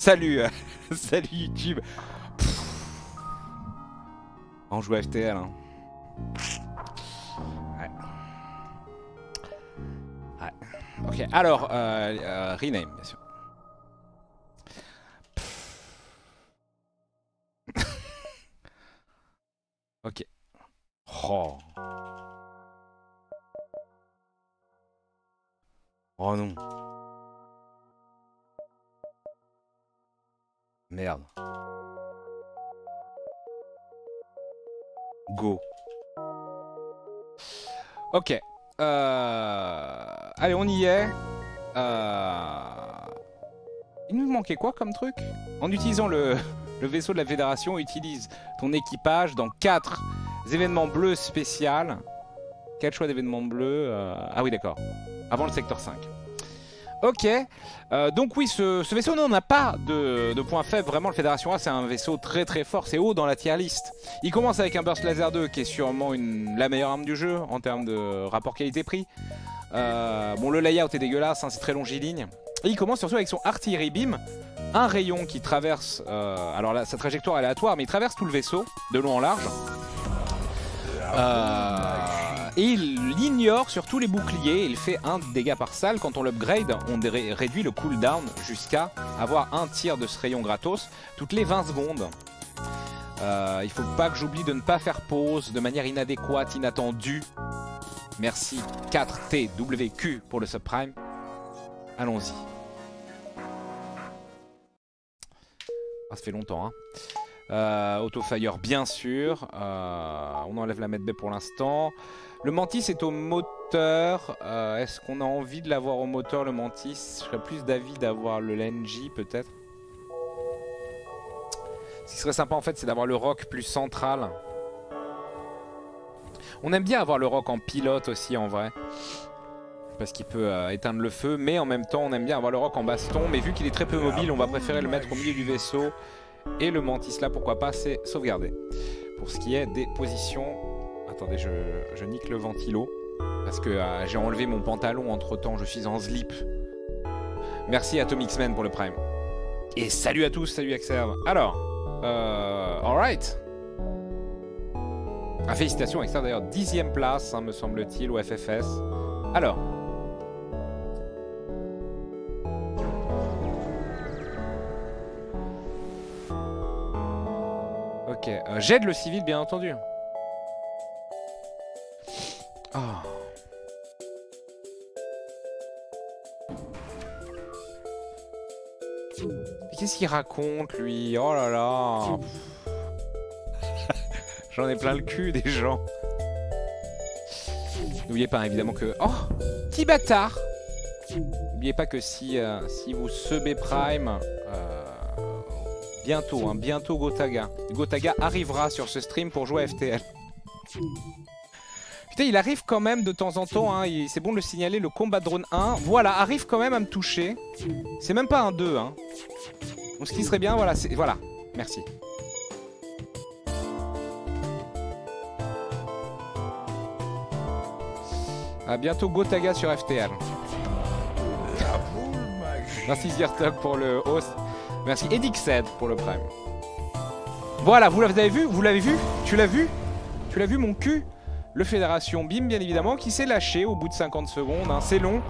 Salut, salut YouTube. On joue à FTL. Hein. Ouais. Ouais. Ok, alors, euh, euh, rename, bien sûr. ok. Oh. Oh non. Merde. Go. Ok. Euh... Allez, on y est. Euh... Il nous manquait quoi comme truc? En utilisant le, le vaisseau de la Fédération, utilise ton équipage dans 4 événements bleus spéciaux. Quel choix d'événements bleus euh, Ah oui, d'accord. Avant le secteur 5. Ok, euh, donc oui, ce, vaisseau, non, n'a pas de, de point faible. Vraiment, le Fédération A, c'est un vaisseau très très fort. C'est haut dans la tier list. Il commence avec un Burst Laser 2, qui est sûrement la meilleure arme du jeu en termes de rapport qualité-prix. Euh, bon, le layout est dégueulasse, hein, c'est très longiligne. Et il commence surtout avec son Artillery Beam, un rayon qui traverse... Euh, alors là, sa trajectoire aléatoire, mais il traverse tout le vaisseau, de long en large. Il ignore sur tous les boucliers, il fait un dégât par salle. Quand on l'upgrade, on réduit le cooldown jusqu'à avoir un tir de ce rayon gratos toutes les 20 secondes. Euh, il faut pas que j'oublie de ne pas faire pause de manière inadéquate, inattendue. Merci 4TWQ pour le subprime. Allons-y. Ah, ça fait longtemps, hein. Euh, Autofire, bien sûr. Euh, on enlève la B pour l'instant. Le Mantis est au moteur. Euh, est-ce qu'on a envie de l'avoir au moteur, le Mantis? Je serais plus d'avis d'avoir le LNG, peut-être. Ce qui serait sympa, en fait, c'est d'avoir le rock plus central. On aime bien avoir le rock en pilote aussi, en vrai. Parce qu'il peut éteindre le feu. Mais en même temps, on aime bien avoir le rock en baston. Mais vu qu'il est très peu mobile, on va préférer le mettre au milieu du vaisseau. Et le mantis là, pourquoi pas, c'est sauvegardé. Pour ce qui est des positions... Attendez, je, nique le ventilo. Parce que euh, j'ai enlevé mon pantalon entre temps, je suis en slip. Merci Atomic Man pour le prime. Et salut à tous, salut Axerve. Alors, euh, alright. Ah, félicitations Axerve d'ailleurs, dixième place, hein, me semble-t-il, au FFS. Alors, Ok, euh, j'aide le civil bien entendu. Oh. Qu'est-ce qu'il raconte lui? Oh là là J'en ai plein le cul des gens. N'oubliez pas évidemment que... Oh Petit bâtard N'oubliez pas que si, euh, si vous sebez Prime... Bientôt, hein, bientôt Gotaga. Gotaga arrivera sur ce stream pour jouer à FTL. Il arrive quand même de temps en temps, hein, c'est bon de le signaler, le combat drone 1, voilà, arrive quand même à me toucher. C'est même pas un 2, hein. Donc ce qui serait bien, voilà. Voilà, merci. A bientôt Gotaga sur FTL. Merci Ziertog pour le host. Merci Edixed pour le prime. Voilà, vous l'avez vu Vous l'avez vu? Tu l'as vu? Tu l'as vu mon cul? Le Fédération Bim, bien évidemment, qui s'est lâché au bout de 50 secondes. Hein. C'est long.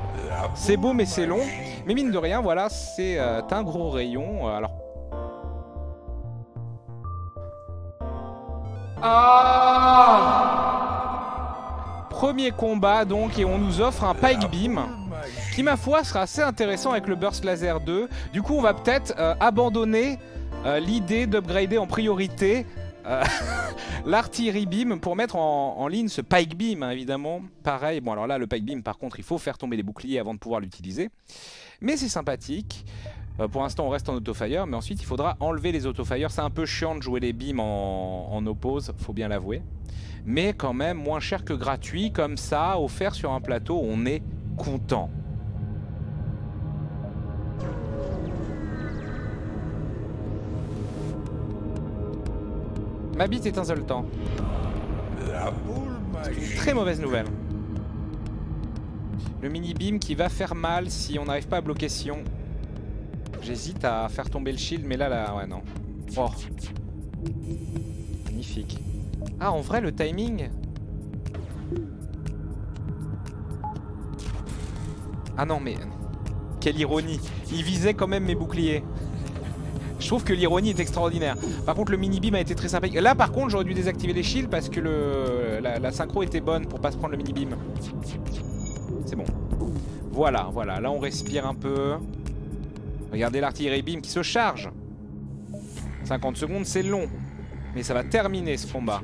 C'est beau, mais c'est long. Mais mine de rien, voilà, c'est euh, un gros rayon. Euh, alors... Ah Premier combat, donc, et on nous offre un Pike Beam qui ma foi sera assez intéressant avec le Burst Laser 2. Du coup on va peut-être euh, abandonner l'idée d'upgrader en priorité euh, l'artillerie beam pour mettre en, ligne ce pike beam hein, évidemment. Pareil, bon alors là le pike beam par contre il faut faire tomber les boucliers avant de pouvoir l'utiliser. Mais c'est sympathique. pour l'instant on reste en autofire mais ensuite il faudra enlever les autofire. C'est un peu chiant de jouer les beams en, en oppose, faut bien l'avouer. Mais quand même moins cher que gratuit comme ça, offert sur un plateau, on est content. Ma bite est temps. C'est une très mauvaise nouvelle. Le mini beam qui va faire mal si on n'arrive pas à bloquer Sion. J'hésite à faire tomber le shield, mais là, là, ouais, non. Oh. Magnifique. Ah, en vrai, le timing Ah non, mais... Quelle ironie. Il visait quand même mes boucliers. Je trouve que l'ironie est extraordinaire. Par contre, le mini-beam a été très sympathique. Là, par contre, j'aurais dû désactiver les shields parce que la, synchro était bonne pour pas se prendre le mini-beam. C'est bon. Voilà, voilà. Là, on respire un peu. Regardez l'artillerie beam qui se charge. 50 secondes, c'est long. Mais ça va terminer ce combat.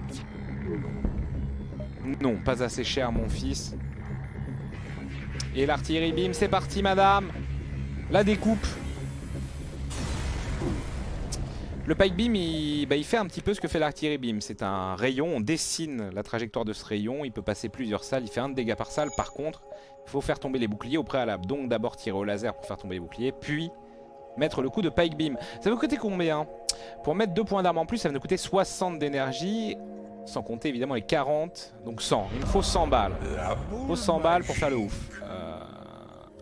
Non, pas assez cher, mon fils. Et l'artillerie beam, c'est parti, madame. La découpe. Le pike beam, bah, il, fait un petit peu ce que fait l'artillerie beam. C'est un rayon, on dessine la trajectoire de ce rayon. Il peut passer plusieurs salles, il fait un dégât par salle. Par contre, il faut faire tomber les boucliers au préalable. Donc d'abord tirer au laser pour faire tomber les boucliers, puis mettre le coup de pike beam. Ça va coûter combien Pour mettre deux points d'arme en plus, ça va nous coûter 60 d'énergie. Sans compter évidemment les 40, donc 100. Il me faut 100 balles. Il faut 100 balles pour faire le ouf.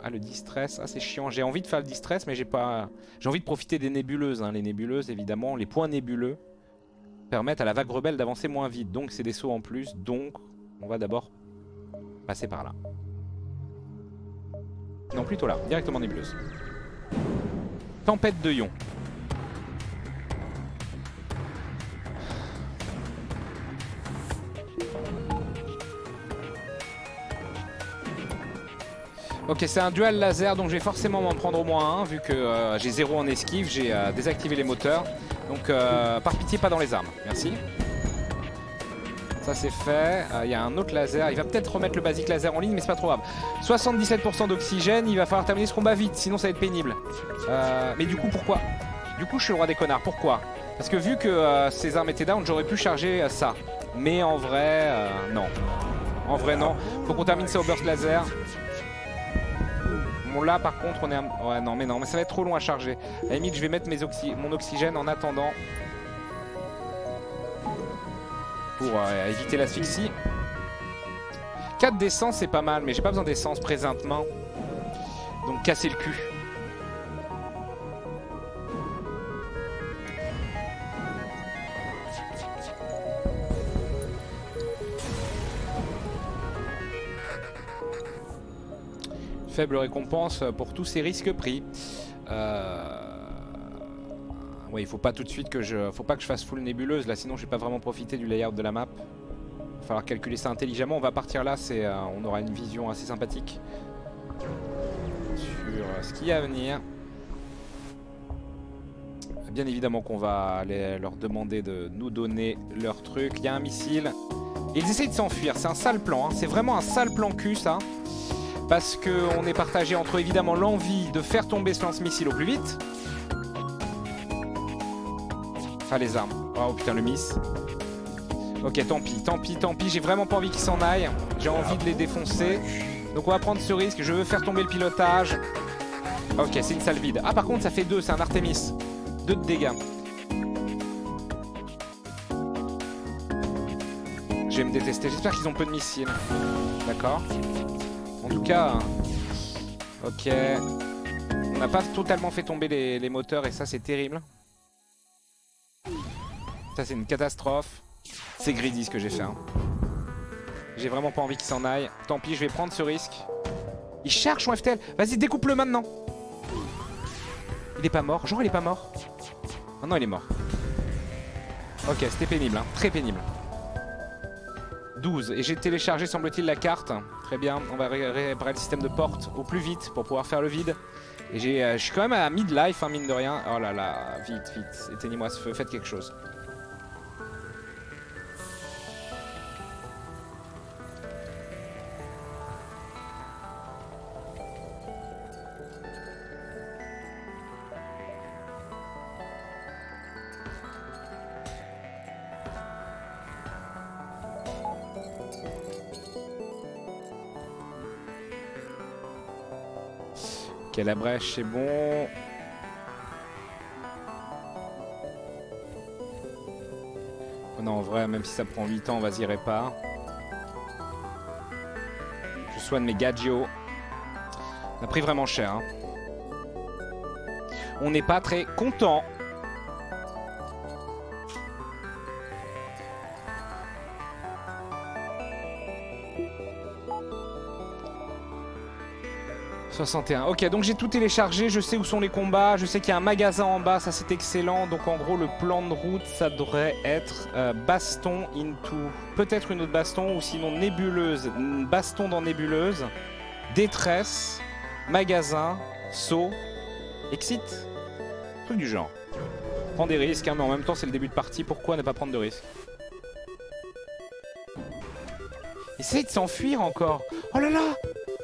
Ah, le distress. Ah, c'est chiant. J'ai envie de faire le distress, mais j'ai pas... J'ai envie de profiter des nébuleuses. Hein. Les nébuleuses, évidemment, les points nébuleux permettent à la vague rebelle d'avancer moins vite. Donc, c'est des sauts en plus. Donc, on va d'abord passer par là. Non, plutôt là. Directement nébuleuse. Tempête de ion. Ok, c'est un dual laser, donc je vais forcément m'en prendre au moins un, vu que euh, j'ai zéro en esquive, j'ai euh, désactivé les moteurs. Donc, euh, par pitié, pas dans les armes. Merci. Ça, c'est fait. Il y a un autre laser. Il va peut-être remettre le basique laser en ligne, mais c'est pas trop grave. 77% d'oxygène, il va falloir terminer ce combat vite, sinon ça va être pénible. mais du coup, pourquoi? Du coup, je suis le roi des connards. Pourquoi? Parce que vu que ces armes étaient down, j'aurais pu charger ça. Mais en vrai, non. En vrai, non. Faut qu'on termine ça au burst laser. Bon là par contre on est... Ouais non mais non mais ça va être trop long à charger. À la limite je vais mettre mon oxygène en attendant. Pour euh, éviter l'asphyxie. 4 d'essence c'est pas mal mais j'ai pas besoin d'essence présentement. Donc casser le cul. Faible récompense pour tous ces risques pris. Euh... Ouais, il faut pas tout de suite que je... Faut pas que je fasse full nébuleuse, là, sinon je vais pas vraiment profiter du layout de la map. Il va falloir calculer ça intelligemment. On va partir là, euh, on aura une vision assez sympathique sur ce qui a à venir. Bien évidemment qu'on va aller leur demander de nous donner leur truc. Il y a un missile. ils essayent de s'enfuir. C'est un sale plan. Hein. C'est vraiment un sale plan cul, ça parce qu'on est partagé entre évidemment l'envie de faire tomber ce lance-missile au plus vite. Enfin les armes. Oh putain le miss. Ok tant pis, tant pis, tant pis, j'ai vraiment pas envie qu'ils s'en aillent. J'ai envie de les défoncer. Donc on va prendre ce risque, je veux faire tomber le pilotage. Ok c'est une salle vide. Ah par contre ça fait deux, c'est un Artemis. Deux de dégâts. Je vais me détester, j'espère qu'ils ont peu de missiles. D'accord en tout cas, ok. On n'a pas totalement fait tomber les, moteurs et ça c'est terrible. Ça c'est une catastrophe. C'est greedy ce que j'ai fait. Hein. J'ai vraiment pas envie qu'il s'en aille. Tant pis, je vais prendre ce risque. Il cherche mon FTL. Vas-y, découpe-le maintenant. Il est pas mort. Genre il est pas mort. Ah non, il est mort. Ok, c'était pénible. Hein. Très pénible. 12. Et j'ai téléchargé, semble-t-il, la carte. Bien, on va réparer le système de porte au plus vite pour pouvoir faire le vide. Et euh, je suis quand même à mid-life, hein, mine de rien. Oh là là, vite, vite, éteignez-moi ce feu, faites quelque chose. La brèche, c'est bon. Oh non, en vrai, même si ça prend 8 ans, vas-y, répare. Je soigne mes gadgets. On a pris vraiment cher. Hein. On n'est pas très content. 61. Ok, donc j'ai tout téléchargé, je sais où sont les combats, je sais qu'il y a un magasin en bas, ça c'est excellent. Donc en gros, le plan de route, ça devrait être euh, baston into peut-être une autre baston ou sinon nébuleuse, baston dans nébuleuse, détresse, magasin, saut, exit, truc du genre. Prends des risques, hein, mais en même temps c'est le début de partie, pourquoi ne pas prendre de risques? Essaye de s'enfuir encore. Oh là là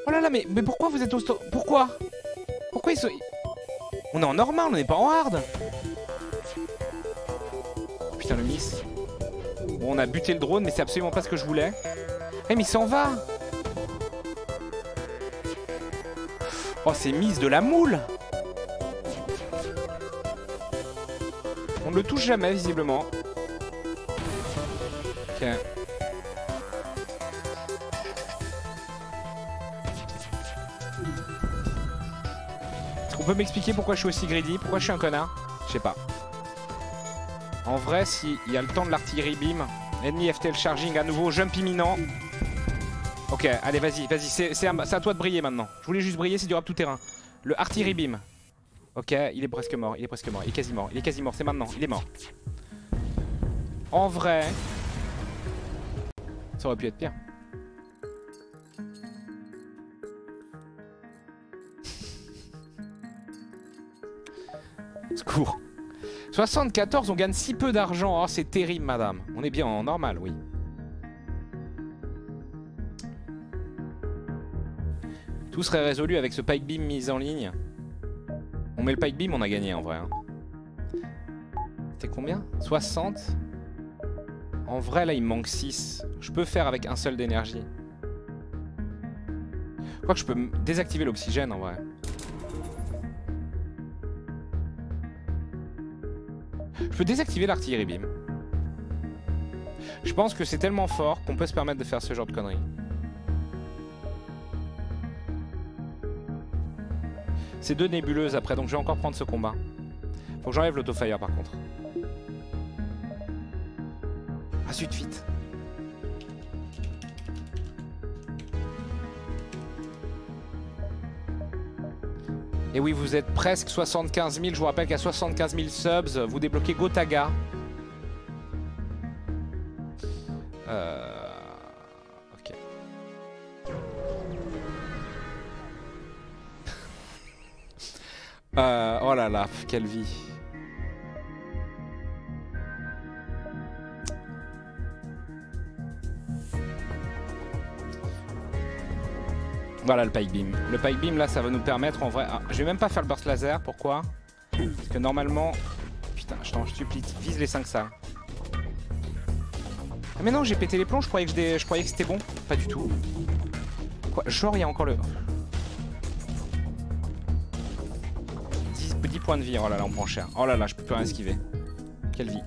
Oh là là, mais, mais pourquoi vous êtes au sto... Pourquoi? Ils sont... On est en normal, on n'est pas en hard Putain, le miss. Bon, on a buté le drone, mais c'est absolument pas ce que je voulais. Eh, mais il s'en va Oh, c'est miss de la moule On ne le touche jamais, visiblement. Ok. Peut m'expliquer pourquoi je suis aussi greedy Pourquoi je suis un connard Je sais pas. En vrai, s'il y a le temps de l'artillerie beam, ennemi FTL charging à nouveau, jump imminent. Ok, allez, vas-y, vas-y, c'est à, toi de briller maintenant. Je voulais juste briller, c'est durable tout terrain. Le artillerie beam. Ok, il est presque mort, il est presque mort, il est quasi mort, il est quasi mort, c'est maintenant, il est mort. En vrai, ça aurait pu être pire. Secours. 74, on gagne si peu d'argent. Oh, c'est terrible, madame. On est bien en normal, oui. Tout serait résolu avec ce pike beam mis en ligne. On met le pike beam, on a gagné en vrai. Hein. C'était combien? 60 En vrai, là, il me manque 6. Je peux faire avec un seul d'énergie. Je crois que je peux désactiver l'oxygène en vrai. Peux désactiver l'artillerie beam. Je pense que c'est tellement fort qu'on peut se permettre de faire ce genre de conneries. C'est deux nébuleuses après, donc je vais encore prendre ce combat. Faut que j'enlève l'autofire par contre. Ah zut, vite. Et oui, vous êtes presque 75 000. Je vous rappelle qu'à 75 000 subs, vous débloquez Gotaga. Euh... Ok. euh... Oh là là, quelle vie. Voilà le pike beam. Le pike beam là ça va nous permettre en vrai... Ah, je vais même pas faire le burst laser, pourquoi? Parce que normalement... Putain, je t'en supplie, vise les 5 salles. Ah mais non, j'ai pété les plombs, je croyais que, je croyais que c'était bon. Pas du tout. Quoi Genre il y a encore le... 10, 10 points de vie, oh là là on prend cher. Oh là là, je peux plus rien esquiver. Quelle vie.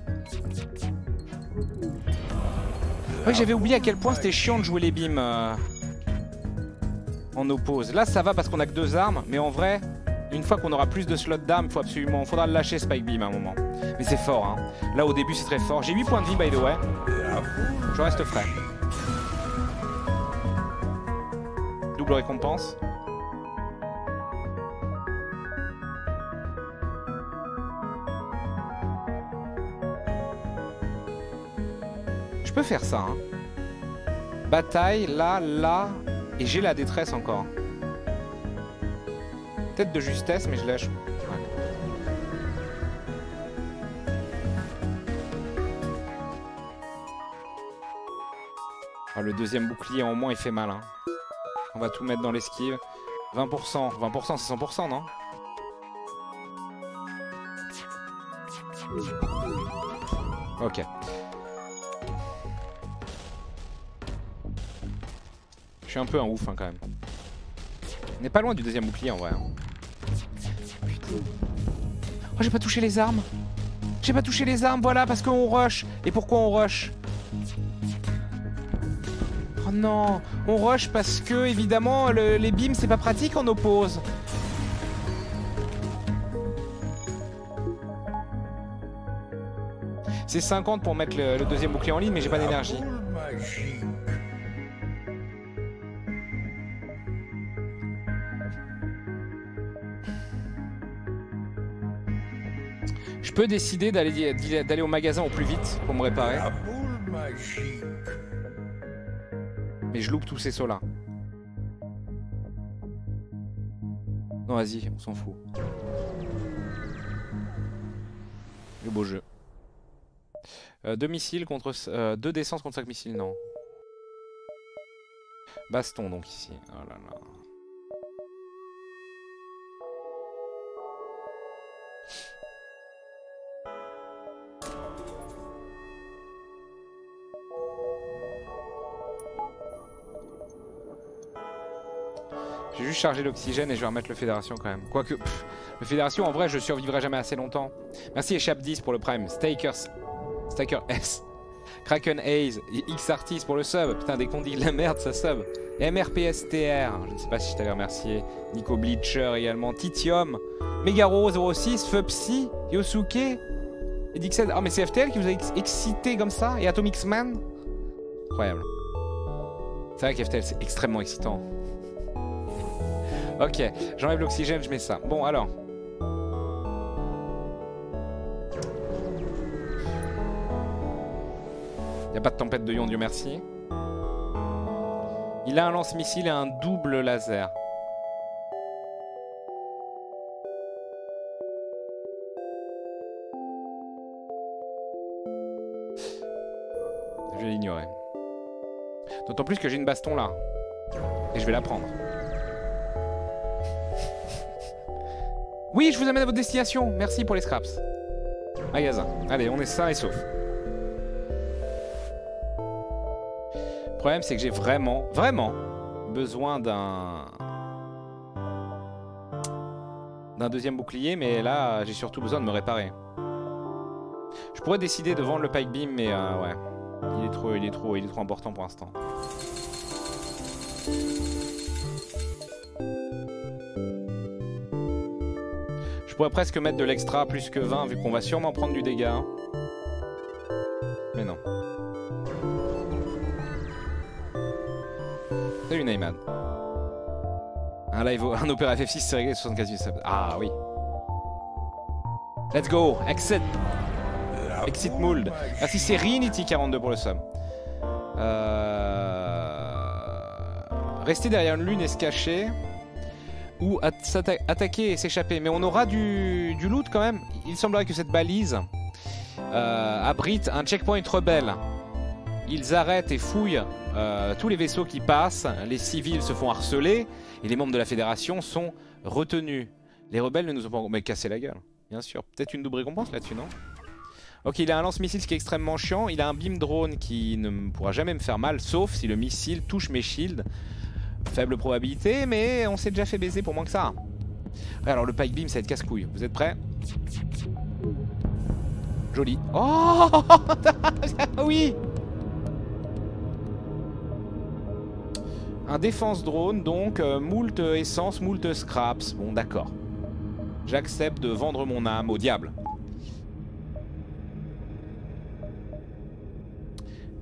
Ouais, j'avais oublié à quel point c'était chiant de jouer les beams. En oppose. Là, ça va parce qu'on a que deux armes, mais en vrai, une fois qu'on aura plus de slots d'armes, faut absolument, faudra le lâcher Spike Beam à un moment. Mais c'est fort, hein. Là, au début, c'est très fort. J'ai 8 points de vie, by the way. Je reste frais. Double récompense. Je peux faire ça, hein. Bataille, là, là, et j'ai la détresse encore. Tête de justesse, mais je lâche. Ah, le deuxième bouclier en moins il fait mal. Hein. On va tout mettre dans l'esquive. 20%. 20% c'est 100% non? Ok. un peu un ouf hein, quand même. On n'est pas loin du deuxième bouclier en vrai. Hein. Oh, j'ai pas touché les armes. J'ai pas touché les armes, voilà, parce qu'on rush. Et pourquoi on rush? Oh non, on rush parce que, évidemment, les beams, c'est pas pratique en oppose. C'est 50 pour mettre le deuxième bouclier en ligne, mais j'ai pas d'énergie. Peux décider d'aller au magasin au plus vite pour me réparer. Mais je loupe tous ces sauts là. Non vas-y, on s'en fout. Le beau jeu. Euh, deux missiles contre... Euh, deux d'essence contre 5 missiles, non. Baston donc ici. Oh là là. Chargé l'oxygène et je vais remettre le Fédération quand même. Quoique, le Fédération en vrai je survivrai jamais assez longtemps. Merci Echap 10 pour le Prime. Stakers. Staker S. Kraken Haze. X Artist pour le sub. Putain, dès qu'on dit la merde, ça sub. MRPSTR. Je ne sais pas si je t'avais remercié. Nico Bleacher également. Titium. Megaro 06. Fupsi. Yosuke. Edixed. Ah, mais c'est FTL qui vous a excité comme ça? Et Atomic Man? Incroyable. C'est vrai qu'FTL c'est extrêmement excitant. Ok, j'enlève l'oxygène, je mets ça. Bon, alors. Y a pas de tempête de ion, Dieu merci. Il a un lance-missile et un double laser. Je l'ignorer. D'autant plus que j'ai une baston là. Et je vais la prendre. Oui, je vous amène à votre destination. Merci pour les scraps. Magasin. Allez, on est sain et sauf. Le problème, c'est que j'ai vraiment, vraiment besoin d'un... d'un deuxième bouclier, mais là, j'ai surtout besoin de me réparer. Je pourrais décider de vendre le pike beam, mais euh, ouais. Il est trop, il est trop, il est trop important pour l'instant. Je pourrais presque mettre de l'extra plus que 20 vu qu'on va sûrement prendre du dégât. Mais non. Salut Neyman. Un live, un opéra FF6 c'est réglé 75 000 subs. Ah oui. Let's go. Exit. Exit mold. Merci Serenity42 pour le sub. Euh... Rester derrière une lune et se cacher ou attaquer et s'échapper. Mais on aura du, loot quand même. Il semblerait que cette balise euh, abrite un checkpoint rebelle. Ils arrêtent et fouillent euh, tous les vaisseaux qui passent. Les civils se font harceler et les membres de la fédération sont retenus. Les rebelles ne nous ont pas mais cassé la gueule, bien sûr. Peut-être une double récompense là-dessus, non? Ok, il a un lance-missile qui est extrêmement chiant. Il a un beam drone qui ne pourra jamais me faire mal, sauf si le missile touche mes shields. Faible probabilité, mais on s'est déjà fait baiser pour moins que ça. alors le pike beam, ça va être casse-couille. Vous êtes prêts? Joli. Oh Oui Un défense drone, donc euh, moult essence, moult scraps. Bon, d'accord. J'accepte de vendre mon âme au diable.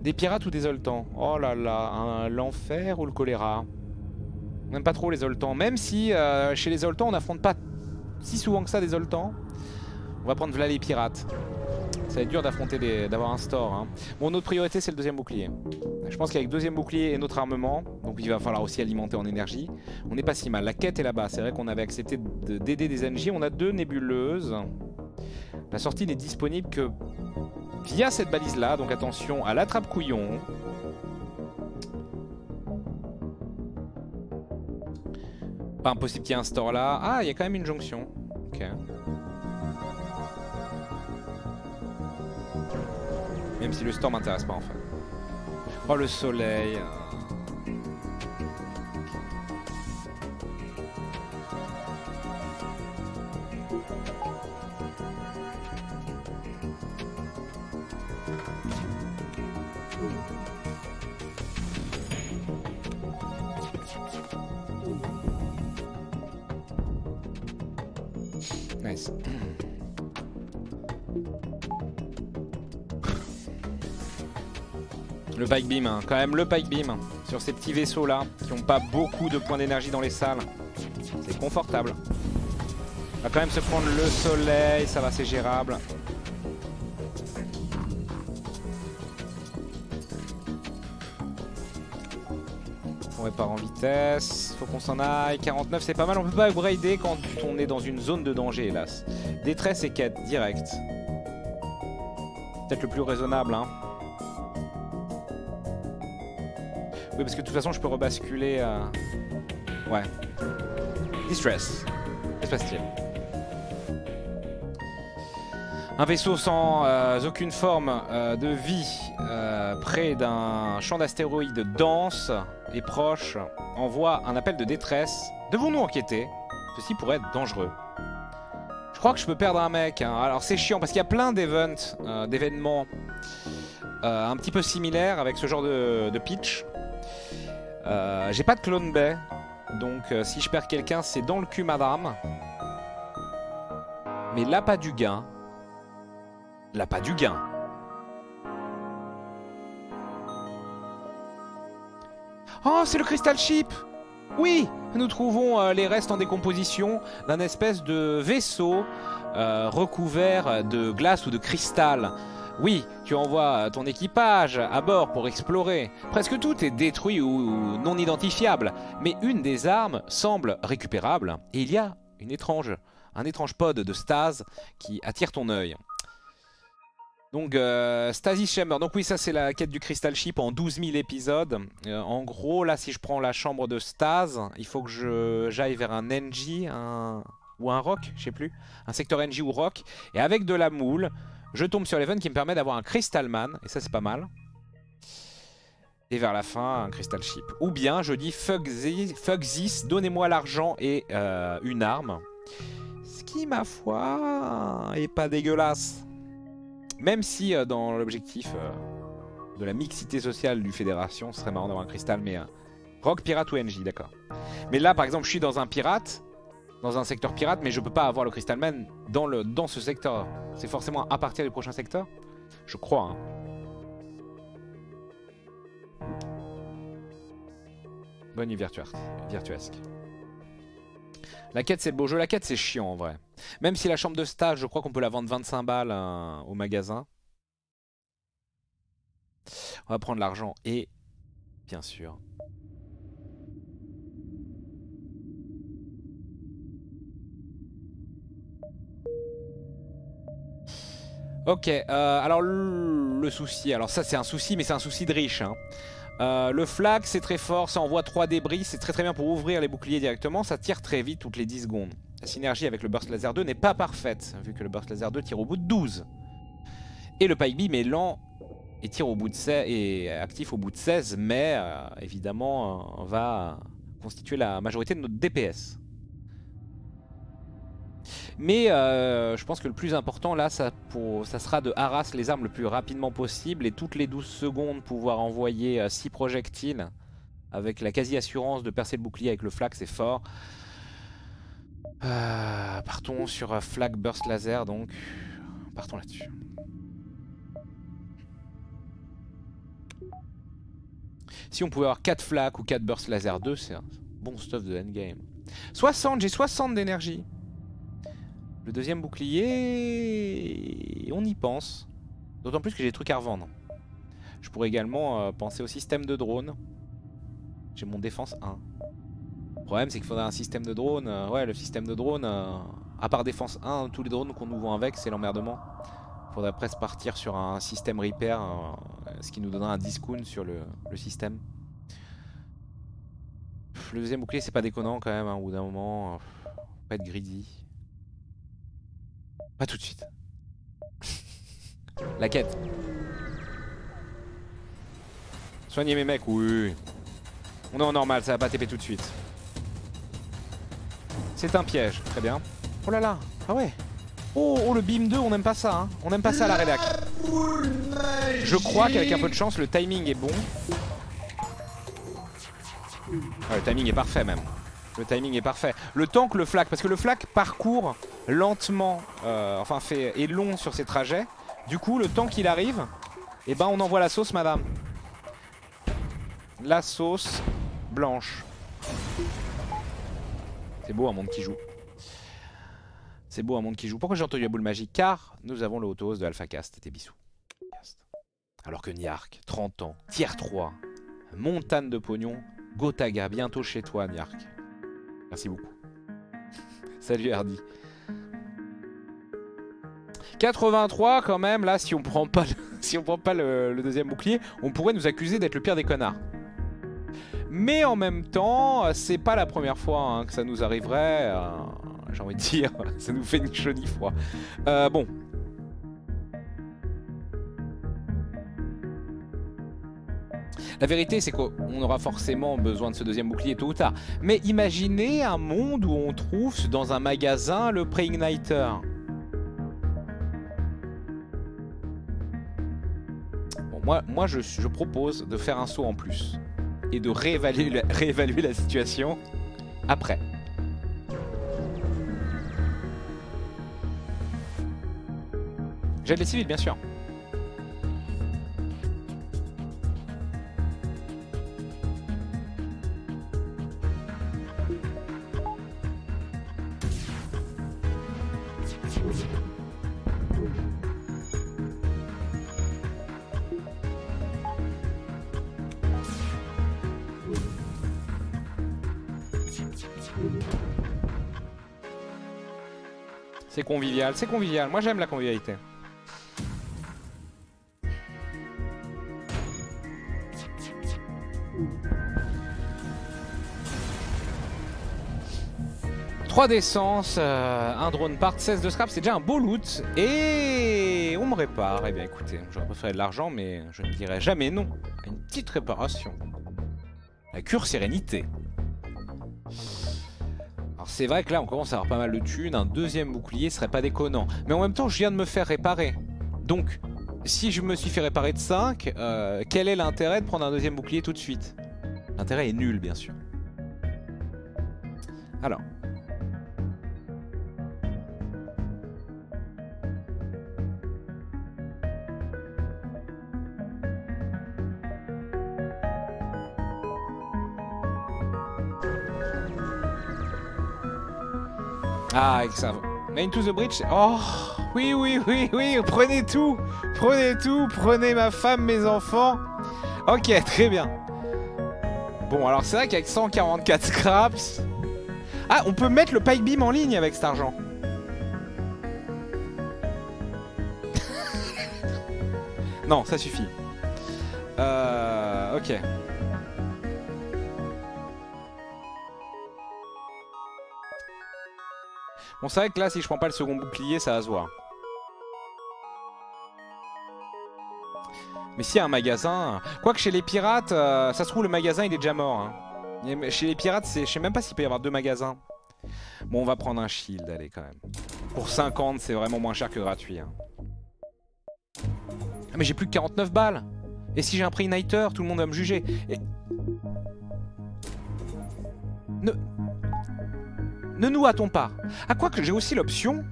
Des pirates ou des oltans Oh là là, l'enfer ou le choléra? N'aime pas trop les Zoltans. Même si euh, chez les Zoltans, on n'affronte pas si souvent que ça des Zoltans. On va prendre là les pirates. Ça va être dur d'affronter d'avoir un store. Hein. Bon, notre priorité, c'est le deuxième bouclier. Je pense qu'avec deuxième bouclier et notre armement, donc il va falloir aussi alimenter en énergie, on n'est pas si mal. La quête est là-bas. C'est vrai qu'on avait accepté d'aider des NJ. On a deux nébuleuses. La sortie n'est disponible que via cette balise-là. Donc attention à l'attrape-couillon. Pas impossible qu'il y ait un store là. Ah, il y a quand même une jonction. Ok. Même si le store m'intéresse pas en fait. Oh le soleil. Le pike beam, hein. quand même le pike beam sur ces petits vaisseaux là qui n'ont pas beaucoup de points d'énergie dans les salles. C'est confortable. On va quand même se prendre le soleil, ça va c'est gérable. On répare en vitesse, faut qu'on s'en aille. 49 c'est pas mal, on peut pas upgrader quand on est dans une zone de danger hélas. Détresse et quête, direct. Peut-être le plus raisonnable hein. Oui, parce que de toute façon, je peux rebasculer. Euh... Ouais. Distress. Qu'est-ce se passe-t-il? Un vaisseau sans euh, aucune forme euh, de vie près d'un champ d'astéroïdes dense et proche envoie un appel de détresse. Devons-nous enquêter? Ceci pourrait être dangereux. Je crois que je peux perdre un mec. Hein. Alors c'est chiant parce qu'il y a plein d'événements un petit peu similaires avec ce genre de pitch. Euh, j'ai pas de clone bay. Donc euh, si je perds quelqu'un, c'est dans le cul, madame. Mais là, pas du gain. Là, pas du gain. Oh, c'est le Crystal Ship Oui Nous trouvons euh, les restes en décomposition d'un espèce de vaisseau recouvert de glace ou de cristal. Oui, tu envoies ton équipage à bord pour explorer. Presque tout est détruit ou non identifiable, mais une des armes semble récupérable et il y a une étrange, un étrange pod de stase qui attire ton œil. Donc euh, Stasis Chamber, donc oui ça c'est la quête du Crystal Ship en 12 000 épisodes. Euh, en gros là si je prends la chambre de stase, il faut que j'aille vers un NG un... ou un rock, je sais plus. Un secteur NG ou rock. Et avec de la moule, je tombe sur l'event qui me permet d'avoir un Crystal Man, et ça c'est pas mal. Et vers la fin, un Crystal Ship. Ou bien je dis fuck this, donnez-moi l'argent et euh, une arme. Ce qui, ma foi, est pas dégueulasse. Même si euh, dans l'objectif euh, de la mixité sociale du Fédération, ce serait marrant d'avoir un cristal, mais... Rock, pirate ou NJ, d'accord. Mais là, par exemple, je suis dans un pirate, dans un secteur pirate, mais je peux pas avoir le Crystal Man dans, le, dans ce secteur. C'est forcément à partir du prochain secteur? Je crois. Hein. Bonne nuit virtuesque. La quête c'est beau jeu, la quête c'est chiant en vrai. Même si la chambre de stage, je crois qu'on peut la vendre 25 balles euh, au magasin. On va prendre l'argent et, bien sûr, Ok, euh, alors le souci, alors ça c'est un souci mais c'est un souci de riche. Hein. Euh, le flag c'est très fort, ça envoie 3 débris, c'est très très bien pour ouvrir les boucliers directement, ça tire très vite toutes les 10 secondes. La synergie avec le Burst Laser 2 n'est pas parfaite, vu que le Burst Laser 2 tire au bout de 12. Et le Pike Beam est lent et tire au bout de 16, et actif au bout de 16, mais euh, évidemment va constituer la majorité de notre DPS. Mais euh, je pense que le plus important là, ça, sera de harass les armes le plus rapidement possible et toutes les 12 secondes pouvoir envoyer 6 euh, projectiles avec la quasi-assurance de percer le bouclier avec le flag, c'est fort. Euh, partons sur flag burst laser donc. Partons là-dessus. Si on pouvait avoir 4 flags ou 4 burst laser 2, c'est un bon stuff de endgame. 60, j'ai 60 d'énergie. Le deuxième bouclier, on y pense. D'autant plus que j'ai des trucs à revendre. Je pourrais également euh, penser au système de drone. J'ai mon défense 1. Le problème c'est qu'il faudrait un système de drone. Euh, ouais, le système de drone, euh, à part défense 1, tous les drones qu'on nous vend avec, c'est l'emmerdement. Faudrait presque partir sur un système repair, ce qui nous donnera un discount sur le, système. le deuxième bouclier c'est pas déconnant quand même, hein, au bout d'un moment. pas être greedy. Pas tout de suite. La quête. Soignez mes mecs, oui. On est en normal, ça va pas TP tout de suite. C'est un piège, très bien. Oh là là, ah ouais. Oh, oh le beam 2, on aime pas ça, hein. On aime pas ça à la rédac. Je crois qu'avec un peu de chance, le timing est bon. le timing est parfait même. Le timing est parfait. Le temps que le flak, parce que le flak parcourt lentement, euh, enfin fait, est long sur ses trajets. Du coup, le temps qu'il arrive, eh ben on envoie la sauce, madame. la sauce blanche. C'est beau un monde qui joue. C'est beau un monde qui joue. Pourquoi j'ai entendu la boule magique Car nous avons le haut de AlphaCast. C'était bisous. Alors que Niark, 30 ans, tier 3, montagne de pognon, Gotaga, bientôt chez toi Niark. Merci beaucoup. Salut Hardy. 83 quand même, là si on prend pas le, si on prend pas le, deuxième bouclier, on pourrait nous accuser d'être le pire des connards. Mais en même temps, c'est pas la première fois hein, que ça nous arriverait. Euh, j'ai envie de dire, ça nous fait une chaud ni froid. Euh, bon. La vérité, c'est qu'on aura forcément besoin de ce deuxième bouclier tôt ou tard. Mais imaginez un monde où on trouve dans un magasin le Pre-Igniter. moi, je, propose de faire un saut en plus. Et de réévaluer la, situation après. J'ai les civils, bien sûr. C'est convivial, c'est convivial. Moi j'aime la convivialité. Trois d'essence, euh, un drone part, 16 de scrap, c'est déjà un beau loot. Et on me répare. Eh bien écoutez, j'aurais préféré de l'argent, mais je ne dirais jamais non à une petite réparation. La cure sérénité. Alors c'est vrai que là on commence à avoir pas mal de thunes, un deuxième bouclier serait pas déconnant. Mais en même temps je viens de me faire réparer. Donc si je me suis fait réparer de 5, euh, quel est l'intérêt de prendre un deuxième bouclier tout de suite? L'intérêt est nul bien sûr. Alors, Ah, avec ça. Main to the bridge. Oh, oui, oui, oui, oui. Prenez tout. Prenez tout. Prenez ma femme, mes enfants. Ok, très bien. Bon, alors c'est vrai qu'avec 144 scraps... Ah, on peut mettre le pike beam en ligne avec cet argent. non, ça suffit. Euh... Ok. Bon, c'est vrai que là, si je prends pas le second bouclier, ça va. Mais s'il y a un magasin... Quoique chez les pirates, euh, ça se trouve le magasin il est déjà mort. Hein. Chez les pirates, je sais même pas s'il peut y avoir deux magasins. Bon, on va prendre un shield, allez, quand même. Pour 50, c'est vraiment moins cher que gratuit. Hein. Ah, mais j'ai plus que 49 balles Et si j'ai un prix Nighter, tout le monde va me juger. Et... Ne... Ne nous hâtons pas. À quoi que j'ai aussi l'option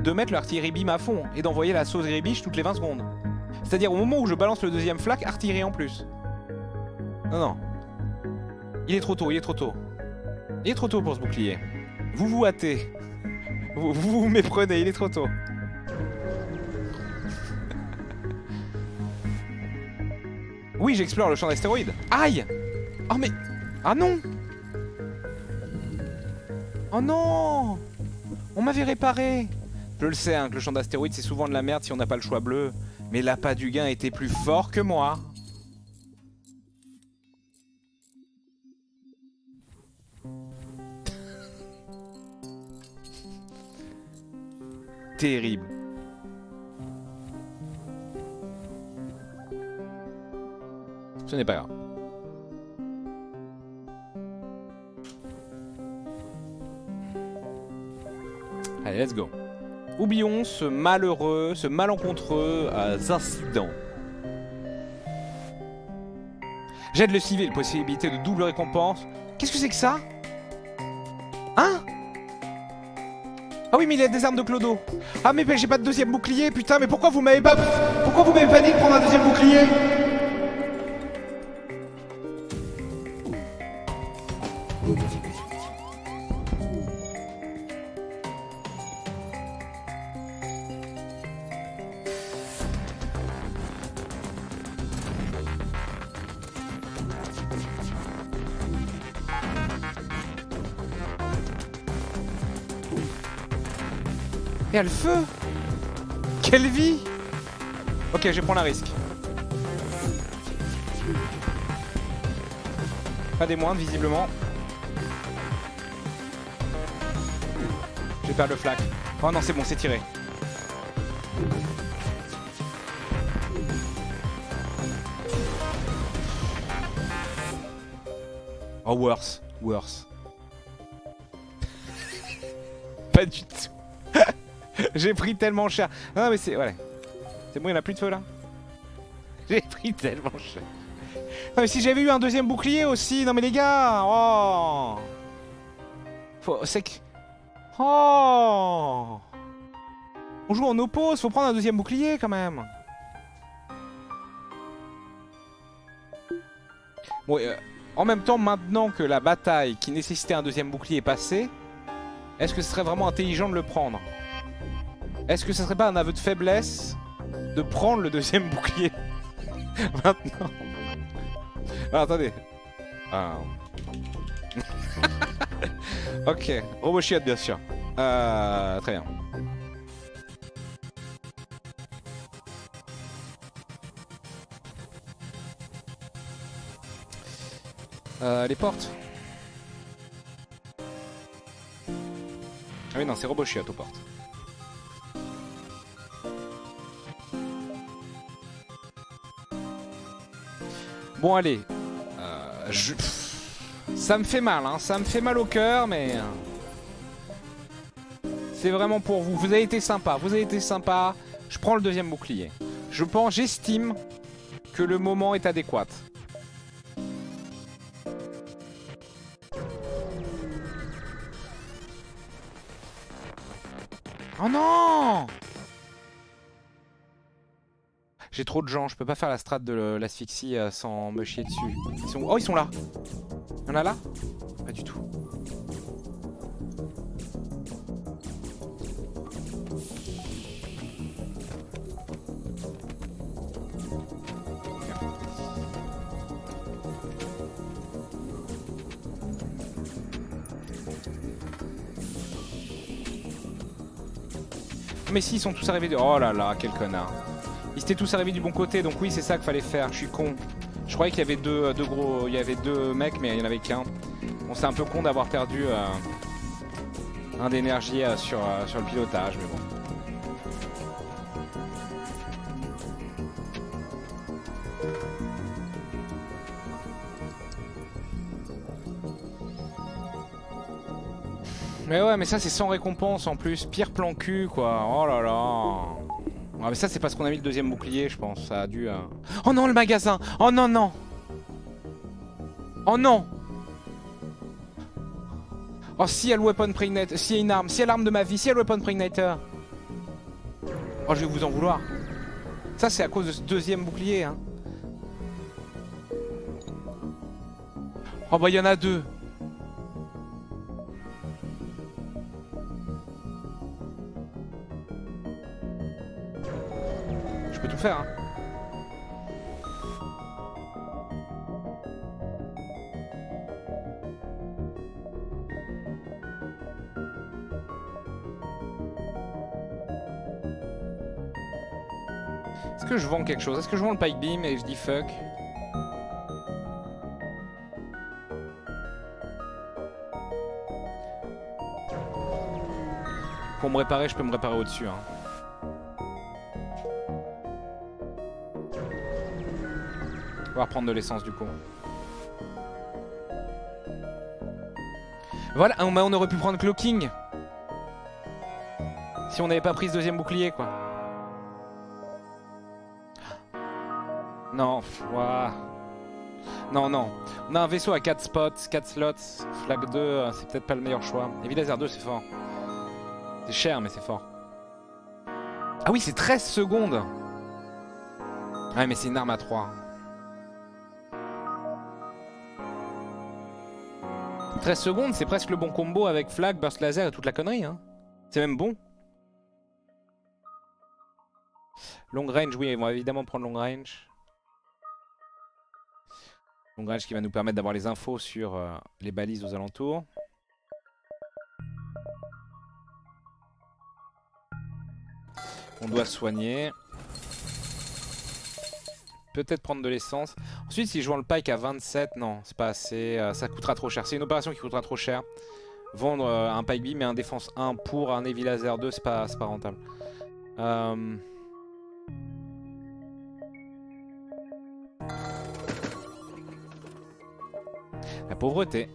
de mettre l'artillerie beam à fond et d'envoyer la sauce gribiche toutes les 20 secondes. C'est-à-dire au moment où je balance le deuxième flak, artillerie en plus. Non, non. Il est trop tôt, il est trop tôt. Il est trop tôt pour ce bouclier. Vous vous hâtez. Vous vous, vous méprenez, il est trop tôt. Oui, j'explore le champ d'astéroïdes. Aïe Oh mais... Ah non Oh non On m'avait réparé Je le sais, hein, que le champ d'astéroïdes c'est souvent de la merde si on n'a pas le choix bleu. Mais l'appât du gain était plus fort que moi. Terrible. Ce n'est pas grave. Allez, let's go. Oublions ce malheureux, ce malencontreux euh, incident. J'aide le civil, possibilité de double récompense. Qu'est-ce que c'est que ça? Hein? Ah oui, mais il y a des armes de Clodo. Ah mais j'ai pas de deuxième bouclier, putain, mais pourquoi vous m'avez pas... Pourquoi vous m'avez pas dit de prendre un deuxième bouclier? Et le feu Quelle vie Ok, je vais prendre un risque. Pas des moindres, visiblement. Je vais perdre le flac. Oh non, c'est bon, c'est tiré. Oh, worse. Worse. Pas du tout. J'ai pris tellement cher. Non, mais c'est... Ouais. C'est bon, il n'y a plus de feu, là J'ai pris tellement cher. Non, mais si j'avais eu un deuxième bouclier aussi. Non, mais les gars. Oh. Faut... C'est que... Oh. On joue en oppose. Faut prendre un deuxième bouclier, quand même. Bon, euh, en même temps, maintenant que la bataille qui nécessitait un deuxième bouclier est passée, est-ce que ce serait vraiment intelligent de le prendre? Est-ce que ce serait pas un aveu de faiblesse de prendre le deuxième bouclier maintenant Attendez. Ah. ok, robot chiotte bien sûr. Euh, très bien. Euh, les portes. Ah oui, non, c'est robot chiotte aux portes. Bon, allez. Euh. Ça me fait mal, hein. Ça me fait mal au cœur, mais... Euh, c'est vraiment pour vous. Vous avez été sympa. Vous avez été sympa. Je prends le deuxième bouclier. Je pense, j'estime que le moment est adéquat. Oh non J'ai trop de gens, je peux pas faire la strat de l'asphyxie euh, sans me chier dessus. Ils sont... Oh, ils sont là Il y en a là? Pas du tout. mais si, ils sont tous arrivés de... Oh là là, quel connard. Étaient tous arrivés du bon côté, donc oui, c'est ça qu'il fallait faire. Je suis con. Je croyais qu'il y avait deux, deux, gros... Il y avait deux mecs, mais il n'y en avait qu'un. Bon, c'est un peu con d'avoir perdu euh, un d'énergie euh, sur, euh, sur le pilotage, mais bon. Mais ouais, mais ça c'est sans récompense en plus. Pire plan cul quoi. Oh là là. Ouais, mais ça c'est parce qu'on a mis le deuxième bouclier, je pense. Ça a dû. Euh... Oh non, le magasin. Oh non, non. Oh non. Oh, si elle weapon preignator. Si a une arme. Si elle l'arme de ma vie. Si elle weapon preignator. Oh, je vais vous en vouloir. Ça c'est à cause de ce deuxième bouclier. Hein. Oh bah il y en a deux. Est-ce que je vends le pike beam et je dis fuck? Pour me réparer, je peux me réparer au-dessus. Hein. On va reprendre de l'essence du coup. Voilà, on aurait pu prendre Cloaking. Si on n'avait pas pris ce deuxième bouclier quoi. Non, Non, non. On a un vaisseau à 4 spots, 4 slots. Flag 2, euh, c'est peut-être pas le meilleur choix. Et laser 2, c'est fort. C'est cher, mais c'est fort. Ah oui, c'est 13 secondes. Ouais, mais c'est une arme à 3. 13 secondes, c'est presque le bon combo avec flag, burst laser et toute la connerie. Hein. C'est même bon. Long range, oui, on va évidemment prendre long range. Long range qui va nous permettre d'avoir les infos sur euh, les balises aux alentours. On doit soigner. Peut-être prendre de l'essence. Ensuite, si je vends le pike à 27, non, c'est pas assez. Euh, ça coûtera trop cher. C'est une opération qui coûtera trop cher. Vendre euh, un pike beam et un défense 1 pour un heavy laser 2, c'est pas, pas rentable. Euh... La pauvreté.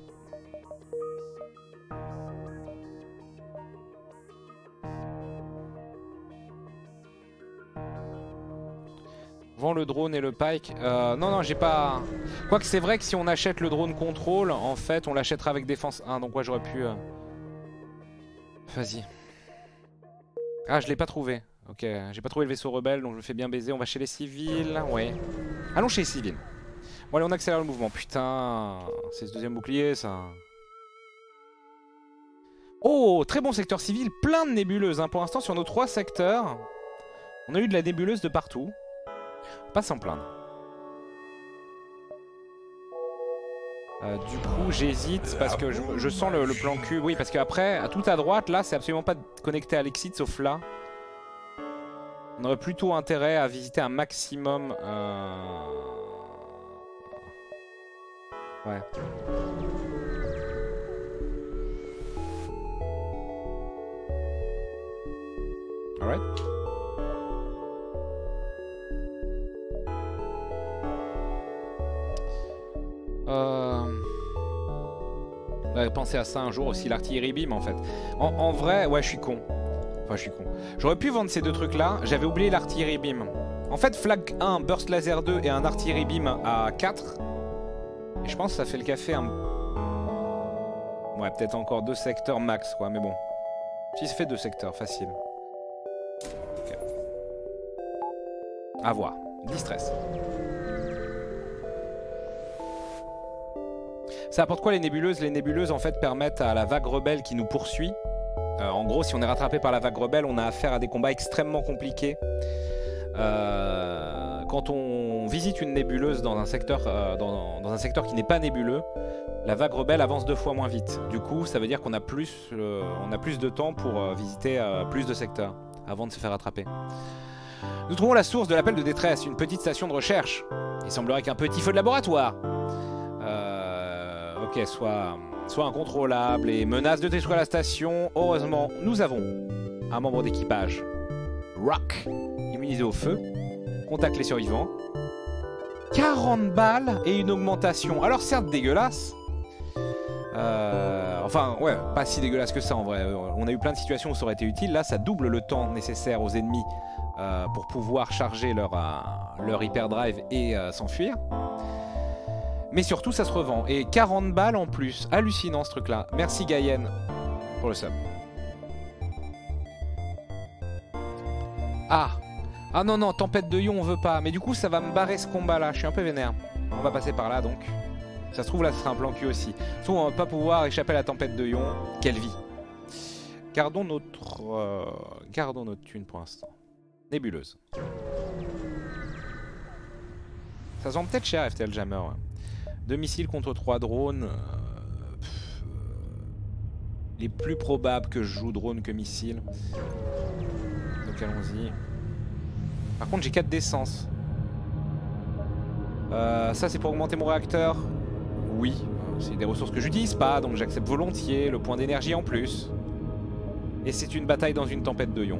Vends le drone et le pike. Euh, non, non, j'ai pas... Quoique c'est vrai que si on achète le drone contrôle, en fait, on l'achètera avec défense 1. Donc ouais, j'aurais pu... Euh, vas-y. Ah, je l'ai pas trouvé. Ok, j'ai pas trouvé le vaisseau rebelle, donc je me fais bien baiser. On va chez les civils, ouais. Allons chez les civils. Bon allez, on accélère le mouvement. Putain, c'est ce deuxième bouclier, ça. Oh, très bon secteur civil, plein de nébuleuses. Hein. Pour l'instant, sur nos trois secteurs, on a eu de la nébuleuse de partout. Pas s'en plaindre. Euh, du coup j'hésite parce que je, sens le, plan cul. Oui parce qu'après, à tout à droite là c'est absolument pas connecté à l'exit sauf là. On aurait plutôt intérêt à visiter un maximum... Euh... Ouais. Alright. Euh... penser à ça un jour aussi, l'artillerie beam en fait. En, vrai, ouais, je suis con. Enfin, je suis con. J'aurais pu vendre ces deux trucs là, j'avais oublié l'artillerie beam. En fait, flag 1, burst laser 2 et un artillerie beam à 4. Je pense que ça fait le café un... Ouais, peut-être encore deux secteurs max, quoi, mais bon. Si ça fait deux secteurs, facile. Ok. À voir. Distress. Ça apporte quoi les nébuleuses? Les nébuleuses en fait permettent à la vague rebelle qui nous poursuit. Euh, en gros, si on est rattrapé par la vague rebelle, on a affaire à des combats extrêmement compliqués. Euh, quand on visite une nébuleuse dans un secteur, euh, dans, un secteur qui n'est pas nébuleux, la vague rebelle avance deux fois moins vite. Du coup, ça veut dire qu'on a, plus, on a plus de temps pour visiter plus de secteurs avant de se faire attraper. Nous trouvons la source de l'appel de détresse, une petite station de recherche. Il semblerait qu'un petit feu de laboratoire Ok, soit, soit incontrôlable et menace de détruire la station. Heureusement, nous avons un membre d'équipage. Rock, immunisé au feu. Contacte les survivants. 40 balles et une augmentation. Alors certes dégueulasse. Euh, enfin, ouais, pas si dégueulasse que ça en vrai. On a eu plein de situations où ça aurait été utile. Là, ça double le temps nécessaire aux ennemis euh, pour pouvoir charger leur, euh, leur hyperdrive et s'enfuir. Mais surtout, ça se revend. Et 40 balles en plus. Hallucinant ce truc-là. Merci Gaïen pour le sub. Ah Ah non, non, tempête de ion, on veut pas. Mais du coup, ça va me barrer ce combat-là. Je suis un peu vénère. On va passer par là, donc. Ça se trouve, là, ce sera un plan cul aussi. Sauf on va pas pouvoir échapper à la tempête de ion. Quelle vie Gardons notre... Euh, gardons notre thune pour l'instant. Nébuleuse. Ça sent peut-être cher, FTL Jammer. Deux missiles contre trois drones. Euh, il est plus probable que je joue drone que missile. Donc allons-y. Par contre j'ai 4 d'essence. Euh, ça c'est pour augmenter mon réacteur? Oui. C'est des ressources que j'utilise pas, donc j'accepte volontiers le point d'énergie en plus. Et c'est une bataille dans une tempête de ions.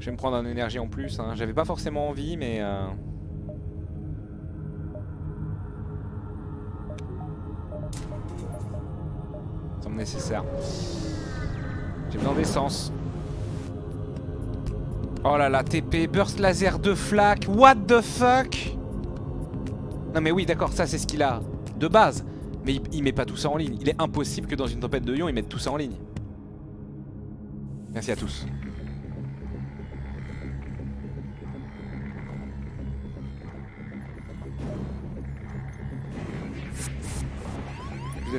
Je vais me prendre un énergie en plus. Hein. J'avais pas forcément envie, mais... Euh... nécessaire. J'ai besoin d'essence. Oh là là, TP, burst laser de flaque, what the fuck? Non mais oui, d'accord, ça c'est ce qu'il a de base. Mais il, met pas tout ça en ligne. Il est impossible que dans une tempête de ion, il mette tout ça en ligne. Merci à tous.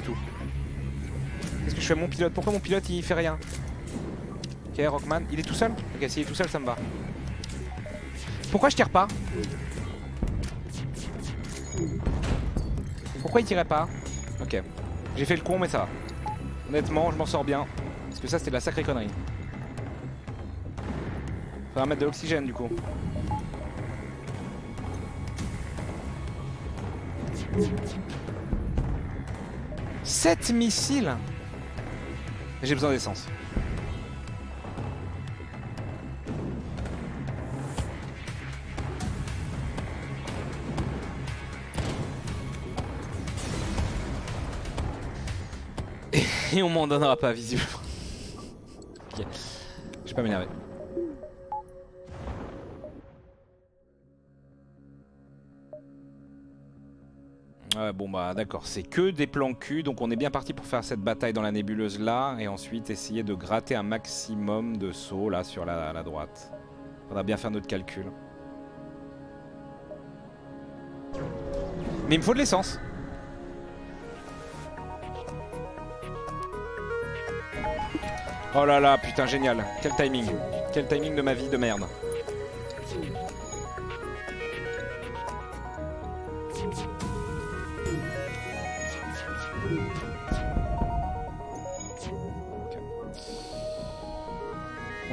tout. Qu'est-ce que je fais mon pilote Pourquoi mon pilote il fait rien Ok Rockman, il est tout seul Ok s'il est tout seul ça me va. Pourquoi je tire pas Pourquoi il tirait pas Ok. J'ai fait le con, mais ça va. Honnêtement, je m'en sors bien. Parce que ça, c'était de la sacrée connerie. Faudra mettre de l'oxygène, du coup. « 7 missiles J'ai besoin d'essence. Et on m'en donnera pas visiblement. ok. Je vais pas m'énerver. Ouais bon bah d'accord, c'est que des plans cul, donc on est bien parti pour faire cette bataille dans la nébuleuse là, et ensuite essayer de gratter un maximum de sauts là sur la, la droite. Faudra bien faire notre calcul. Mais il me faut de l'essence Oh là là, putain, génial. Quel timing. Quel timing de ma vie de merde.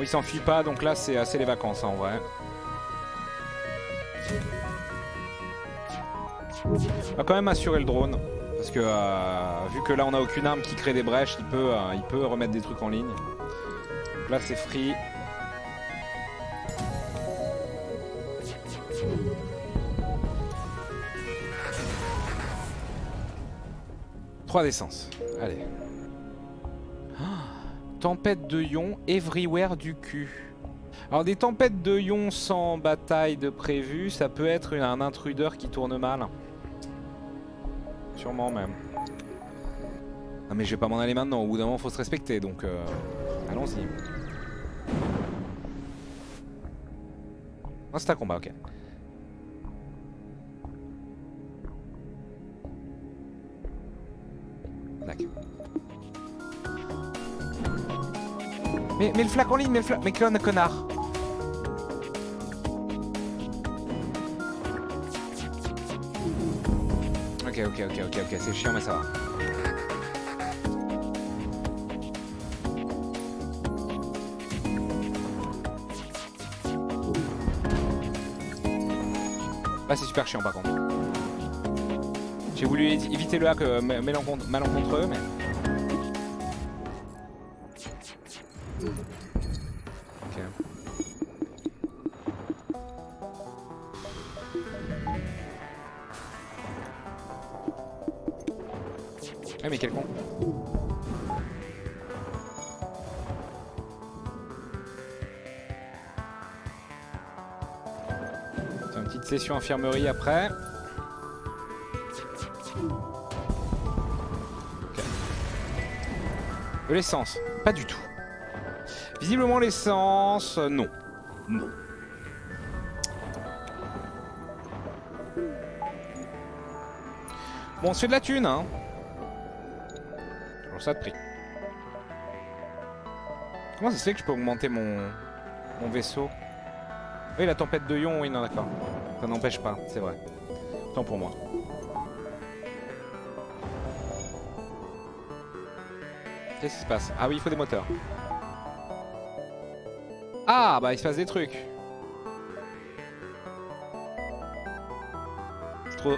Il s'enfuit pas, donc là, c'est assez les vacances, hein, en vrai. On va quand même assurer le drone. Parce que euh, vu que là on a aucune arme qui crée des brèches, il peut, euh, il peut remettre des trucs en ligne. Donc là c'est free. Trois d'essence. Allez. Tempête de ions everywhere du cul. Alors des tempêtes de ions sans bataille de prévu, ça peut être un intrudeur qui tourne mal. Sûrement même. Non mais je vais pas m'en aller maintenant, au bout d'un moment faut se respecter donc euh, allons-y. Non c'est un combat, ok. Mais, le flac en ligne, mais le flac... Mais clone connard Ok, ok, ok, ok, ok, c'est chiant mais ça va. Là c'est super chiant par contre. J'ai voulu éviter le hack euh, malencontreux mais... infirmerie après. De l'essence Pas du tout. Visiblement l'essence, euh, non. Non. Bon, c'est de la thune, hein ça de prix. Comment ça se fait que je peux augmenter mon, mon vaisseau? Oui, la tempête de ion, oui, non, d'accord. Ça n'empêche pas, c'est vrai. Tant pour moi. Qu'est-ce qui se passe? Ah oui, il faut des moteurs. Ah, bah il se passe des trucs. trop...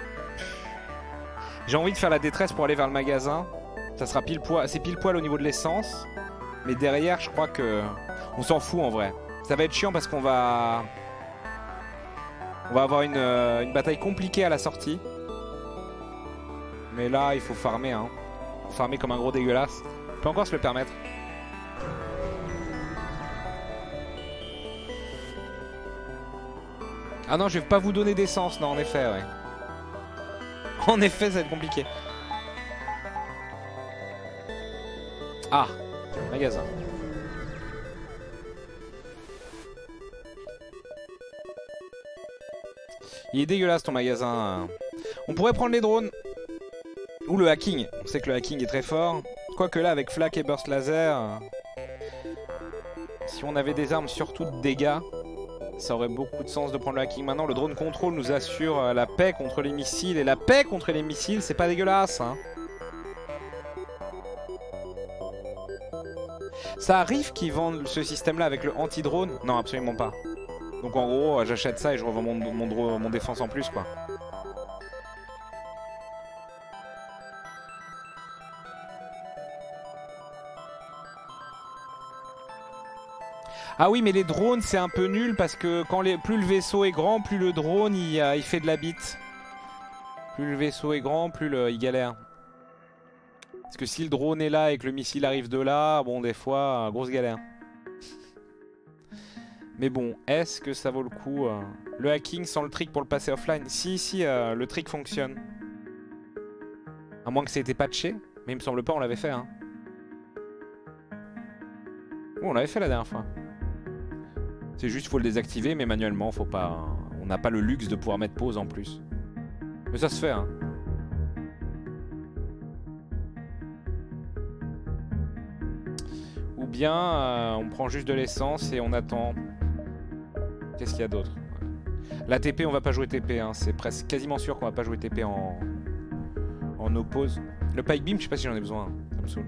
J'ai envie de faire la détresse pour aller vers le magasin. Ça sera pile poil, c'est pile poil au niveau de l'essence. Mais derrière, je crois que on s'en fout en vrai. Ça va être chiant parce qu'on va on va avoir une, euh, une, bataille compliquée à la sortie. Mais là, il faut farmer hein. Farmer comme un gros dégueulasse. On peut encore se le permettre. Ah non, je vais pas vous donner d'essence, non, en effet, ouais. En effet, ça va être compliqué. Ah, magasin. Il est dégueulasse ton magasin. On pourrait prendre les drones. Ou le hacking. On sait que le hacking est très fort. Quoique là, avec flak et burst laser... Si on avait des armes surtout de dégâts, ça aurait beaucoup de sens de prendre le hacking maintenant. Le drone control nous assure euh, la paix contre les missiles. Et la paix contre les missiles, c'est pas dégueulasse. Hein. Ça arrive qu'ils vendent ce système-là avec le anti-drone? Non, absolument pas. Donc en gros, j'achète ça et je revends mon, mon, mon défense en plus, quoi. Ah oui, mais les drones, c'est un peu nul parce que quand les, plus le vaisseau est grand, plus le drone, il, euh, fait de la bite. Plus le vaisseau est grand, plus il galère. Parce que si le drone est là et que le missile arrive de là, bon, des fois, euh, grosse galère. Mais bon, est-ce que ça vaut le coup euh, Le hacking sans le trick pour le passer offline? Si, si, le trick fonctionne. À moins que ça ait été patché. Mais il me semble pas, on l'avait fait. Hein. on l'avait fait la dernière fois. C'est juste faut le désactiver, mais manuellement, faut pas. On n'a pas le luxe de pouvoir mettre pause en plus. Mais ça se fait, hein. Ou bien, euh, on prend juste de l'essence et on attend. Qu'est-ce qu'il y a d'autre La TP, on va pas jouer TP, hein. c'est presque quasiment sûr qu'on va pas jouer TP en, en oppose. Le Pike Beam, je sais pas si j'en ai besoin, hein. ça me saoule.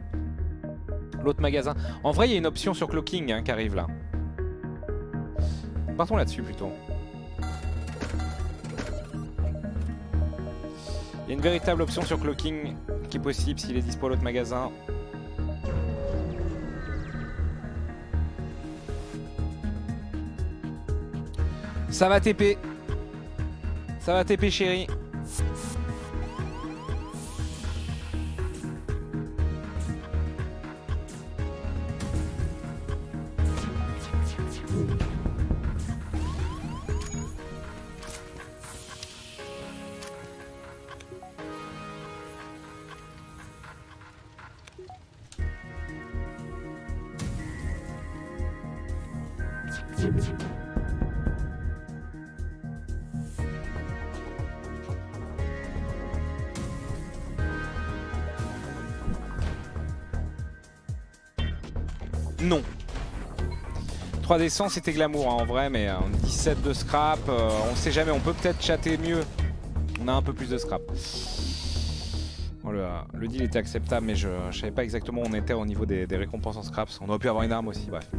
L'autre magasin. En vrai, il y a une option sur clocking hein, qui arrive là. Partons là-dessus plutôt. Il y a une véritable option sur clocking qui est possible s'il est dispo à l'autre magasin. Ça va TP. Ça va TP chérie. 3 d'essence c'était glamour hein, en vrai mais 17 euh, de scrap, euh, on sait jamais, on peut peut-être chatter mieux. On a un peu plus de scrap. le, deal était acceptable mais je, je, savais pas exactement où on était au niveau des, des récompenses en scraps. On aurait pu avoir une arme aussi, bref.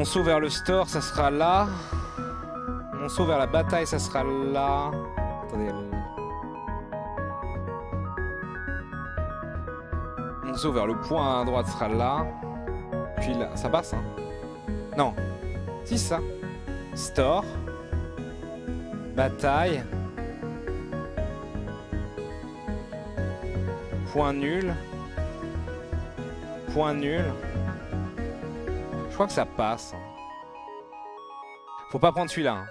Mon saut vers le store, ça sera là. Mon saut vers la bataille, ça sera là. Attendez. Mon saut vers le point à droite sera là. Puis là, ça passe, hein Non. Si, ça. Store. Bataille. Point nul. Point nul crois que ça passe. Hein. Faut pas prendre celui-là. Hein.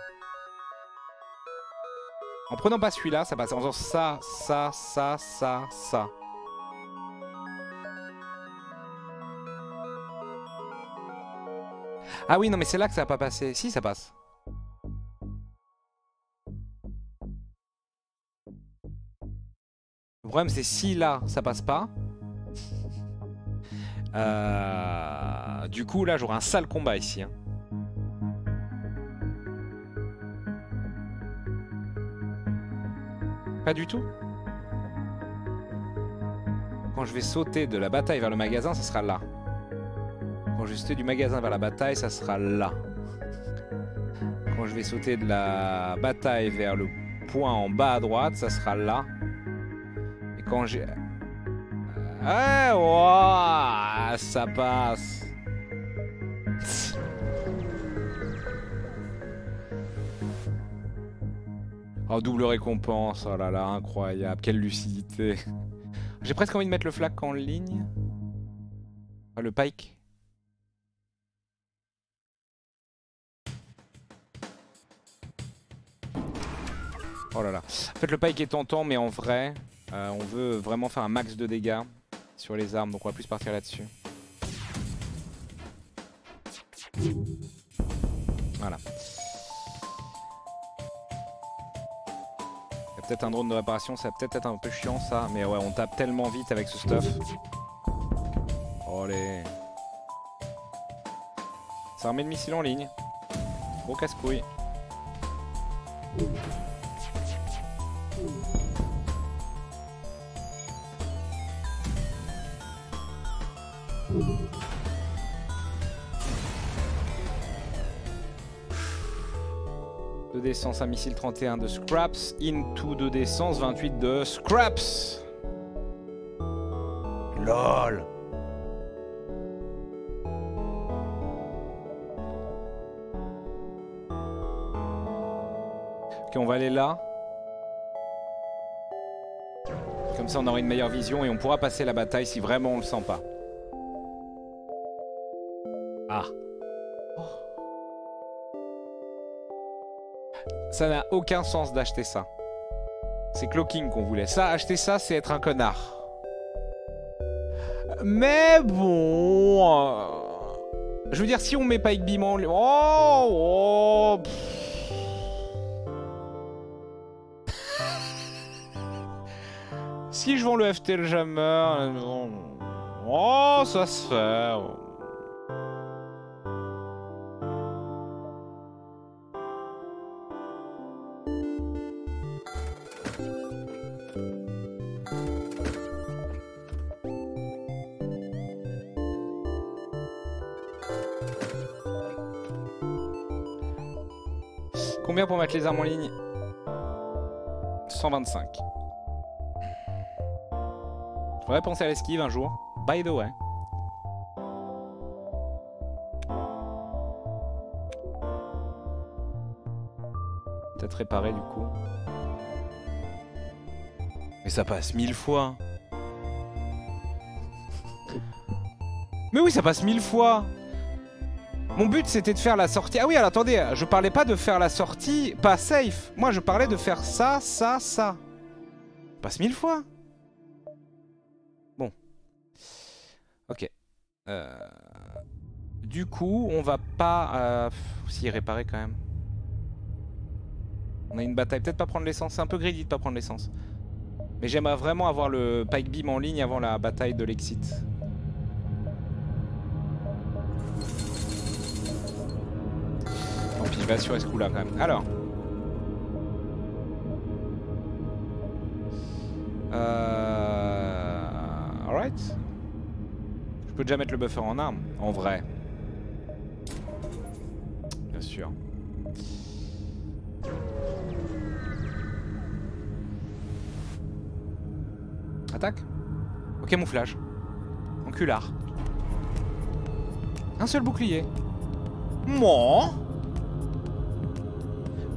En prenant pas celui-là, ça passe. En faisant ça, ça, ça, ça, ça. Ah oui, non, mais c'est là que ça va pas passer. Si, ça passe. Le problème, c'est si là, ça passe pas. Euh, du coup, là, j'aurai un sale combat ici. Hein. Pas du tout. Quand je vais sauter de la bataille vers le magasin, ça sera là. Quand je vais sauter du magasin vers la bataille, ça sera là. Quand je vais sauter de la bataille vers le point en bas à droite, ça sera là. Et quand j'ai... Eh, wow, ça passe. Oh, double récompense, oh là là, incroyable, quelle lucidité. J'ai presque envie de mettre le flac en ligne. Ah, le pike. Oh là là. En fait, le pike est tentant, mais en vrai, euh, on veut vraiment faire un max de dégâts sur les armes, donc on va plus partir là-dessus. Voilà. Il y a peut-être un drone de réparation, ça va peut-être être un peu chiant ça, mais ouais, on tape tellement vite avec ce stuff. Allez. Ça remet le missile en ligne. Gros casse-couille. De d'essence, un missile 31 de Scraps. Into de d'essence, 28 de Scraps. LOL Ok, on va aller là. Comme ça, on aura une meilleure vision et on pourra passer la bataille si vraiment on le sent pas. Ça n'a aucun sens d'acheter ça. C'est cloaking qu'on voulait. Ça, acheter ça, c'est être un connard. Mais bon... euh, Je veux dire, si on met Pike Beam en... Oh, oh. Si je vends le FT le Jammer... euh. Oh, ça se fait... pour mettre les armes en ligne 125. Je pourrais penser à l'esquive un jour. By the way. Peut-être réparer du coup. Mais ça passe mille fois. Mais oui, ça passe mille fois. Mon but c'était de faire la sortie. Ah oui, alors attendez, je parlais pas de faire la sortie pas safe. Moi je parlais de faire ça, ça, ça. Passe mille fois. Bon. Ok. Euh, Du coup, on va pas... Euh... Si, réparer quand même. On a une bataille. Peut-être pas prendre l'essence. C'est un peu greedy de pas prendre l'essence. Mais j'aimerais vraiment avoir le Pike Beam en ligne avant la bataille de l'exit. Vais assurer ce coup-là quand même. Alors. Euh... Alright. Je peux déjà mettre le buffer en arme, en vrai. Bien sûr. Attaque Ok, camouflage. Enculard. Un seul bouclier. Moi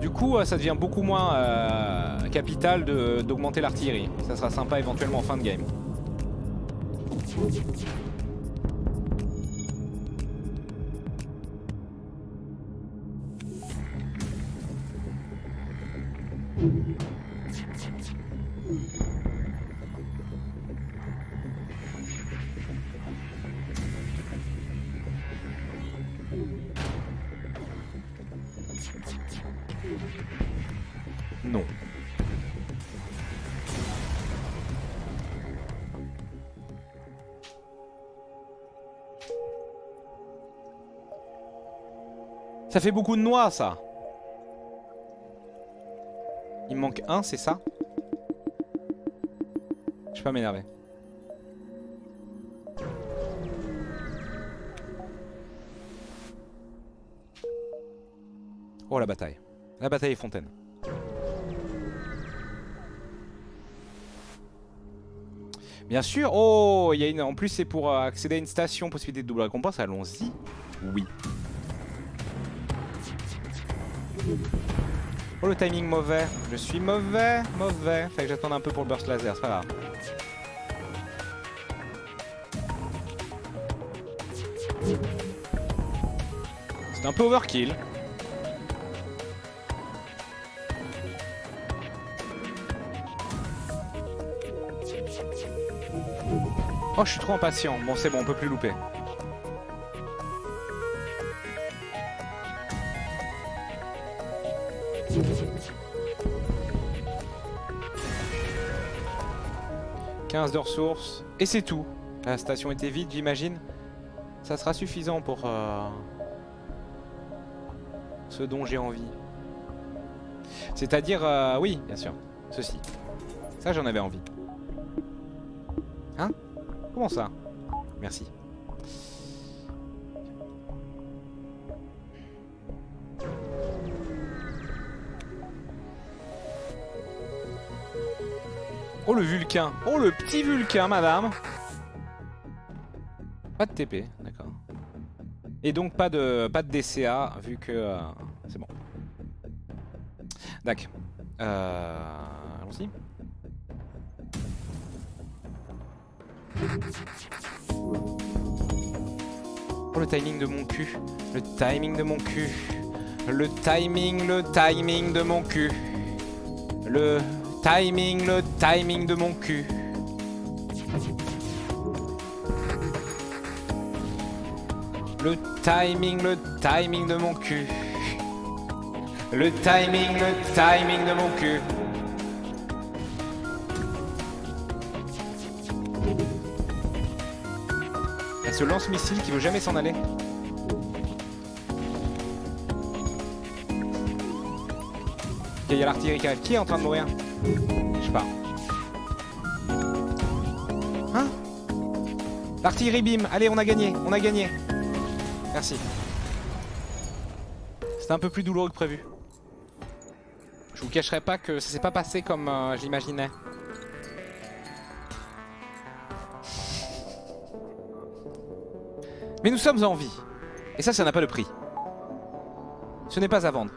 Du coup, euh, ça devient beaucoup moins euh, capital d'augmenter l'artillerie. Ça sera sympa éventuellement en fin de game. Ça fait beaucoup de noix, ça. Il me manque un, c'est ça? Je vais pas m'énerver. Oh, la bataille. La bataille est fontaine. Bien sûr. Oh, il y a une. En plus, c'est pour accéder à une station, possibilité de double récompense. Allons-y. Oui. Oh, le timing mauvais. Je suis mauvais, mauvais. Fait que j'attends un peu pour le burst laser, c'est pas grave. C'est un peu overkill. Oh, je suis trop impatient. Bon, c'est bon, on peut plus louper. 15 de ressources. Et c'est tout. La station était vide, j'imagine. Ça sera suffisant pour... Euh, ce dont j'ai envie. C'est-à-dire... Euh, oui, bien sûr. Ceci. Ça, j'en avais envie. Hein? Comment ça? Merci. Oh le vulcain Oh le petit vulcain madame Pas de TP, d'accord. Et donc pas de pas de DCA vu que euh, c'est bon. D'accord. Euh, Allons-y. Oh le timing de mon cul. Le timing de mon cul. Le timing, le timing de mon cul. Le timing, le timing de mon cul. Le timing, le timing de mon cul. Le timing, le timing de mon cul. Elle se lance-missile qui veut jamais s'en aller. Il y a l'artillerie. Qui est en train de mourir Je pas. Hein L'artillerie bim Allez, on a gagné, on a gagné. Merci. C'était un peu plus douloureux que prévu. Je vous cacherai pas que ça s'est pas passé comme euh, j'imaginais. Mais nous sommes en vie. Et ça, ça n'a pas de prix. Ce n'est pas à vendre.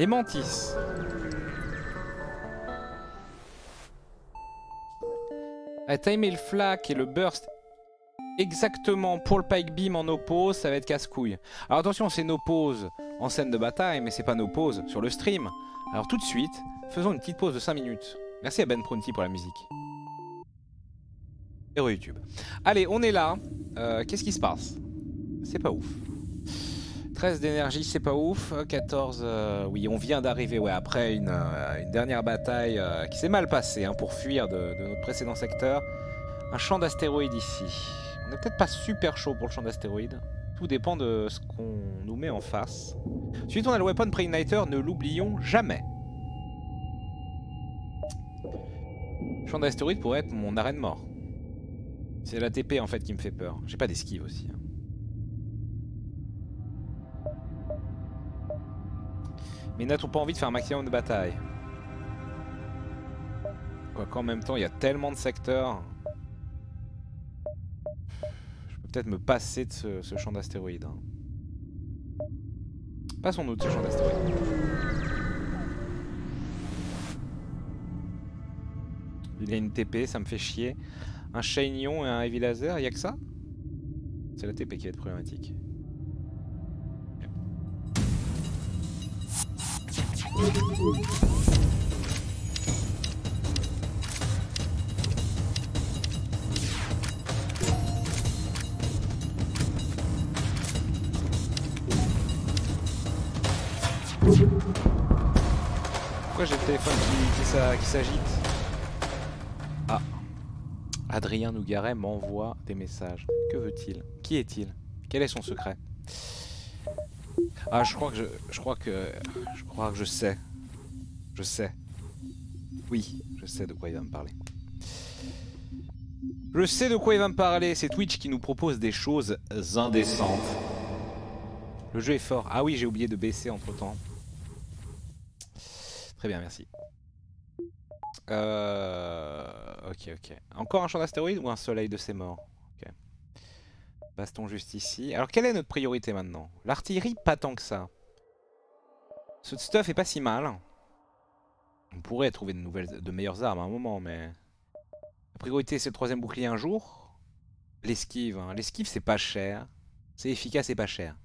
Les mantis. À timer le flak et le burst exactement pour le pike beam en oppose, ça va être casse-couille. Alors attention, c'est nos pauses en scène de bataille, mais c'est pas nos pauses sur le stream. Alors tout de suite, faisons une petite pause de 5 minutes. Merci à Ben Prunty pour la musique. Héros YouTube. Allez, on est là. Euh, Qu'est-ce qui se passe? C'est pas ouf. 13 d'énergie, c'est pas ouf. 14, euh, oui, on vient d'arriver, ouais, après une, euh, dernière bataille euh, qui s'est mal passée hein, pour fuir de, notre précédent secteur. Un champ d'astéroïdes ici. On n'est peut-être pas super chaud pour le champ d'astéroïdes. Tout dépend de ce qu'on nous met en face. Ensuite, on a le Weapon Preigniter, ne l'oublions jamais. Le champ d'astéroïdes pourrait être mon arène mort. C'est la TP en fait qui me fait peur. J'ai pas d'esquive aussi. Hein. Mais n'a-t-on pas envie de faire un maximum de bataille Quoiqu'en même temps, il y a tellement de secteurs. Je peux peut-être me passer de ce, champ d'astéroïdes. Hein. Passons-nous de ce champ d'astéroïdes. Il a une TP, ça me fait chier. Un Chaignon et un Heavy Laser, il y a que ça? C'est la TP qui va être problématique. Pourquoi j'ai le téléphone qui, qui, s'agite Ah. Adrien Nougaret m'envoie des messages. Que veut-il? Qui est-il? Quel est son secret? Ah, je crois que je, crois que, je crois que je sais. Je sais. Oui, je sais de quoi il va me parler. Je sais de quoi il va me parler. C'est Twitch qui nous propose des choses indécentes. Le jeu est fort. Ah oui, j'ai oublié de baisser entre temps. Très bien, merci. Euh... Ok, ok. Encore un champ d'astéroïdes ou un soleil de ses morts? Baston juste ici. Alors quelle est notre priorité maintenant? L'artillerie, pas tant que ça. Ce stuff est pas si mal. On pourrait trouver de, nouvelles, de meilleures armes à un moment, mais... La priorité c'est le troisième bouclier un jour. L'esquive, hein. l'esquive c'est pas cher. C'est efficace et pas cher.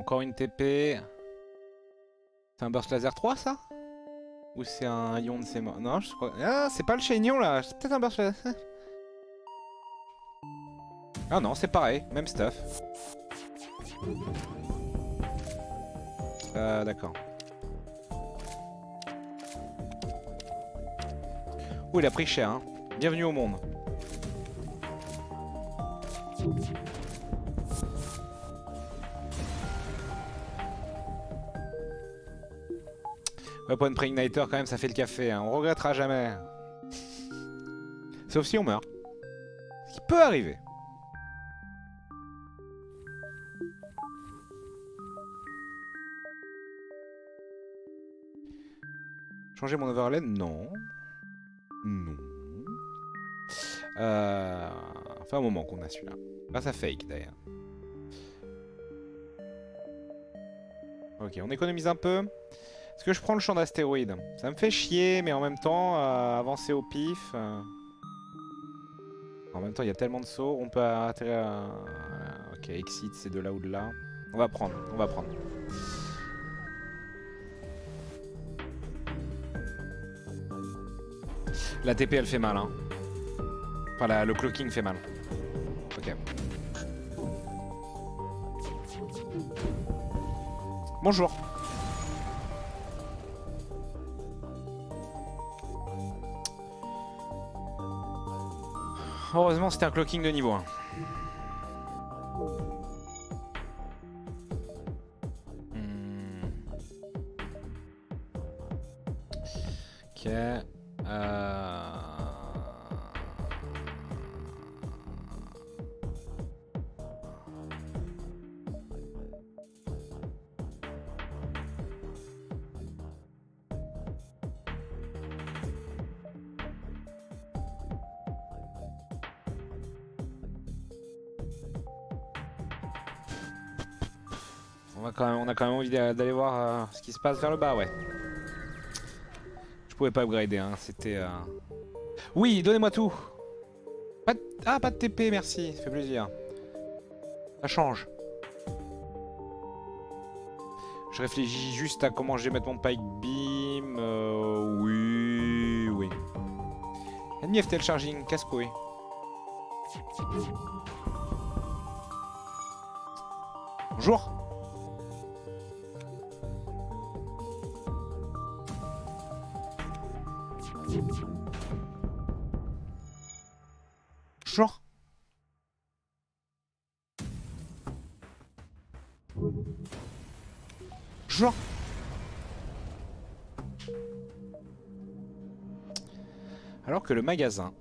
Encore une TP. C'est un burst laser 3 ça? Ou c'est un ion de ses Non, je crois. Ah, c'est pas le chaignon là, c'est peut-être un burst laser. Ah non, c'est pareil, même stuff. Euh, d'accord. Oh, il a pris cher, hein. Bienvenue au monde. Weapon Preigniter, quand même, ça fait le café. Hein. On regrettera jamais. Sauf si on meurt. Ce qui peut arriver. Changer mon overlay? Non. Non. Euh... Enfin un moment qu'on a celui-là. Pas ça fake d'ailleurs. Ok, on économise un peu. Est-ce que je prends le champ d'astéroïdes Ça me fait chier, mais en même temps, euh, avancer au pif... Euh. En même temps, il y a tellement de sauts, on peut atterrir... À... Ok, exit, c'est de là ou de là. On va prendre, on va prendre. La TP, elle fait mal, hein. Enfin, le cloaking fait mal. Ok. Bonjour. Heureusement, c'était un clocking de niveau 1. Envie d'aller voir euh, ce qui se passe vers le bas, ouais. Je pouvais pas upgrader, hein, c'était... Euh... Oui, donnez-moi tout pas. Ah, pas de TP, merci, ça fait plaisir. Ça change. Je réfléchis juste à comment je vais mettre mon pike beam. Euh, oui, oui. Ennemi FTL charging, casse-couille. Bonjour Bonjour Alors que le magasin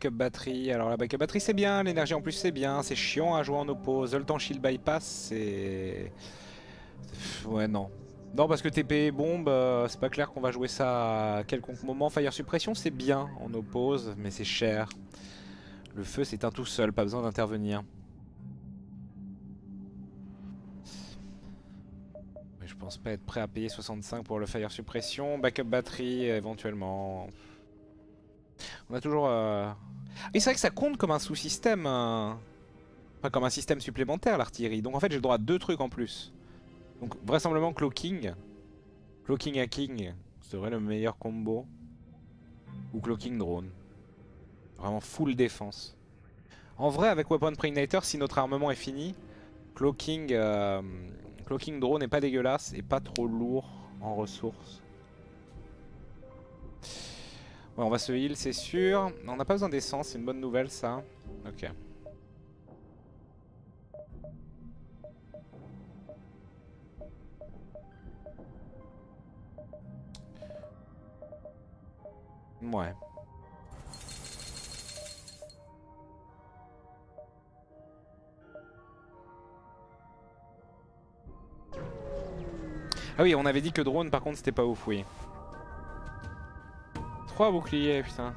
backup batterie, alors la backup batterie c'est bien, l'énergie en plus c'est bien, c'est chiant à jouer en oppose, le temps shield bypass c'est... Ouais non. Non parce que TP bombe, euh, c'est pas clair qu'on va jouer ça à quelconque moment. Fire suppression c'est bien en oppose, mais c'est cher. Le feu c'est un tout seul, pas besoin d'intervenir. je pense pas être prêt à payer 65 pour le fire suppression. Backup batterie éventuellement. On a toujours... Euh... c'est vrai que ça compte comme un sous-système. Enfin, comme un système supplémentaire, l'artillerie. Donc en fait, j'ai le droit à deux trucs en plus. Donc vraisemblablement cloaking. Cloaking hacking serait le meilleur combo. Ou cloaking drone. Vraiment full défense. En vrai, avec Weapon Preignator, si notre armement est fini, cloaking, euh... cloaking drone n'est pas dégueulasse et pas trop lourd en ressources on va se heal, c'est sûr. On n'a pas besoin d'essence, c'est une bonne nouvelle ça. Ok. Ouais. Ah oui, on avait dit que drone par contre c'était pas ouf, oui trois boucliers, putain.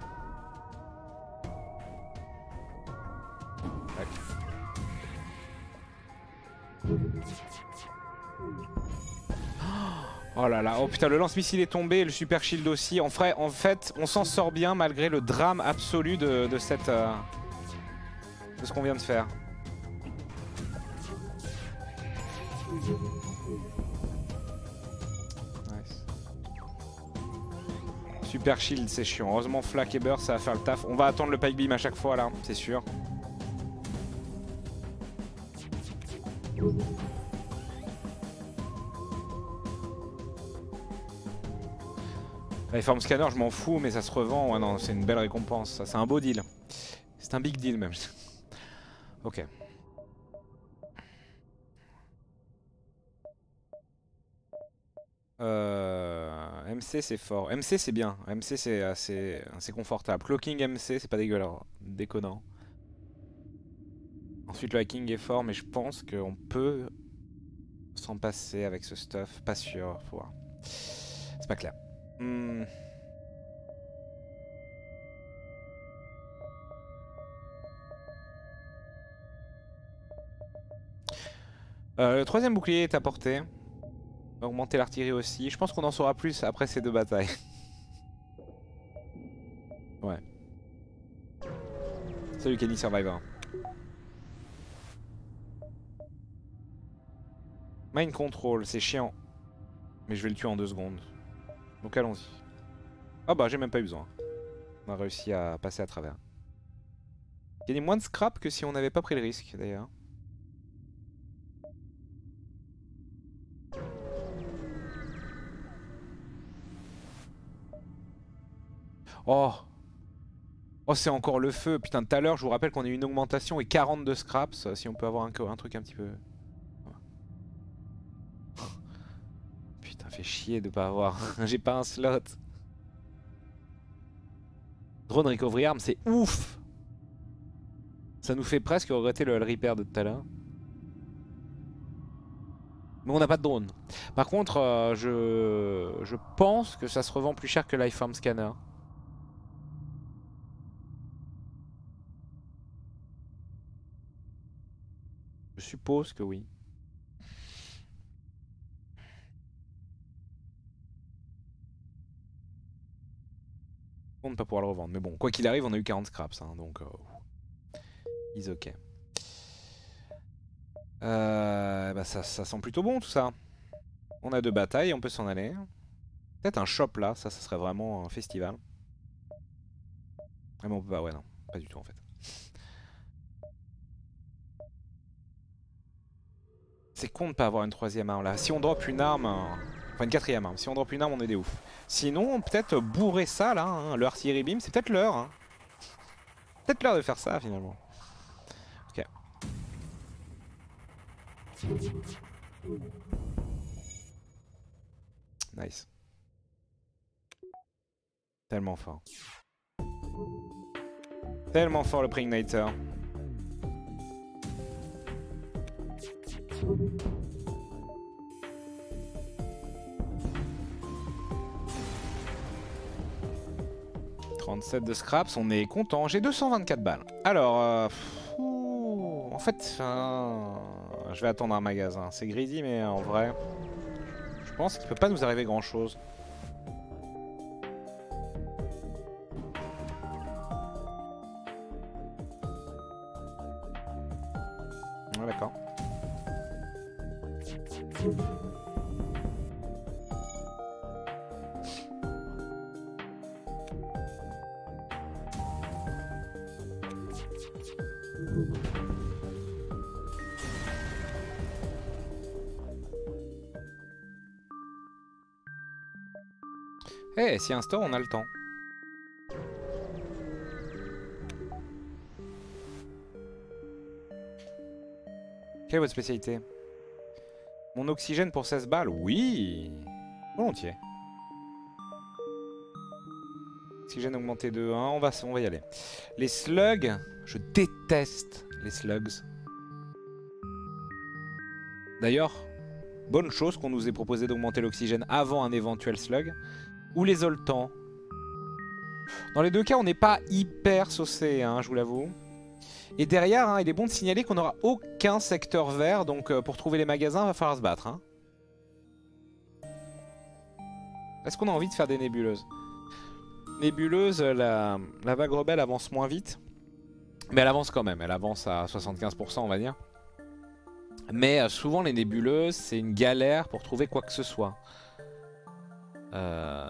Oh là là, oh putain, le lance-missile est tombé, le super shield aussi. En, vrai, en fait, on s'en sort bien malgré le drame absolu de, cette... Euh, de ce qu'on vient de faire. Super shield, c'est chiant. Heureusement, Flak et Burr, ça va faire le taf. On va attendre le Pike Beam à chaque fois là, c'est sûr. La forme scanner, je m'en fous, mais ça se revend. Ouais, non, c'est une belle récompense. Ça, c'est un beau deal. C'est un big deal même. ok. Euh, MC c'est fort. MC c'est bien. MC c'est assez, assez confortable. Clocking MC c'est pas dégueulasse. Déconnant. Ensuite le hacking est fort mais je pense qu'on peut s'en passer avec ce stuff. Pas sûr. Faut voir. C'est pas clair. Hmm. Euh, le troisième bouclier est à portée. Augmenter l'artillerie aussi. Je pense qu'on en saura plus après ces deux batailles. ouais. Salut Kenny Survivor. Mind Control, c'est chiant. Mais je vais le tuer en deux secondes. Donc allons-y. Ah bah j'ai même pas eu besoin. On a réussi à passer à travers. Gagner moins de scrap que si on n'avait pas pris le risque d'ailleurs. Oh. Oh c'est encore le feu. Putain tout à l'heure je vous rappelle qu'on a eu une augmentation et 40 de scraps Si on peut avoir un, truc un petit peu... Putain fait chier de pas avoir... J'ai pas un slot. Drone Recovery Arm c'est ouf. Ça nous fait presque regretter le repair de tout à l'heure. Mais on n'a pas de drone. Par contre, euh, je, je pense que ça se revend plus cher que l'iFarm Scanner. Suppose que oui. On ne pas pouvoir le revendre. Mais bon, quoi qu'il arrive, on a eu 40 scraps. Hein, donc, euh, is ok. Euh, bah ça, ça sent plutôt bon tout ça. On a deux batailles, on peut s'en aller. Peut-être un shop là, ça, ça serait vraiment un festival. Ah mais on peut pas, ouais non, pas du tout en fait. C'est con de pas avoir une troisième arme là. Si on drop une arme, enfin une quatrième arme, si on drop une arme on est des ouf. Sinon peut-être bourrer ça là, hein, le artillery beam, c'est peut-être l'heure. Hein. Peut-être l'heure de faire ça finalement. Ok. Nice. Tellement fort. Tellement fort le Pregnator. 37 de scraps, on est content. J'ai 224 balles. Alors, euh, en fait, je vais attendre un magasin. C'est greedy, mais en vrai, je pense qu'il peut pas nous arriver grand Un store, on a le temps. Quelle est votre spécialité? Mon oxygène pour 16 balles Oui Volontiers. Oxygène augmenté de 1, on va, on va y aller. Les slugs, je déteste les slugs. D'ailleurs, bonne chose qu'on nous ait proposé d'augmenter l'oxygène avant un éventuel slug. Ou les oltans. Dans les deux cas, on n'est pas hyper saucé, hein, je vous l'avoue. Et derrière, hein, il est bon de signaler qu'on n'aura aucun secteur vert, donc euh, pour trouver les magasins, il va falloir se battre. Hein. Est-ce qu'on a envie de faire des nébuleuses? Nébuleuse, la, la vague rebelle avance moins vite. Mais elle avance quand même, elle avance à 75% on va dire. Mais euh, souvent les nébuleuses, c'est une galère pour trouver quoi que ce soit. Euh,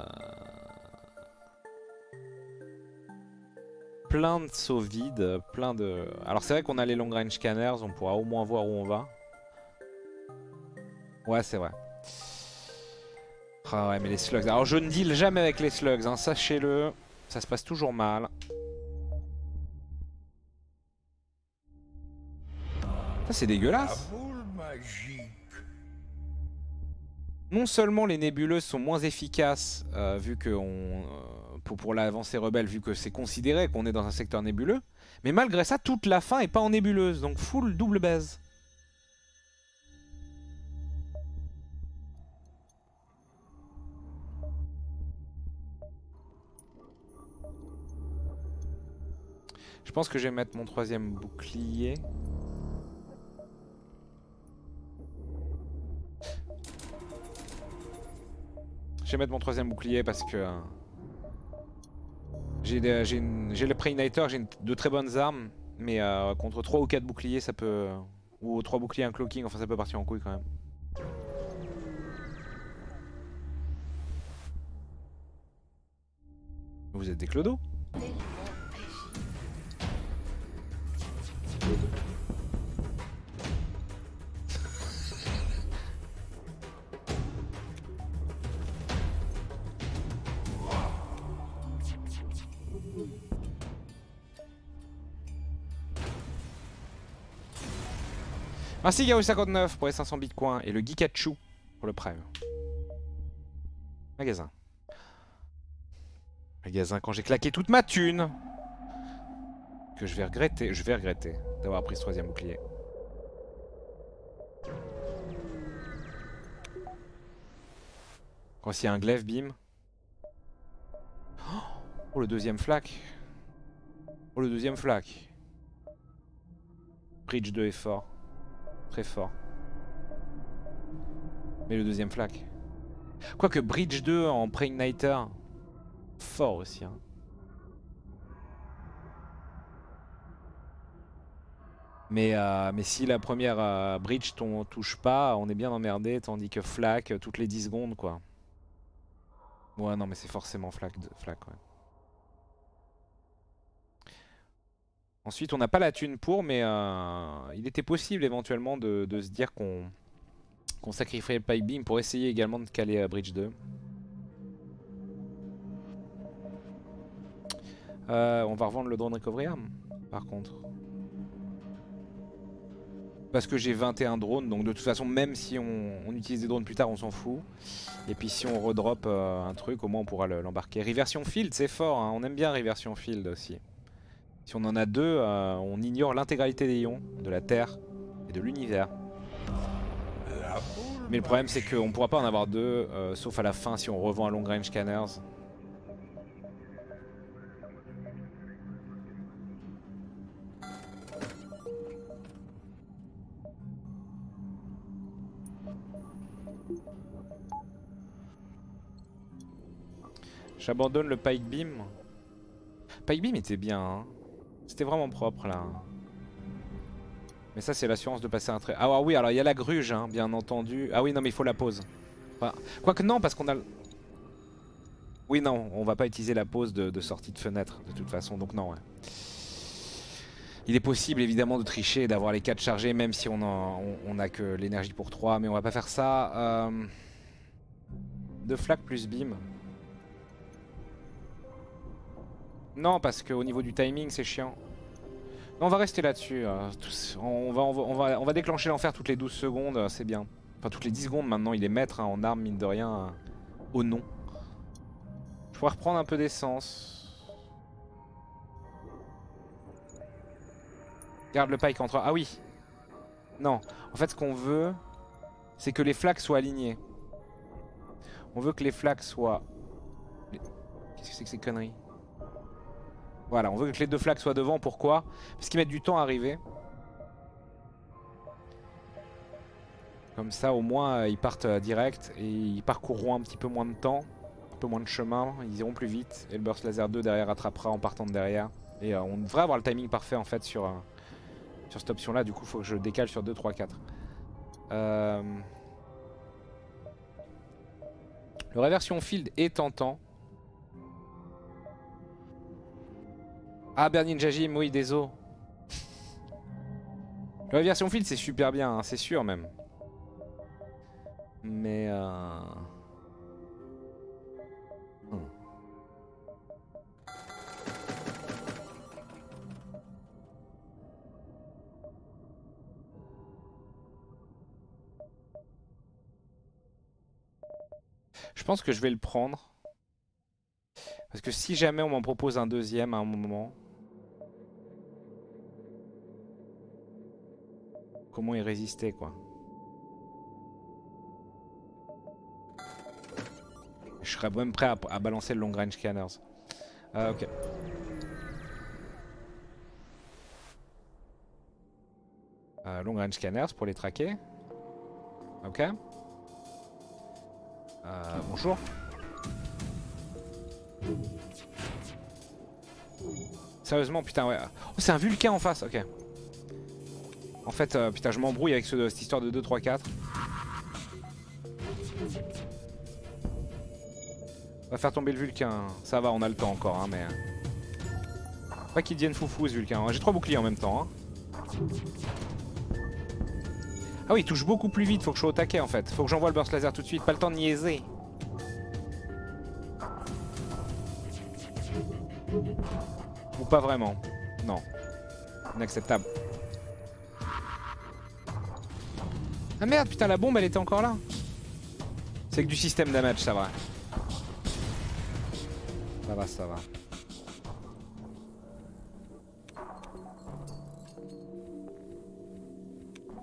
plein de sauts vides, plein de... Alors c'est vrai qu'on a les long range scanners, on pourra au moins voir où on va. Ouais c'est vrai. Ah ouais mais les slugs. Alors je ne deal jamais avec les slugs, hein, sachez-le. Ça se passe toujours mal. Ça c'est dégueulasse. Non seulement les nébuleuses sont moins efficaces euh, euh, pour, pour l'avancée rebelle vu que c'est considéré qu'on est dans un secteur nébuleux, mais malgré ça toute la fin est pas en nébuleuse, donc full double base. Je pense que je vais mettre mon troisième bouclier. Vais mettre mon troisième bouclier parce que... Euh, j'ai le Preinator, j'ai de très bonnes armes. Mais euh, contre 3 ou 4 boucliers, ça peut... Ou 3 boucliers, un cloaking, enfin ça peut partir en couille quand même. Vous êtes des clodos? Merci Gao59 pour les 500 bitcoins et le Gikachu pour le prime. Magasin. Magasin quand j'ai claqué toute ma thune. Que je vais regretter, je vais regretter d'avoir pris ce troisième bouclier. Quand il y a un glaive beam. Oh le deuxième flac. Oh le deuxième flac. Bridge 2 est fort. Très fort. Mais le deuxième flac. Quoique Bridge 2 en Preigniter, fort aussi. Hein. Mais, euh, mais si la première euh, bridge on touche pas, on est bien emmerdé, tandis que flac toutes les 10 secondes quoi. Ouais non mais c'est forcément flac, de, flac ouais. Ensuite, on n'a pas la thune pour, mais euh, il était possible éventuellement de, se dire qu'on sacrifierait le pipe beam pour essayer également de caler à Bridge 2. Euh, on va revendre le drone recovery arm, par contre. Parce que j'ai 21 drones, donc de toute façon, même si on, utilise des drones plus tard, on s'en fout. Et puis si on redrop euh, un truc, au moins on pourra l'embarquer. Reversion field, c'est fort, hein. on aime bien Reversion field aussi. Si on en a deux, euh, on ignore l'intégralité des ions, de la Terre et de l'univers. Mais le problème c'est qu'on ne pourra pas en avoir deux, euh, sauf à la fin si on revend à long range scanners. J'abandonne le Pike Beam. Pike Beam était bien, hein. C'était vraiment propre là. Mais ça c'est l'assurance de passer un trait. Ah oui alors il y a la gruge hein, bien entendu. Ah oui non mais il faut la pause. Quoique non parce qu'on a... Oui non on va pas utiliser la pause de, sortie de fenêtre de toute façon donc non ouais. Il est possible évidemment de tricher et d'avoir les 4 chargés même si on a, que l'énergie pour 3 mais on va pas faire ça. Euh... Deux flaques plus beam. Non, parce qu'au niveau du timing, c'est chiant. on va rester là-dessus. Euh, on, va, déclencher l'enfer toutes les 12 secondes, euh, c'est bien. Enfin, toutes les 10 secondes maintenant, il est maître hein, en arme, mine de rien, euh, au nom. Je pourrais reprendre un peu d'essence. Garde le pike entre... Ah oui Non, en fait ce qu'on veut, c'est que les flaques soient alignées. On veut que les flaques soient... Qu'est-ce que c'est que ces conneries? Voilà, on veut que les deux flaques soient devant. Pourquoi? Parce qu'ils mettent du temps à arriver. Comme ça, au moins, euh, ils partent euh, direct et ils parcourront un petit peu moins de temps. peu moins de chemin, ils iront plus vite. Et le Burst Laser 2 derrière attrapera en partant de derrière. Et euh, on devrait avoir le timing parfait en fait sur, sur cette option là. Du coup, il faut que je décale sur 2, 3, 4. Le réversion field est tentant. Ah, Bernin Jajim, oui, désolé. Le réversion field, c'est super bien, hein, c'est sûr même. Mais... Euh... Hmm. Je pense que je vais le prendre. Parce que si jamais on m'en propose un deuxième à un moment... Comment y résister quoi Je serais même prêt à, balancer le long range scanners. Euh, ok. Euh, long range scanners pour les traquer. Ok. Euh, bonjour. Sérieusement, putain, ouais. Oh, c'est un vulcain en face, ok. En fait, euh, putain, je m'embrouille avec cette histoire de 2, 3, 4. On va faire tomber le vulcain. Ça va, on a le temps encore, hein, mais... Pas qu'il devienne foufou ce vulcain. J'ai trois boucliers en même temps. Hein. Ah oui, il touche beaucoup plus vite, faut que je sois au taquet en fait. Faut que j'envoie le burst laser tout de suite, pas le temps de niaiser. Ou pas vraiment. Non. Inacceptable. Ah merde, putain, la bombe, elle était encore là. C'est que du système damage, ça va. Ça va, ça va.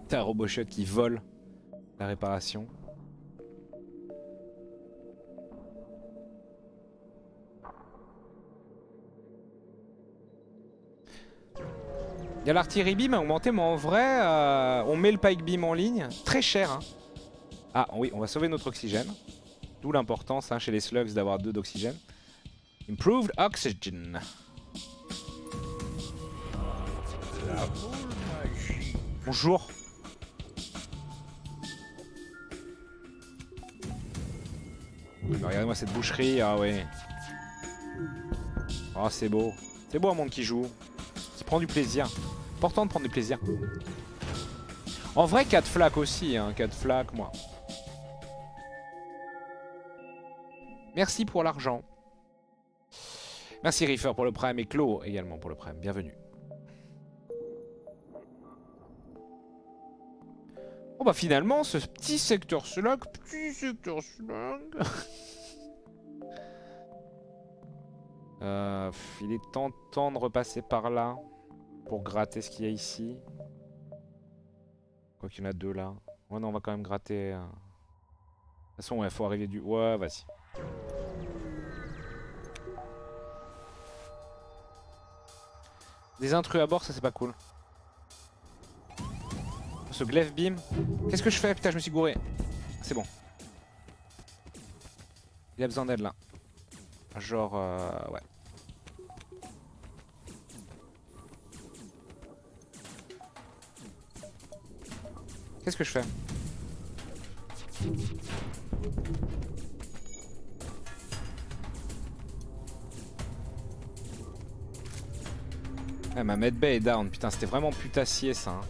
T'as un robot qui vole la réparation. Il y a l'artillerie beam a augmenté, mais en vrai, euh, on met le pike beam en ligne. Très cher. Hein. Ah oui, on va sauver notre oxygène. D'où l'importance hein, chez les slugs d'avoir deux d'oxygène. Improved oxygen. Bonjour. Regardez-moi cette boucherie, ah ouais. Ah c'est beau. C'est beau un monde qui joue. Prends du plaisir. Important de prendre du plaisir. En vrai, 4 flaques aussi, hein. 4 flaques, moi. Merci pour l'argent. Merci Reefer pour le prime et Clo également pour le prime. Bienvenue. Bon bah finalement, ce petit secteur slug, petit secteur slug... euh, il est tentant de repasser par là pour gratter ce qu'il y a ici. Quoi qu'il y en a deux là. Ouais non on va quand même gratter. De toute façon il faut arriver du... Ouais vas-y. Des intrus à bord ça c'est pas cool. Ce glaive beam. Qu'est-ce que je fais? Putain je me suis gouré. C'est bon. Il a besoin d'aide là. Genre euh, ouais. Qu'est-ce que je fais Ah ma medbay est down, putain c'était vraiment putassier ça. Hein.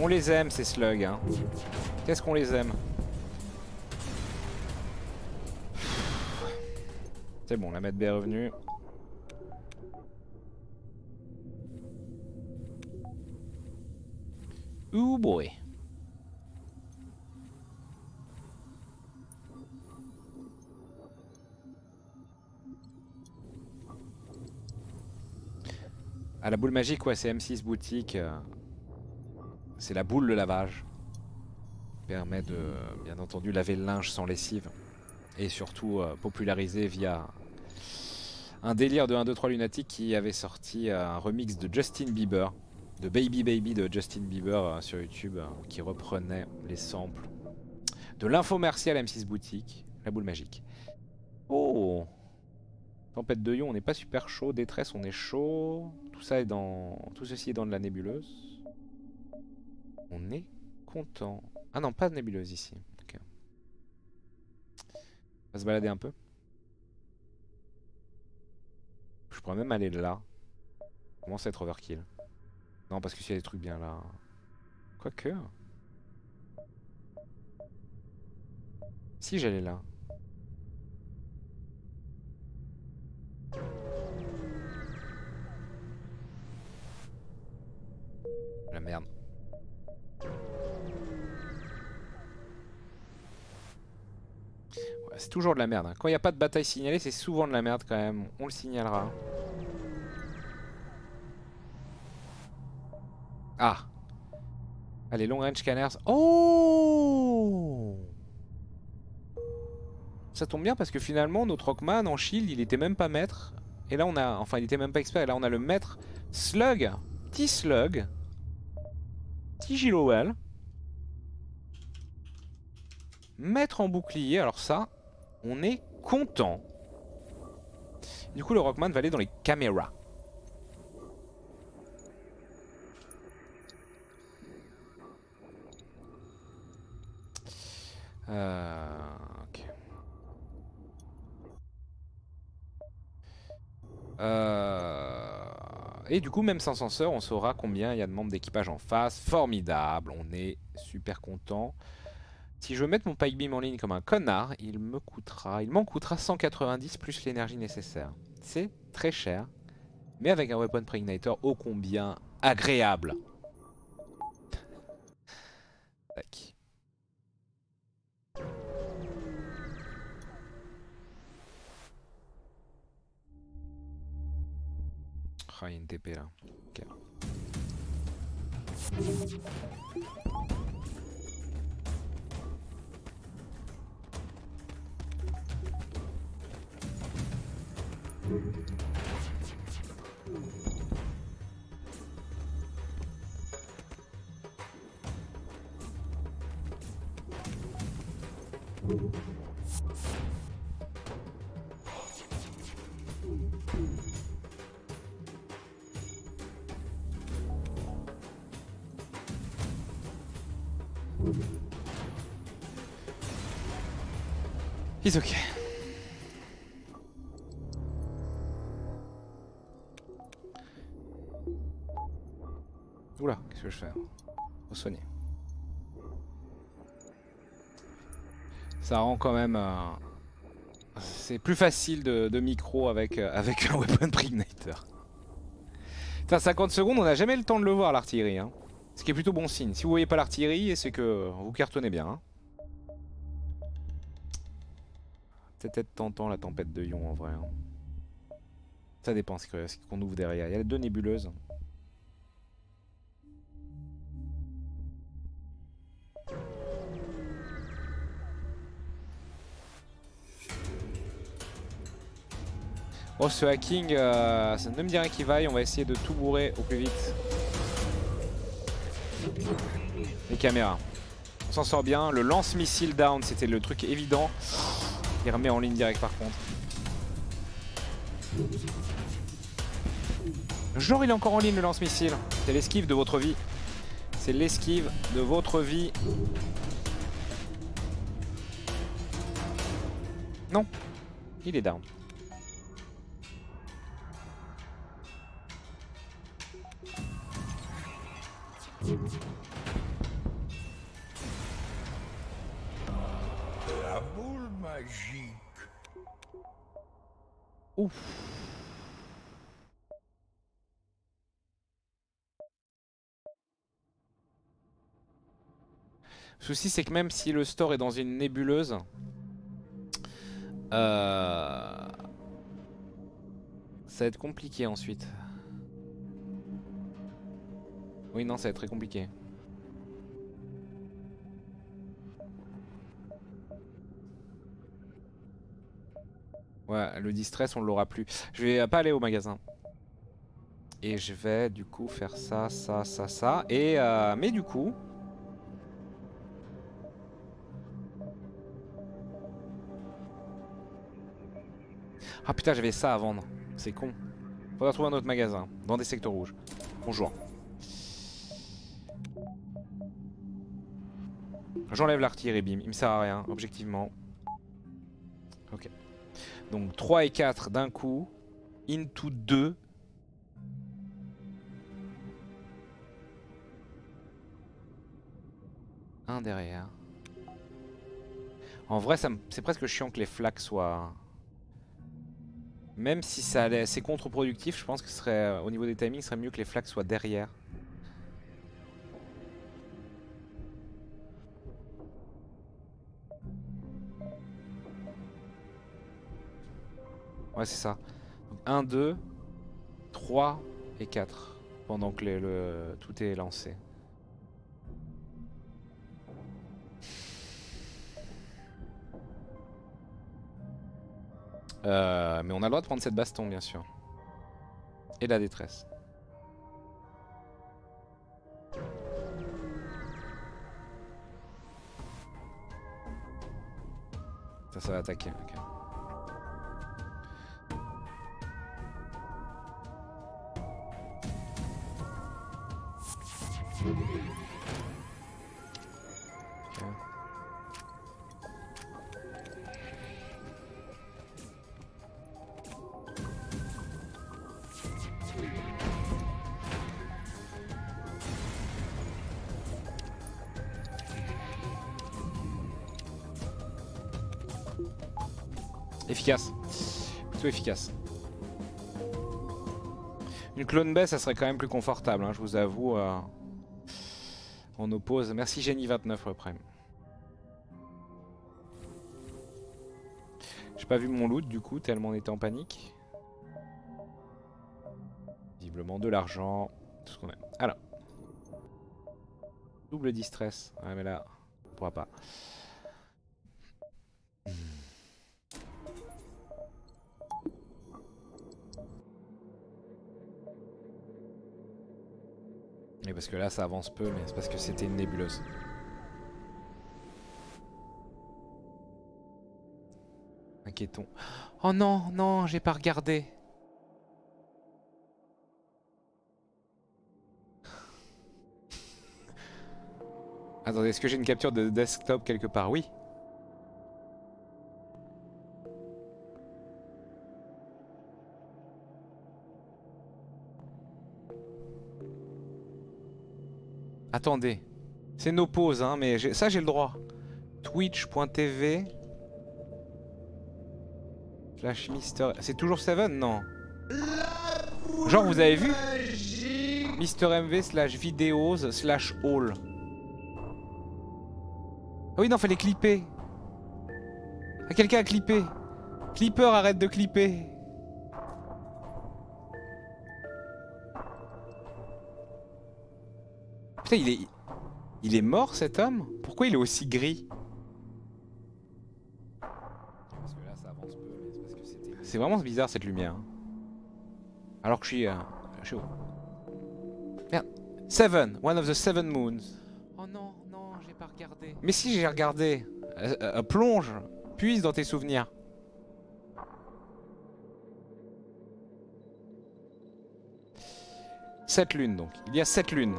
On les aime ces slugs. Hein. Qu'est-ce qu'on les aime C'est bon, la medbay est revenue. Ooh boy. Ah, la boule magique, ouais, c'est M6 boutique. Euh, c'est la boule de lavage. Permet de, bien entendu, laver le linge sans lessive. Et surtout euh, populariser via un délire de 1, 2, 3 lunatique qui avait sorti euh, un remix de Justin Bieber, de Baby Baby de Justin Bieber sur YouTube, qui reprenait les samples de l'infomercial M6 Boutique, la boule magique. Oh Tempête de ion, on n'est pas super chaud. Détresse, on est chaud. Tout ça est dans. Tout ceci est dans de la nébuleuse. On est content. Ah non, pas de nébuleuse ici. On va se balader un peu. Je pourrais même aller là. Commence à être overkill. Non, parce que s'il y a des trucs bien là. Quoique. Si j'allais là. Merde. c'est toujours de la merde. Hein. Quand il n'y a pas de bataille signalée, c'est souvent de la merde quand même. On le signalera. Ah Allez, long range scanners. Oh Ça tombe bien parce que finalement, notre Rockman en shield, il était même pas maître. Et là, on a... Enfin, il était même pas expert. Et là, on a le maître Slug. Petit Slug. Petit Gilowell. Maître en bouclier. Alors ça, on est content. Du coup, le Rockman va aller dans les caméras. Euh, euh, et du coup, même sans censeur, on saura combien il y a de membres d'équipage en face. Formidable, on est super content. Si je veux mettre mon Pike Beam en ligne comme un connard, il me coûtera, il m'en coûtera 190 plus l'énergie nécessaire. C'est très cher, mais avec un Weapon Pregnator ô combien agréable. Tac. Ah, il y a une He's ok. Oula, qu'est-ce que je fais Faut soigner. Ça rend quand même... Euh, c'est plus facile de, micro avec, euh, avec un Weapon Pregnator. Putain, 50 secondes, on n'a jamais le temps de le voir l'artillerie. Hein. Ce qui est plutôt bon signe. Si vous voyez pas l'artillerie, c'est que vous cartonnez bien. Hein. Peut-être tentant la tempête de Yon en vrai. Hein. Ça dépend ce qu'on ouvre derrière. Il y a deux nébuleuses. Oh ce hacking, euh, ça ne me dit rien qui vaille, on va essayer de tout bourrer au plus vite. Les caméras. On s'en sort bien, le lance-missile down c'était le truc évident. Il remet en ligne directe par contre. Genre il est encore en ligne le lance-missile. C'est l'esquive de votre vie. C'est l'esquive de votre vie. Non. Il est down. Ouf. Le souci c'est que même si le store est dans une nébuleuse, euh, ça va être compliqué ensuite. Oui, non, ça va être très compliqué. Ouais, le distress, on l'aura plus. Je vais pas aller au magasin. Et je vais du coup faire ça, ça, ça, ça. Et euh, mais du coup... Ah putain, j'avais ça à vendre. C'est con. Faudra trouver un autre magasin. Dans des secteurs rouges. Bonjour. J'enlève l'artillerie bim. Il me sert à rien, objectivement. Ok. Donc 3 et 4 d'un coup. Into 2. Un derrière. En vrai, c'est presque chiant que les flaques soient... Même si c'est contre-productif, je pense que serait, au niveau des timings, ce serait mieux que les flaques soient derrière. Ouais, c'est ça. 1, 2, 3 et 4 pendant que tout est lancé. Euh, mais on a le droit de prendre cette baston, bien sûr. Et la détresse. Ça, ça va attaquer. Efficace. Efficace. Une clone baie, ça serait quand même plus confortable, hein, je vous avoue. Euh, on oppose. Merci Jenny29 pour le prime. J'ai pas vu mon loot du coup, tellement on était en panique. Visiblement de l'argent, tout ce qu'on a. Alors. Double distress. Ouais mais là, on pourra pas. Parce que là ça avance peu, mais c'est parce que c'était une nébuleuse. Inquiétons. Oh non, non, j'ai pas regardé. Attendez, est-ce que j'ai une capture de desktop quelque part? Oui. Attendez. C'est nos pauses, hein, mais ça j'ai le droit. Twitch.tv Slash Mister... C'est toujours Seven Non? Genre vous avez vu? Mister MV slash videos slash all. Ah oui non fallait clipper. Ah, quelqu'un a clippé. Clipper arrête de clipper. Putain, il est... Il est mort cet homme? Pourquoi il est aussi gris? C'est vraiment bizarre cette lumière. Alors que je suis... Euh, je suis où Merde. Seven, one of the seven moons. Oh non, non, j'ai pas regardé. Mais si j'ai regardé. Euh, euh, plonge, puise dans tes souvenirs. Sept lunes donc. Il y a sept lunes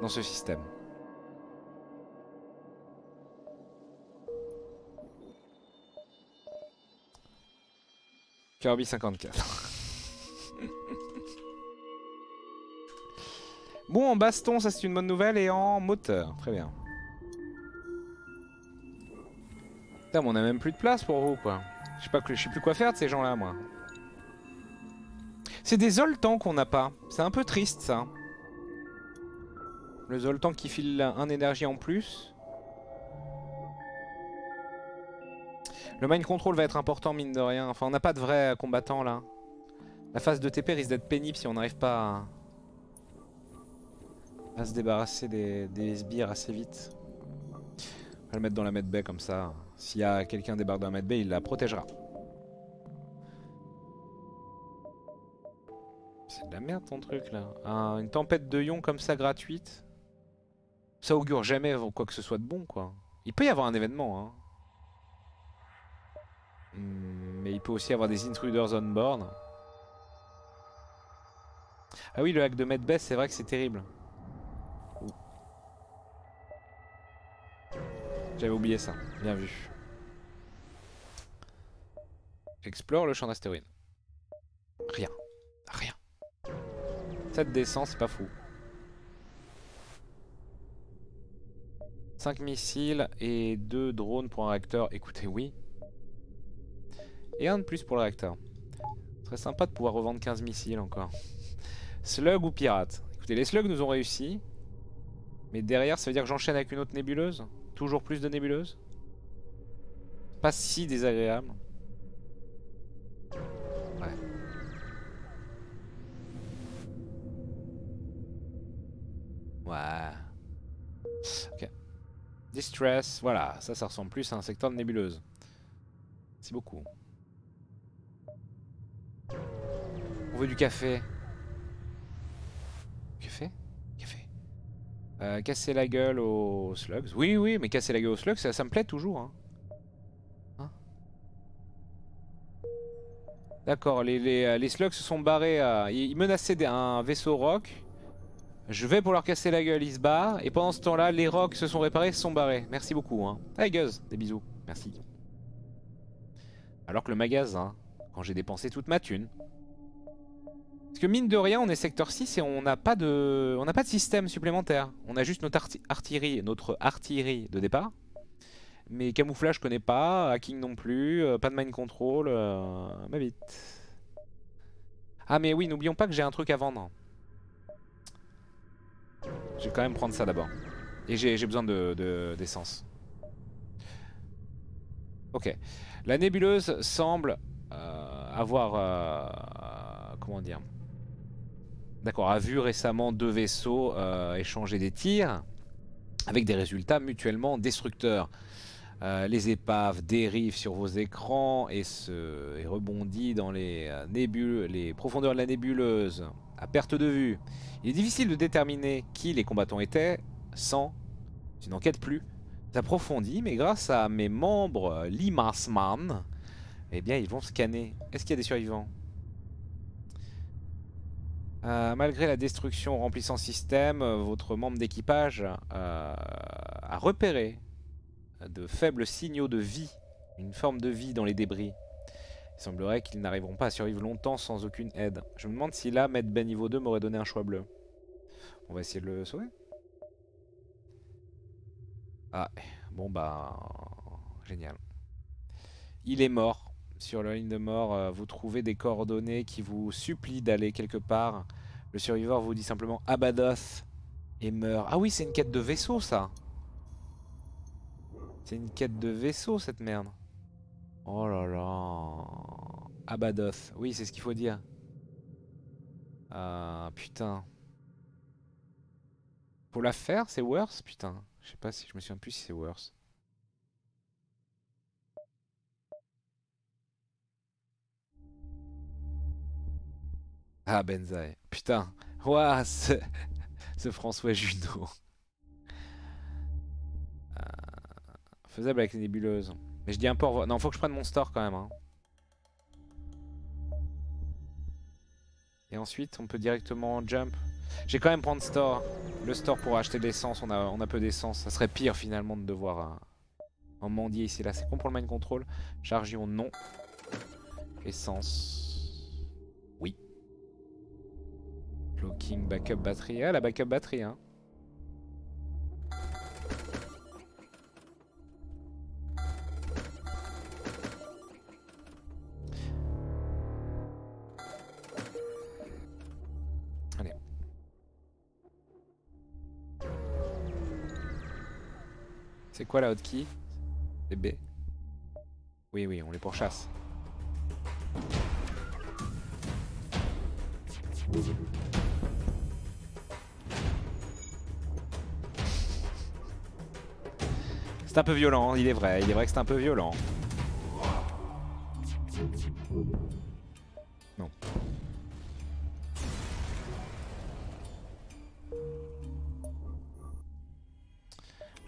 dans ce système. Kirby 54. bon, en baston, ça c'est une bonne nouvelle, et en moteur, très bien. Putain, on a même plus de place pour vous, quoi. Je sais pas, je sais plus quoi faire de ces gens-là, moi. C'est des Zoltans qu'on n'a pas. C'est un peu triste, ça. Le Zoltan qui file un énergie en plus. Le mind control va être important mine de rien. Enfin on n'a pas de vrai combattant là. La phase de TP risque d'être pénible si on n'arrive pas à... se débarrasser des, sbires assez vite. On va le mettre dans la medbay comme ça. S'il y a quelqu'un débarque dans la medbay, il la protégera. C'est de la merde ton truc là. une tempête de ions comme ça gratuite. Ça augure jamais quoi que ce soit de bon, quoi. Il peut y avoir un événement, hein. Mais il peut aussi avoir des intruders on board. Ah oui, le hack de Medbest, c'est vrai que c'est terrible. J'avais oublié ça. Bien vu. J'explore le champ d'astéroïdes. Rien. Rien. Cette descend, c'est pas fou. 5 missiles et 2 drones pour un réacteur. Écoutez, oui. Et un de plus pour le réacteur. Ce sympa de pouvoir revendre 15 missiles encore. Slug ou pirate? Écoutez, les slugs nous ont réussi. Mais derrière, ça veut dire que j'enchaîne avec une autre nébuleuse? Toujours plus de nébuleuses? Pas si désagréable. Ouais. Ouais. Ok. Distress, voilà, ça, ça ressemble plus à un secteur de nébuleuse. Merci beaucoup. On veut du café. Café? Café. Euh, casser la gueule aux slugs. Oui, oui, mais casser la gueule aux slugs, ça, me plaît toujours. Hein. hein? D'accord, euh, les, slugs se sont barrés. À... Ils menaçaient un vaisseau rock. Je vais pour leur casser la gueule, ils se barrent. Et pendant ce temps-là, les rocks se sont réparés, se sont barrés. Merci beaucoup. Hein. Hey Guz, des bisous. Merci. Alors que le magasin, quand j'ai dépensé toute ma thune. Parce que mine de rien, on est secteur 6 et on n'a pas de on pas de système supplémentaire. On a juste notre artillerie, notre artillerie de départ. Mais camouflage je connais pas, hacking non plus, euh, pas de mind control, euh, vite. Ah mais oui, n'oublions pas que j'ai un truc à vendre. Je vais quand même prendre ça d'abord. Et j'ai besoin d'essence. De, ok. La nébuleuse semble euh, avoir... Euh, comment dire? D'accord, a vu récemment deux vaisseaux euh, échanger des tirs avec des résultats mutuellement destructeurs. les épaves dérivent sur vos écrans et, se, et rebondissent dans les, les profondeurs de la nébuleuse à perte de vue. Il est difficile de déterminer qui les combattants étaient sans une enquête plus approfondie, mais grâce à mes membres euh, Limasman, eh bien ils vont scanner. Est-ce qu'il y a des survivants? Euh, malgré la destruction remplissant système, euh, votre membre d'équipage a repéré de faibles signaux de vie, une forme de vie dans les débris. Il semblerait qu'ils n'arriveront pas à survivre longtemps sans aucune aide. Je me demande si là, Med Ben niveau 2 m'aurait donné un choix bleu. On va essayer de le sauver. Ah, bon bah... Génial. Il est mort. Sur la ligne de mort, euh, vous trouvez des coordonnées qui vous supplient d'aller quelque part. Le survivant vous dit simplement Abadoth et meurt. Ah oui, c'est une quête de vaisseau ça. C'est une quête de vaisseau cette merde. Oh là là. Abadoth. Oui, c'est ce qu'il faut dire. Ah, putain. Pour la faire, c'est worse Putain. Je sais pas si je me souviens plus si c'est worse. Ah, Benzaï. Putain. Ouah, ce, François Junot. Euh, faisable avec les nébuleuses. Mais je dis un peu au revoir. Non, faut que je prenne mon store quand même. Hein. Et ensuite, on peut directement jump. J'ai quand même prendre store. Le store pour acheter de l'essence. On a, on a peu d'essence. Ça serait pire finalement de devoir euh, en mendier ici. Là, c'est con pour le mind control. Chargion, non. Essence. Oui. Locking, backup batterie. Ah, la backup batterie, hein. Quoi la hotkey? C'est B. Oui, oui, on les pourchasse. C'est un peu violent, il est vrai, il est vrai que c'est un peu violent.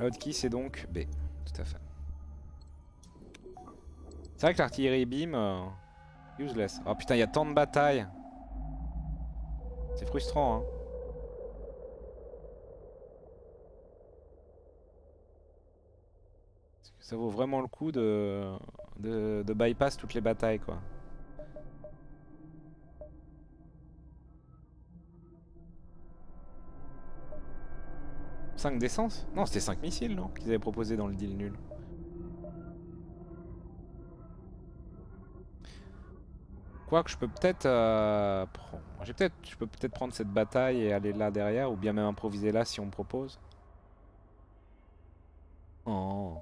La hotkey c'est donc B, tout à fait. C'est vrai que l'artillerie beam, euh, useless. Oh putain, il y a tant de batailles. C'est frustrant, hein. Ça vaut vraiment le coup de, de, de bypass toutes les batailles, quoi. 5 d'essence Non, c'était 5 missiles, non Qu'ils avaient proposé dans le deal nul. Quoique je peux peut-être... Euh, J'ai peut-être... Je peux peut-être prendre cette bataille et aller là derrière, ou bien même improviser là si on me propose. Oh.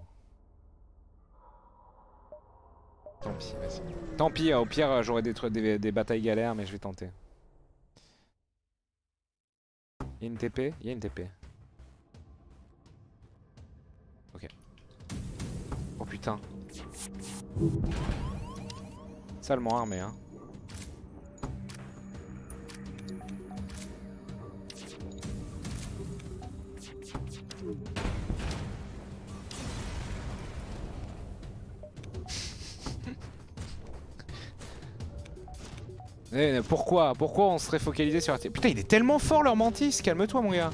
Tant pis. Tant pis, au pire j'aurai des, des, batailles galères, mais je vais tenter. Il y a une TP Il y a une TP. Putain. Salement armé hein. Eh, pourquoi? Pourquoi on serait focalisé sur la Putain, il est tellement fort leur mantis, calme-toi mon gars.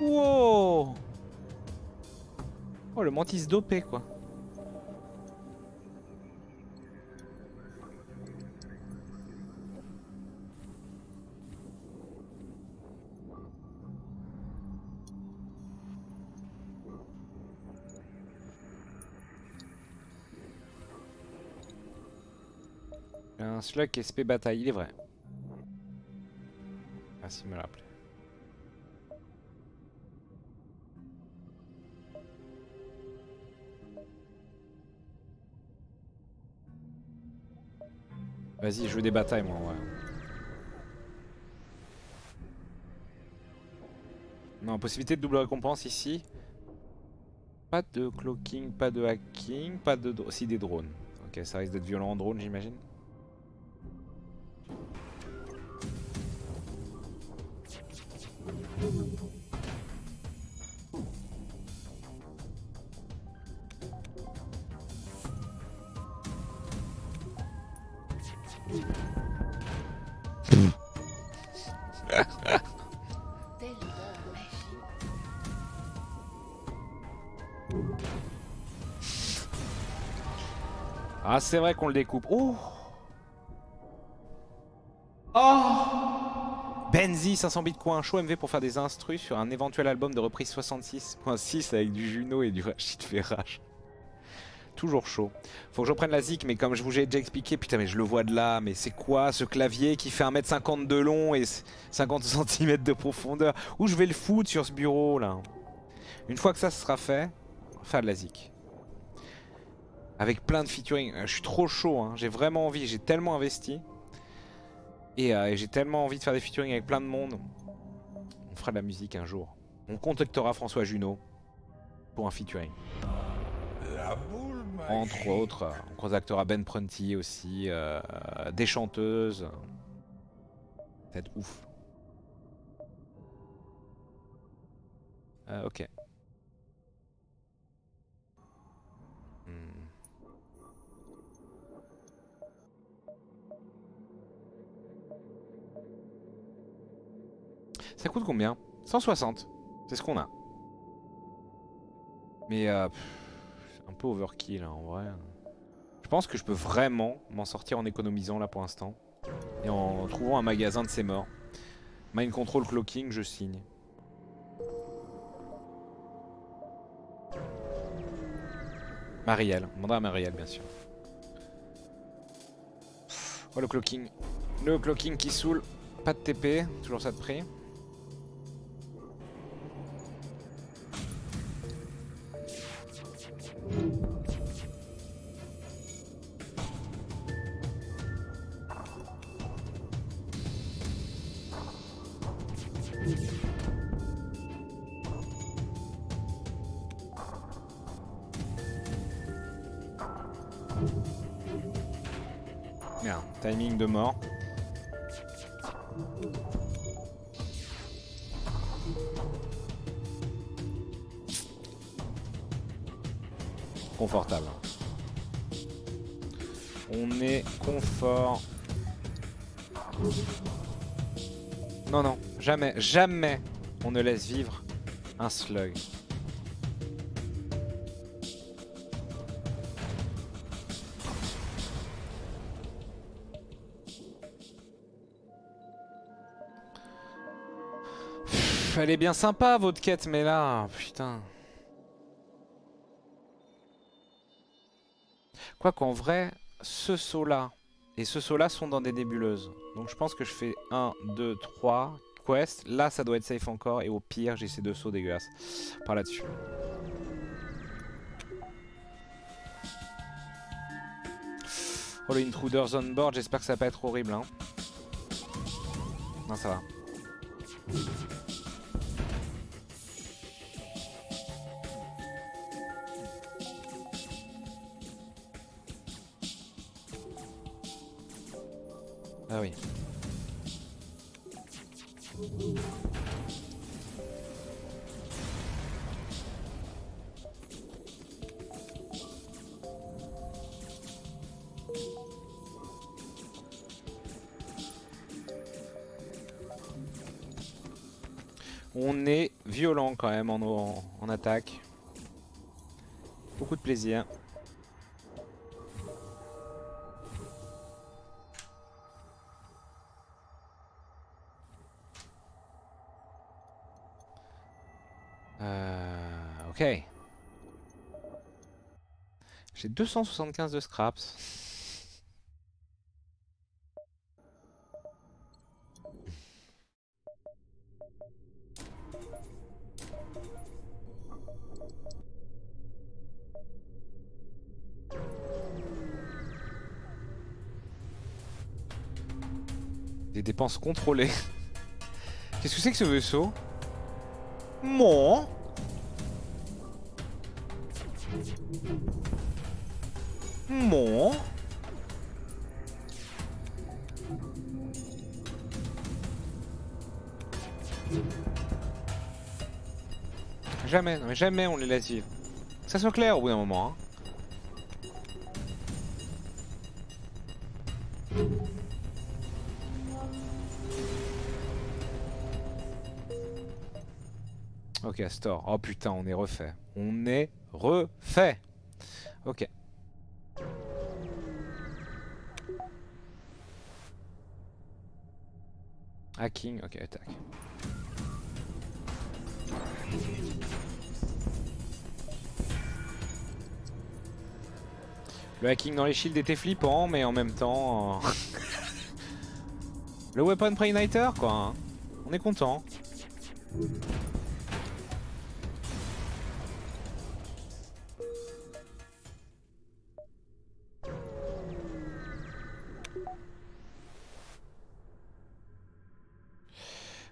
Wow Oh, le mantis dopé, quoi. Un slug SP bataille, il est vrai. Merci de me rappeler. Vas-y, je veux des batailles, moi, ouais. Non, possibilité de double récompense ici. Pas de cloaking, pas de hacking, pas de... Si, des drones. Ok, ça risque d'être violent en drone, j'imagine. Ah, c'est vrai qu'on le découpe. Oh Oh Benzi, 500 bitcoins, show MV pour faire des instrus sur un éventuel album de reprise 66.6 avec du Juno et du shit Ferrage. Toujours chaud. Faut que je reprenne la zik, mais comme je vous ai déjà expliqué, putain, mais je le vois de là, mais c'est quoi ce clavier qui fait 1m50 de long et 50 cm de profondeur? Où je vais le foutre sur ce bureau là? Une fois que ça sera fait, faire de la zik. Avec plein de featuring. Euh, je suis trop chaud, hein. j'ai vraiment envie, j'ai tellement investi. Euh, et, j'ai tellement envie de faire des featuring avec plein de monde. On fera de la musique un jour. On contactera François Junot pour un featuring. Entre autres, on contactera Ben Prunty aussi, euh, des chanteuses. Être ouf. ok. Ça coûte combien? 160. C'est ce qu'on a. Mais euh, un peu overkill hein, en vrai. Je pense que je peux vraiment m'en sortir en économisant là pour l'instant. Et en trouvant un magasin de ces morts. Mind control clocking, je signe. Marielle, on à Marielle bien sûr. Oh le clocking. Le clocking qui saoule. Pas de TP, toujours ça de prix. Confortable. On est confort. Non, non, jamais, jamais on ne laisse vivre un slug. Elle est bien sympa votre quête, mais là, putain. Quoi qu'en vrai, ce saut là et ce saut là sont dans des nébuleuses. Donc je pense que je fais 1, 2, 3 quests. Là ça doit être safe encore et au pire j'ai ces deux sauts dégueulasses par là-dessus. Oh le intruders on board, j'espère que ça va pas être horrible. Hein. Non ça va. Ah oui. On est violent quand même en, en attaque. Beaucoup de plaisir. 275 de scraps. Des dépenses contrôlées. Qu'est-ce que c'est que ce vaisseau? Mon mais jamais on les laisse vivre. ça soit clair au bout d'un moment. Hein. Ok, Astor. Oh putain, on est refait. On est refait. Ok. Hacking, ok, attaque. Le hacking dans les shields était flippant, mais en même temps... Euh, le weapon pre-igniter, quoi. Hein. On est content.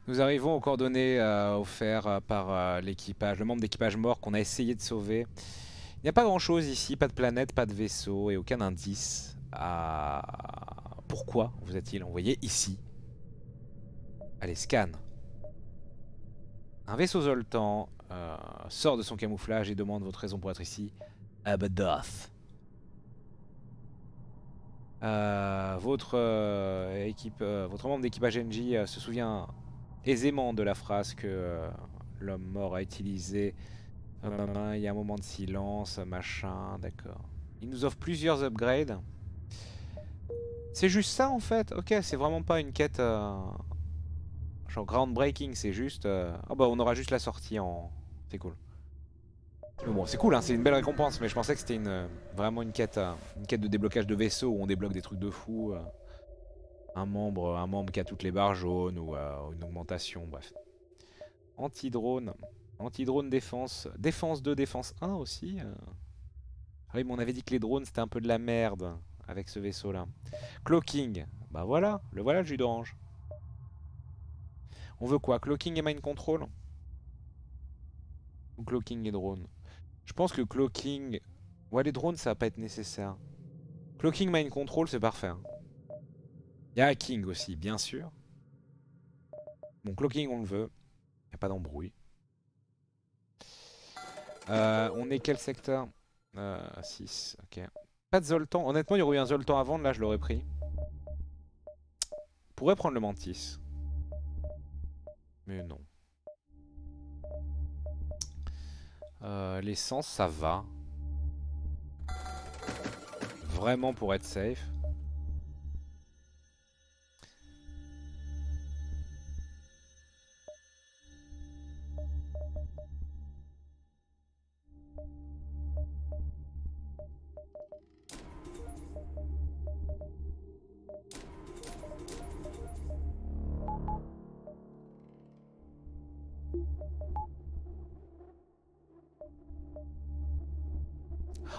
Nous arrivons aux coordonnées euh, offertes euh, par l'équipage, le membre d'équipage mort qu'on a essayé de sauver. Il n'y a pas grand chose ici, pas de planète, pas de vaisseau et aucun indice à... Pourquoi vous a-t-il envoyé ici Allez, scan. Un vaisseau Zoltan sort de son camouflage et demande votre raison pour être ici. Abadoth. votre, équipe, votre membre d'équipage NJ se souvient aisément de la phrase que euh, l'homme mort a utilisé. Il y a un moment de silence, machin, d'accord. Il nous offre plusieurs upgrades. C'est juste ça en fait Ok, c'est vraiment pas une quête euh, genre groundbreaking, c'est juste... Euh, ah bah on aura juste la sortie en... C'est cool. bon, c'est cool, hein, c'est une belle récompense, mais je pensais que c'était une, vraiment une quête, une quête de déblocage de vaisseau où on débloque des trucs de fou un membre, un membre qui a toutes les barres jaunes ou euh, une augmentation, bref. Anti-drone. Anti-drone défense. Défense 2, défense 1 aussi. Ah oui, mais on avait dit que les drones c'était un peu de la merde avec ce vaisseau là. Cloaking. Bah voilà, le voilà le jus d'orange. On veut quoi Cloaking et mind control? Ou cloaking et drone? Je pense que cloaking... Ouais les drones ça va pas être nécessaire. Cloaking mind control c'est parfait. Hein. Il y a hacking aussi, bien sûr. Bon, cloaking, on le veut. Il a pas d'embrouille. Euh, on est quel secteur 6, euh, ok. Pas de Zoltan. Honnêtement, il y aurait eu un Zoltan à vendre, là je l'aurais pris. Pourrait prendre le Mantis. Mais non. Euh, L'essence, ça va. Vraiment pour être safe.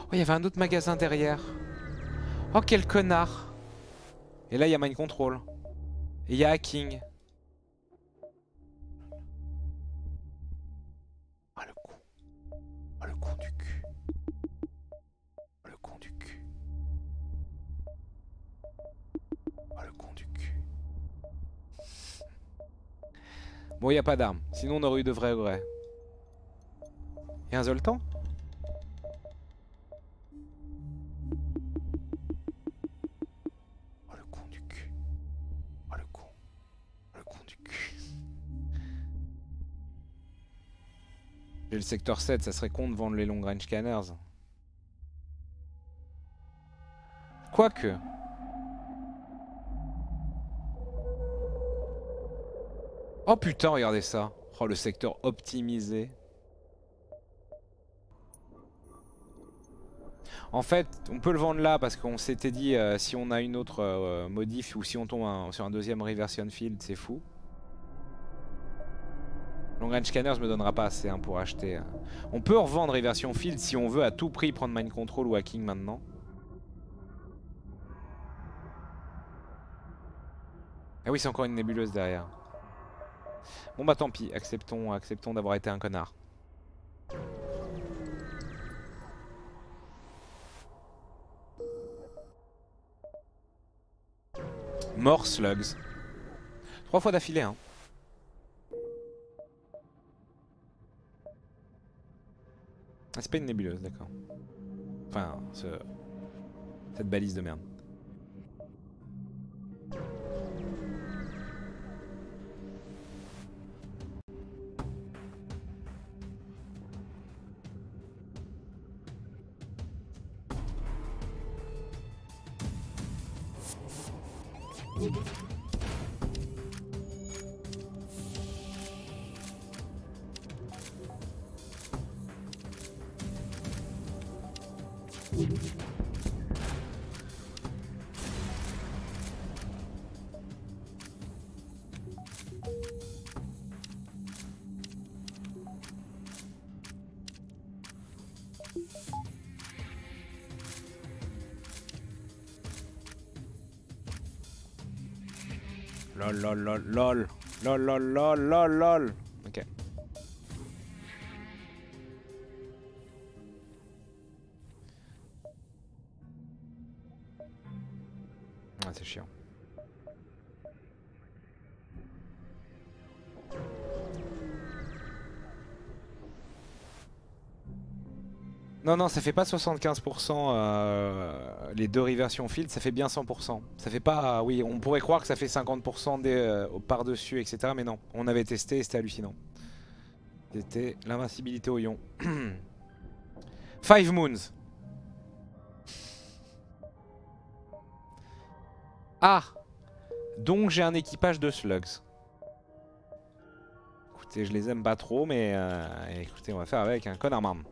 Oh, il y avait un autre magasin derrière. Oh, quel connard. Et là, il y a Mind Control. Et il y a Hacking. Bon, il n'y a pas d'armes. Sinon, on aurait eu de vrais regrets. Et un Zoltan? Oh le con du cul. Oh le con. Oh le con du cul. J'ai le secteur 7, ça serait con de vendre les long range scanners. Quoique. Oh putain, regardez ça. Oh le secteur optimisé. En fait, on peut le vendre là parce qu'on s'était dit euh, si on a une autre euh, modif ou si on tombe sur un deuxième reversion field, c'est fou. Long range scanners me donnera pas assez hein, pour acheter. euh. On peut revendre reversion field si on veut à tout prix prendre mind control ou hacking maintenant. Ah oui, c'est encore une nébuleuse derrière. Bon bah tant pis, acceptons, acceptons d'avoir été un connard. Mort slugs. Trois fois d'affilée, hein. Ah, c'est pas une nébuleuse, d'accord. Enfin, ce... cette balise de merde. Lol lol lol. Lol lol lol lol Non, ça fait pas 75% euh, les deux reversion field, ça fait bien 100%. Ça fait pas. Oui, on pourrait croire que ça fait 50% des, euh, par-dessus, etc. Mais non, on avait testé et c'était hallucinant. C'était l'invincibilité au ion. Five Moons. Ah Donc j'ai un équipage de slugs. Écoutez, je les aime pas trop, mais euh, écoutez, on va faire avec un connard man.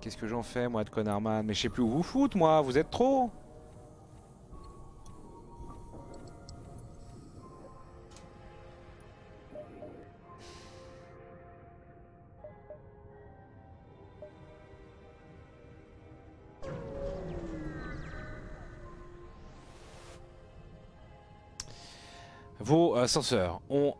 Qu'est-ce que j'en fais moi de connardman Mais je sais plus où vous foutre moi, vous êtes trop Vos euh, ont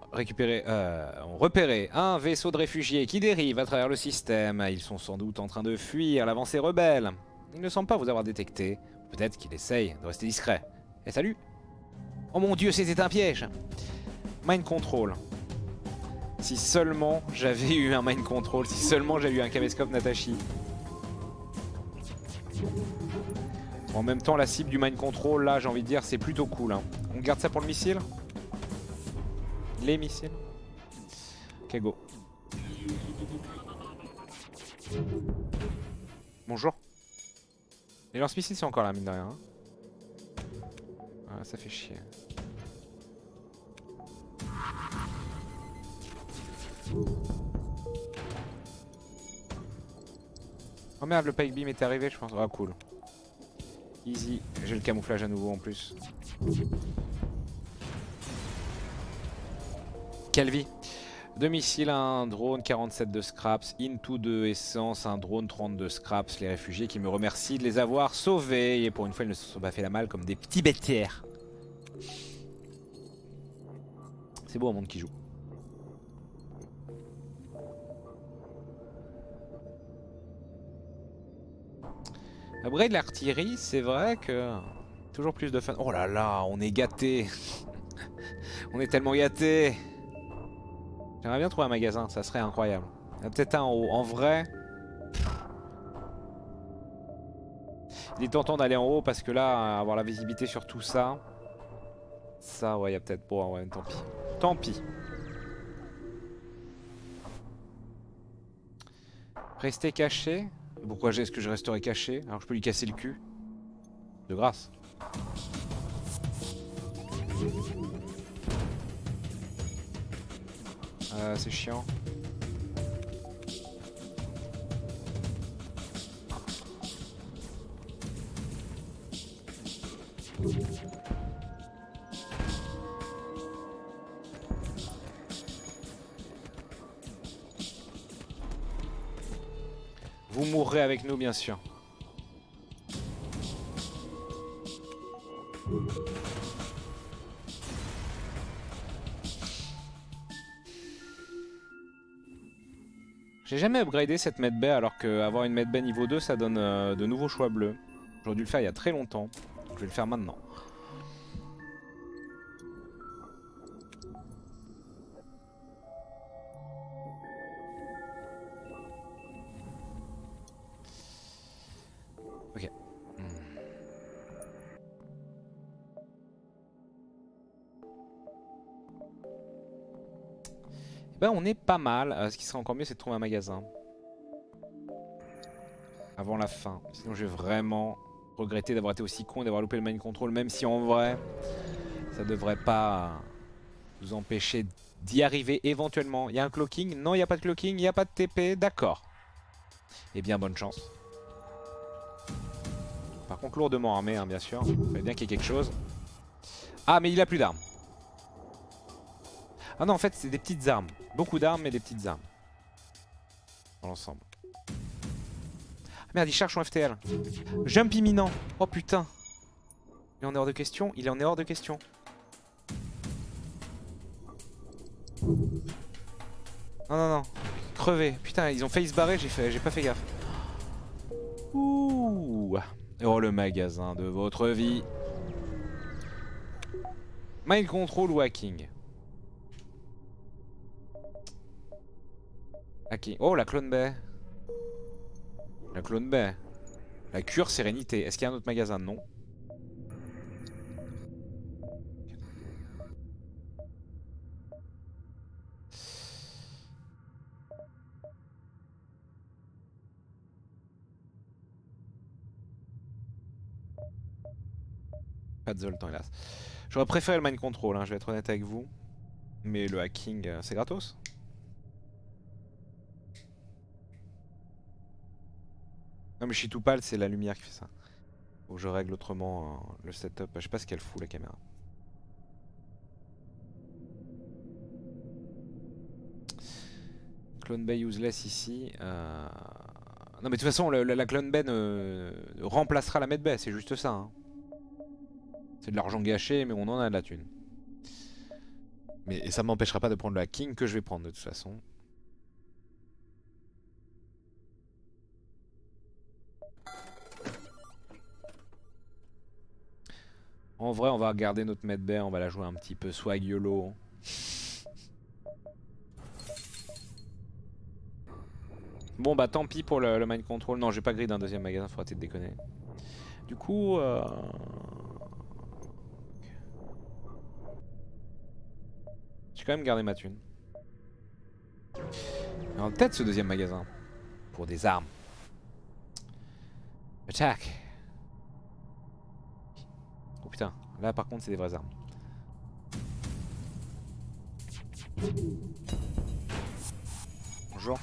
repéré un vaisseau de réfugiés qui dérive à travers le système. Ils sont sans doute en train de fuir l'avancée rebelle. Il ne semble pas vous avoir détecté. Peut-être qu'il essaye de rester discret. Et salut Oh mon dieu, c'était un piège Mind Control. Si seulement j'avais eu un Mind Control, si seulement j'avais eu un caméscope Natashi. En même temps, la cible du mind control, là, j'ai envie de dire, c'est plutôt cool. hein. On garde ça pour le missile? Les missiles Ok, go. Bonjour. Les lance-missiles, c'est encore là, mine de rien. hein. Ah, ça fait chier. Oh merde, le pike beam est arrivé, je pense. Ah, cool. Easy. J'ai le camouflage à nouveau en plus. Vie Deux missiles, un drone, 47 de scraps, into de essence, un drone, 32 scraps. Les réfugiés qui me remercient de les avoir sauvés. Et pour une fois, ils ne se sont pas fait la malle comme des petits bêtières. C'est beau un monde qui joue. Upgrade l'artillerie, c'est vrai que toujours plus de fun. Oh là là, on est gâté. on est tellement gâté. J'aimerais bien trouver un magasin, ça serait incroyable. Il y a peut-être un en haut. En vrai, il est tentant d'aller en haut parce que là, avoir la visibilité sur tout ça, ça, ouais, il y a peut-être. Bon, ouais, tant pis. Tant pis. Rester caché pourquoi est-ce que je resterai caché? Alors je peux lui casser le cul. De grâce. Euh, c'est chiant. Vous mourrez avec nous, bien sûr. J'ai jamais upgradé cette medbay alors qu'avoir une medbay niveau 2 ça donne euh, de nouveaux choix bleus. J'aurais dû le faire il y a très longtemps. Je vais le faire maintenant. Ben on est pas mal. Euh, ce qui serait encore mieux c'est de trouver un magasin. Avant la fin. Sinon je vais vraiment regretter d'avoir été aussi con d'avoir loupé le mind control. Même si en vrai ça devrait pas vous empêcher d'y arriver éventuellement. Il y a un clocking Non il n'y a pas de clocking, il n'y a pas de TP. D'accord. Eh bien bonne chance. Par contre lourdement armé hein, bien sûr. Il fallait bien qu'il y ait quelque chose. Ah mais il a plus d'armes. Ah non en fait c'est des petites armes. Beaucoup d'armes mais des petites armes. Dans l'ensemble. Ah merde il cherche son FTL. Jump imminent. Oh putain. Il en est hors de question. Il en est hors de question. Non non non. Crevé. Putain ils ont failli se barrer. J'ai pas fait gaffe. Ouh. Oh le magasin de votre vie. Mind control ou hacking? Oh la clone bay. La clone bay. La cure sérénité. Est-ce qu'il y a un autre magasin Non. Pas de Zoltan hélas. J'aurais préféré le mind control, hein, je vais être honnête avec vous. Mais le hacking, euh, c'est gratos. Non mais je suis tout pâle, c'est la lumière qui fait ça. Faut je règle autrement euh, le setup. Je sais pas ce qu'elle fout la caméra. Clone Bay useless ici. euh, Non mais de toute façon la, la Clone Bay ne... remplacera la Med Bay, c'est juste ça. hein. C'est de l'argent gâché mais on en a de la thune. Mais ça m'empêchera pas de prendre le hacking que je vais prendre de toute façon. En vrai, on va regarder notre medbay, on va la jouer un petit peu swag YOLO. Bon bah tant pis pour le, mind control. Non, j'ai pas grid un deuxième magasin, faut arrêter de déconner. Du coup... Euh... J'ai quand même gardé ma thune. En tête ce deuxième magasin. Pour des armes. Attack Oh putain, là par contre c'est des vraies armes. Bonjour.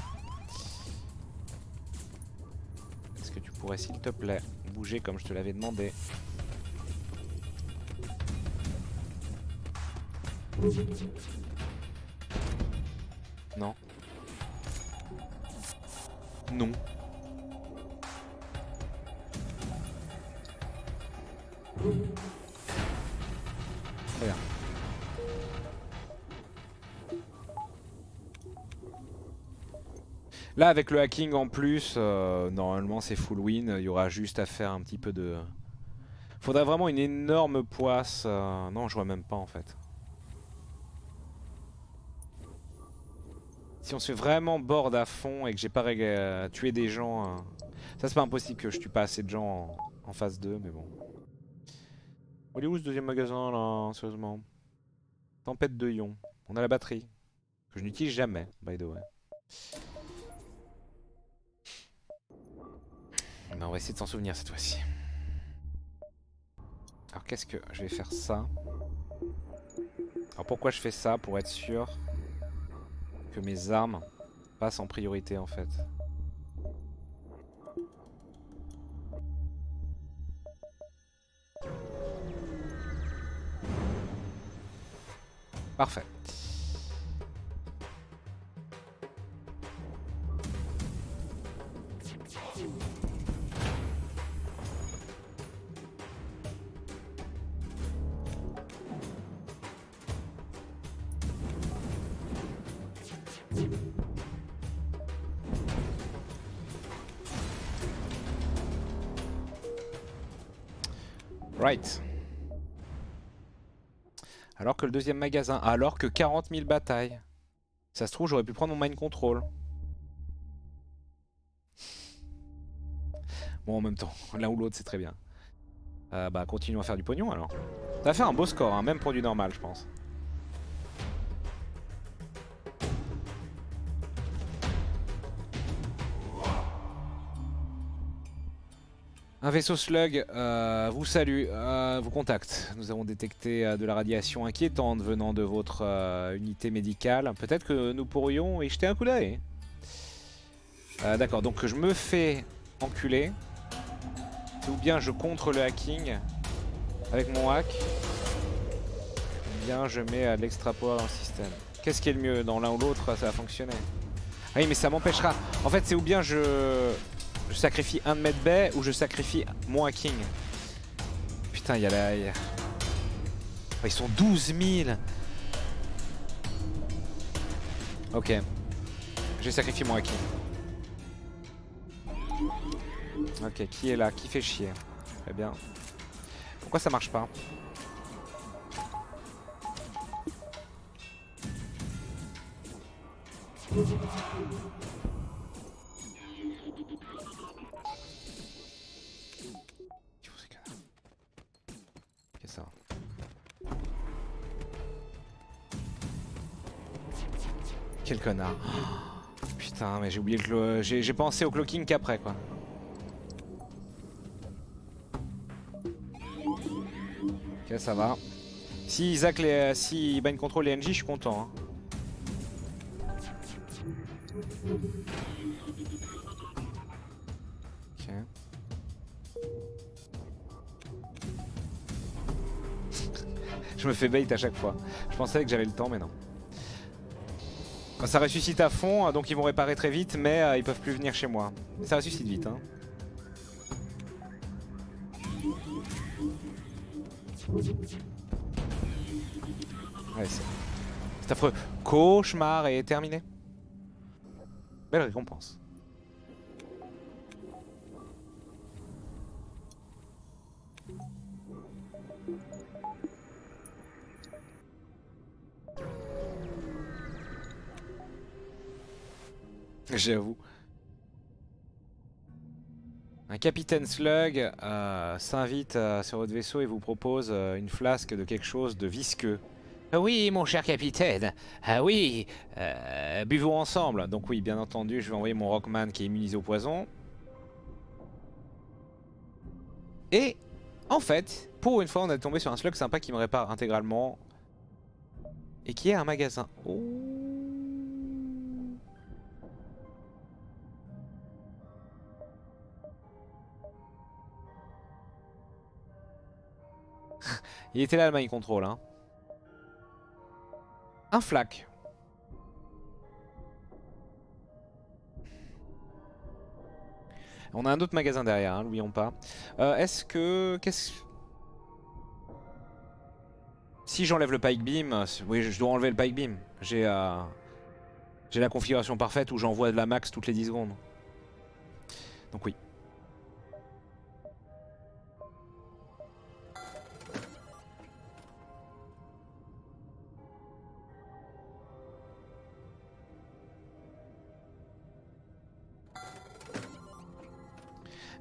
Est-ce que tu pourrais s'il te plaît bouger comme je te l'avais demandé? Non. Non. Là, avec le hacking en plus, euh, normalement c'est full win. Il y aura juste à faire un petit peu de... Faudrait vraiment une énorme poisse. Euh, non, je vois même pas en fait. Si on se fait vraiment board à fond et que j'ai pas euh, tué des gens... Ça c'est pas impossible que je tue pas assez de gens en, phase 2, mais bon. On est où ce deuxième magasin là, sérieusement? Tempête de ion. On a la batterie. Que je n'utilise jamais, by the way. On va essayer de s'en souvenir cette fois-ci. Alors qu'est-ce que... Je vais faire ça? Alors pourquoi je fais ça? Pour être sûr que mes armes passent en priorité en fait. Parfait. Alors que le deuxième magasin, alors que 40 000 batailles. Ça se trouve, j'aurais pu prendre mon mind control. Bon, en même temps, l'un ou l'autre, c'est très bien. Euh, bah, continuons à faire du pognon alors. Ça faire un beau score, hein, même pour du normal, je pense. Un vaisseau slug euh, vous salue, euh, vous contacte. Nous avons détecté euh, de la radiation inquiétante venant de votre unité médicale. Peut-être que nous pourrions y jeter un coup d'œil. D'accord, donc je me fais enculer. Ou bien je contre le hacking avec mon hack. Ou bien je mets de l'extra dans le système. Qu'est-ce qui est le mieux Dans l'un ou l'autre, ça va fonctionner. Ah oui, mais ça m'empêchera. En fait, c'est ou bien je je sacrifie un de medbay ou je sacrifie mon hacking. Putain, il y a la... ils sont 12 000 Ok. J'ai sacrifié mon hacking. Ok, qui est là? Qui fait chier? Très bien. Pourquoi ça marche pas? Quel connard. putain, mais j'ai oublié le... J'ai pensé au clocking qu'après, quoi. Ok, ça va. Si Isaac les... si Bind Control les NJ, je suis content. Hein. Ok. je me fais bait à chaque fois. Je pensais que j'avais le temps, mais non. Ça ressuscite à fond, donc ils vont réparer très vite, mais euh, ils peuvent plus venir chez moi. Ça ressuscite vite. Hein. C'est affreux. Cauchemar est terminé. Belle récompense. J'avoue. Un capitaine slug euh, s'invite euh, sur votre vaisseau et vous propose euh, une flasque de quelque chose de visqueux. Oui, mon cher capitaine. Ah oui, buvons ensemble. Donc oui, bien entendu, je vais envoyer mon Rockman qui est immunisé au poison. Et en fait, pour une fois, on est tombé sur un slug sympa qui me répare intégralement. Et qui est un magasin. Oh. Il était là le mind control. Hein. Un flac. On a un autre magasin derrière, hein, n'oublions pas. Euh, est-ce que... Qu'est-ce... Si j'enlève le pike beam... Oui, je dois enlever le pike beam. J'ai euh... J'ai la configuration parfaite où j'envoie de la max toutes les 10 secondes. Donc oui.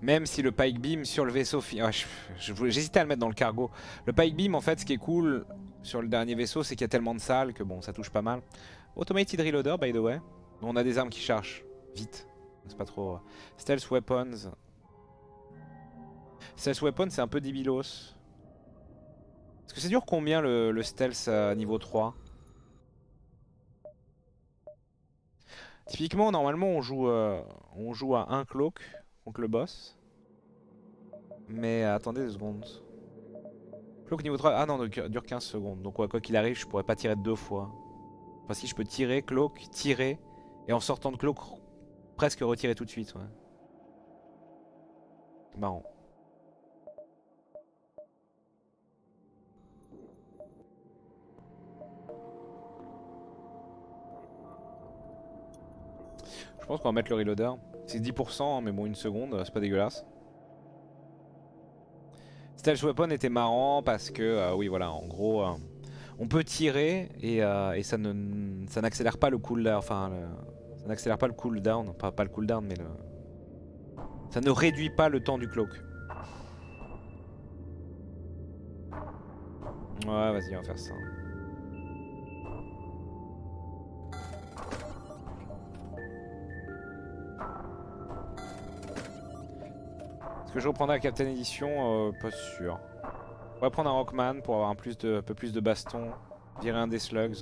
Même si le pike beam sur le vaisseau... Ah, j'hésitais à le mettre dans le cargo. Le pike beam, en fait, ce qui est cool sur le dernier vaisseau, c'est qu'il y a tellement de salles que bon, ça touche pas mal. Automated reloader, by the way. On a des armes qui chargent vite. C'est pas trop... Stealth weapons. Stealth weapons, c'est un peu débilos. Est-ce que c'est dur combien le, stealth à niveau 3 Typiquement, normalement, on joue, euh, on joue à un cloak contre le boss. Mais attendez deux secondes. Cloak niveau 3, ah non, donc dure 15 secondes. Donc quoi qu'il arrive, je pourrais pas tirer deux fois. Enfin si je peux tirer, cloak, tirer, et en sortant de cloak, presque retirer tout de suite. Marrant. Je pense qu'on va mettre le reloader. C'est 10%, hein, mais bon, une seconde, c'est pas dégueulasse. Stealth Weapon était marrant parce que, euh, oui, voilà, en gros, euh, on peut tirer et, euh, ça ne ça n'accélère pas le cooldown. Enfin, ça n'accélère pas le cooldown, pas, pas le cooldown, mais le. Ça ne réduit pas le temps du cloak. Ouais, vas-y, on va faire ça. Que je reprendrai la Captain Edition euh, Pas sûr. On va prendre un Rockman pour avoir un, peu plus de baston. Virer un des slugs.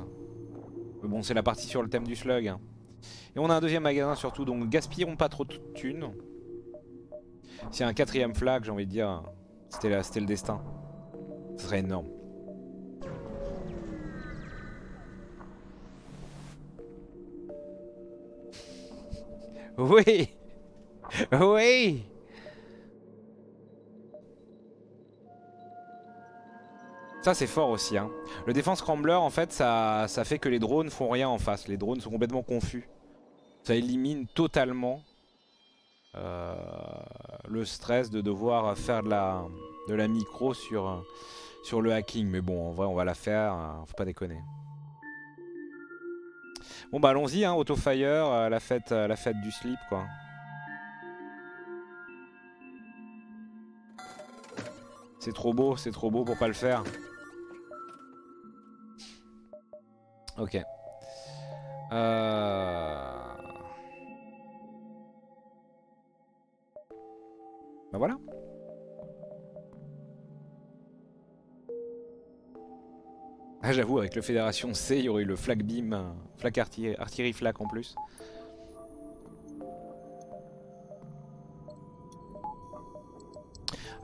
Mais bon, c'est la partie sur le thème du slug. Et on a un deuxième magasin surtout, donc gaspillons pas trop de thunes. A un quatrième flag, j'ai envie de dire, c'était le destin. Ce serait énorme. Oui Oui Ça c'est fort aussi. Hein. Le défense scrambler en fait ça, ça fait que les drones font rien en face. Les drones sont complètement confus. Ça élimine totalement euh, le stress de devoir faire de la, micro sur, sur le hacking. Mais bon en vrai on va la faire, hein, faut pas déconner. Bon bah allons-y, hein, Autofire, euh, la, fête, euh, la fête du slip quoi. C'est trop beau, c'est trop beau pour pas le faire. Ok. Euh... Bah voilà. Ah j'avoue avec le Fédération C il y aurait eu le flak beam, flak artillerie, artillerie flak en plus.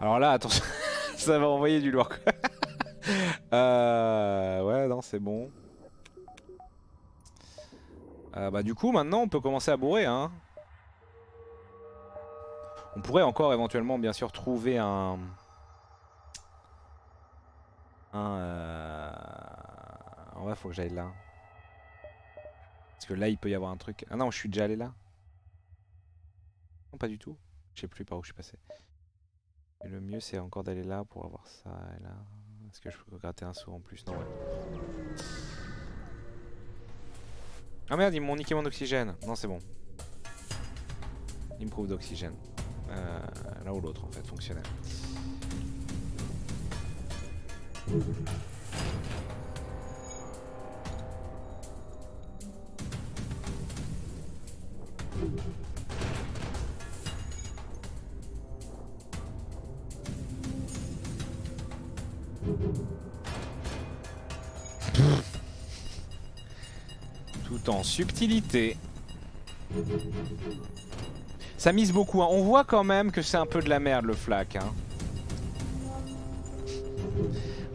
Alors là attention, ça va envoyer du lourd. euh... Ouais non c'est bon. Euh, bah du coup maintenant on peut commencer à bourrer hein. On pourrait encore éventuellement bien sûr trouver un... Un... Euh... Vrai faut que j'aille là. Parce que là il peut y avoir un truc... Ah non je suis déjà allé là Non pas du tout. Je sais plus par où je suis passé. Le mieux c'est encore d'aller là pour avoir ça et là. Est-ce que je peux gratter un saut en plus? Non ouais. Ah merde, ils m'ont niqué mon oxygène. Non, c'est bon. Improve d'oxygène. Euh, L'un ou l'autre en fait fonctionnait. Subtilité. Ça mise beaucoup. hein. On voit quand même que c'est un peu de la merde le flak. hein.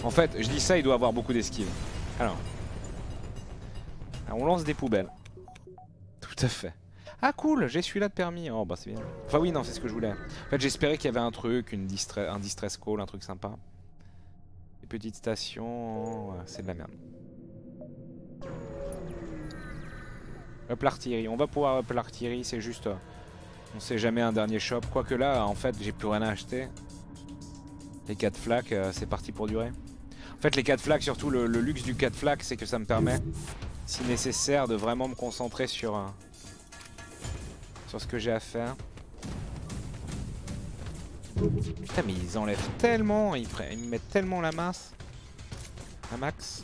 En fait, je dis ça, il doit avoir beaucoup d'esquive. Alors. On lance des poubelles. Tout à fait. Ah cool, j'ai celui-là de permis. Oh bah c'est bien. Enfin oui, non, c'est ce que je voulais. En fait, j'espérais qu'il y avait un truc, un distress call, un truc sympa. Les petites stations, ouais, c'est de la merde. Hop l'artillerie, on va pouvoir up l'artillerie, c'est juste... euh, on sait jamais un dernier shop. Quoique là, en fait, j'ai plus rien à acheter. Les 4 flaques, euh, c'est parti pour durer. En fait, les 4 flaques, surtout le, luxe du 4 flaques, c'est que ça me permet, si nécessaire, de vraiment me concentrer sur, euh, sur ce que j'ai à faire. Putain, mais ils enlèvent tellement, ils, mettent tellement la masse. Un max.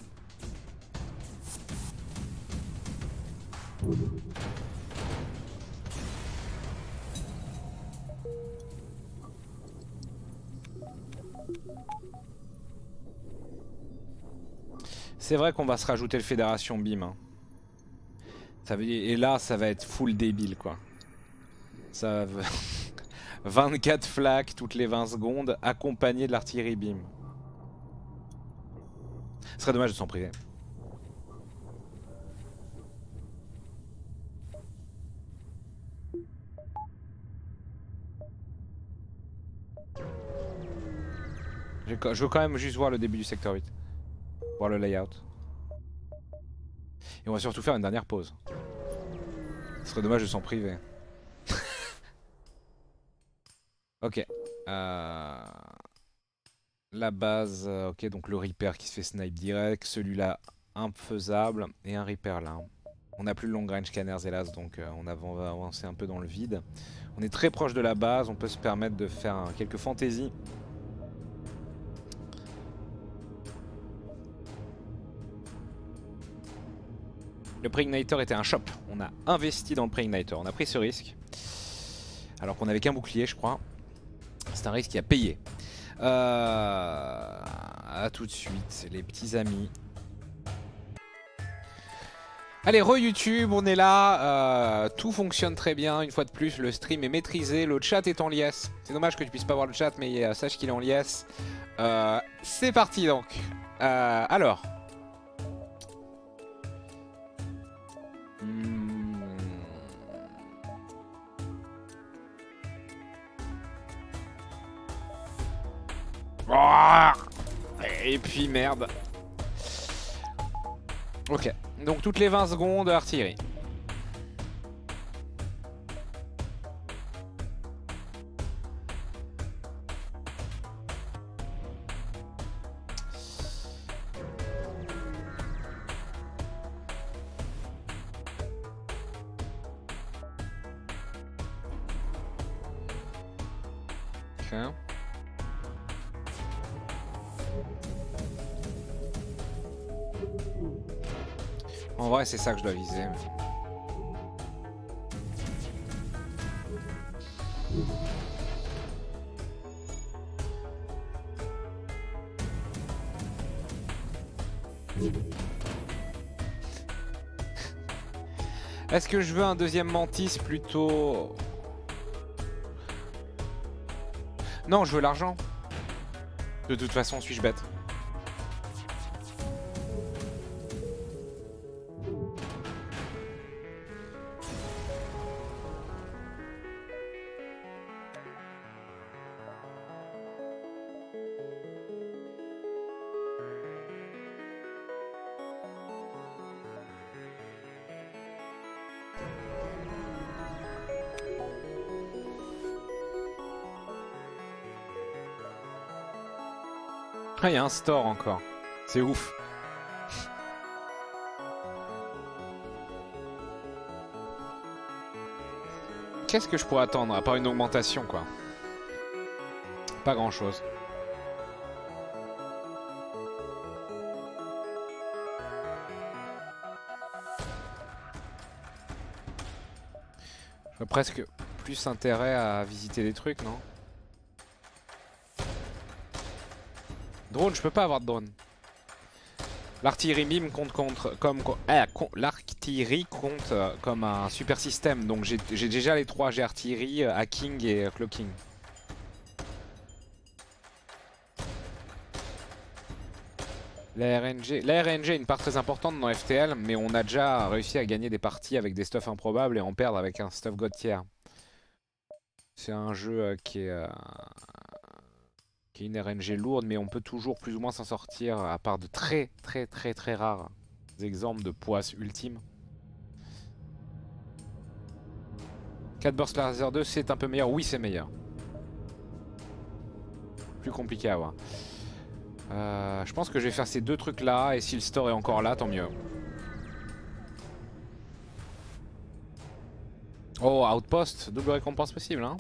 C'est vrai qu'on va se rajouter le Fédération BIM. hein. Et là, ça va être full débile, quoi. Ça va... 24 flaques toutes les 20 secondes, accompagné de l'artillerie BIM. Ce serait dommage de s'en priver. Je veux quand même juste voir le début du secteur 8. Voir le layout. Et on va surtout faire une dernière pause. Ce serait dommage de s'en priver. ok. Euh, La base, euh, ok, donc le repair qui se fait snipe direct, celui-là infaisable et un repair là. On n'a plus le long range scanners hélas, donc euh, on, va avancer un peu dans le vide. On est très proche de la base, on peut se permettre de faire quelques fantaisies. Le Pregnator était un shop. On a investi dans le Pregnator. On a pris ce risque. Alors qu'on avait qu'un bouclier, je crois. C'est un risque qui a payé. Euh... À tout de suite, les petits amis. Allez, re-YouTube, on est là. Euh, tout fonctionne très bien. Une fois de plus, le stream est maîtrisé. Le chat est en liesse. C'est dommage que tu puisses pas voir le chat, mais euh, sache qu'il est en liesse. Euh, C'est parti donc. Euh, alors. Hmm. Ah Et puis merde. Ok, donc toutes les 20 secondes, artillerie. En vrai, c'est ça que je dois viser. Est-ce que je veux un deuxième mantis plutôt... Non, je veux l'argent. De toute façon, suis-je bête? Il y a un store encore. C'est ouf. Qu'est-ce que je pourrais attendre à part une augmentation quoi? Pas grand chose. Presque plus intérêt à visiter des trucs, non? Drone, je peux pas avoir de drone. L'artillerie mime compte contre comme eh, l'artillerie compte euh, comme un super système donc j'ai déjà les trois j'ai artillerie, euh, hacking et euh, clocking. La RNG, la RNG est une part très importante dans FTL mais on a déjà réussi à gagner des parties avec des stuffs improbables et en perdre avec un stuff god. C'est un jeu qui est une RNG lourde, mais on peut toujours plus ou moins s'en sortir, à part de très très très très rares exemples de poisse ultime. 4 Burst Laser 2, c'est un peu meilleur Oui, c'est meilleur. Plus compliqué à avoir. Euh, je pense que je vais faire ces deux trucs là, et si le store est encore là, tant mieux. Oh, Outpost, double récompense possible, hein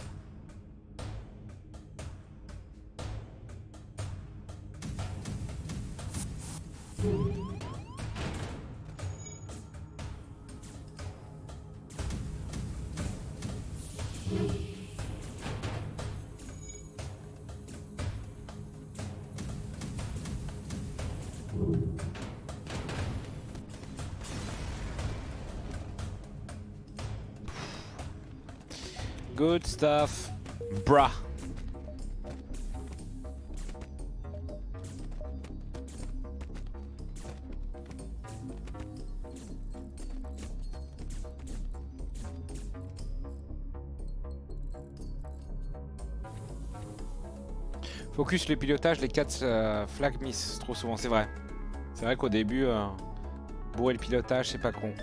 Focus les pilotages, les 4 euh, flags miss trop souvent, c'est vrai. C'est vrai qu'au début, euh, bourrer le pilotage, c'est pas con.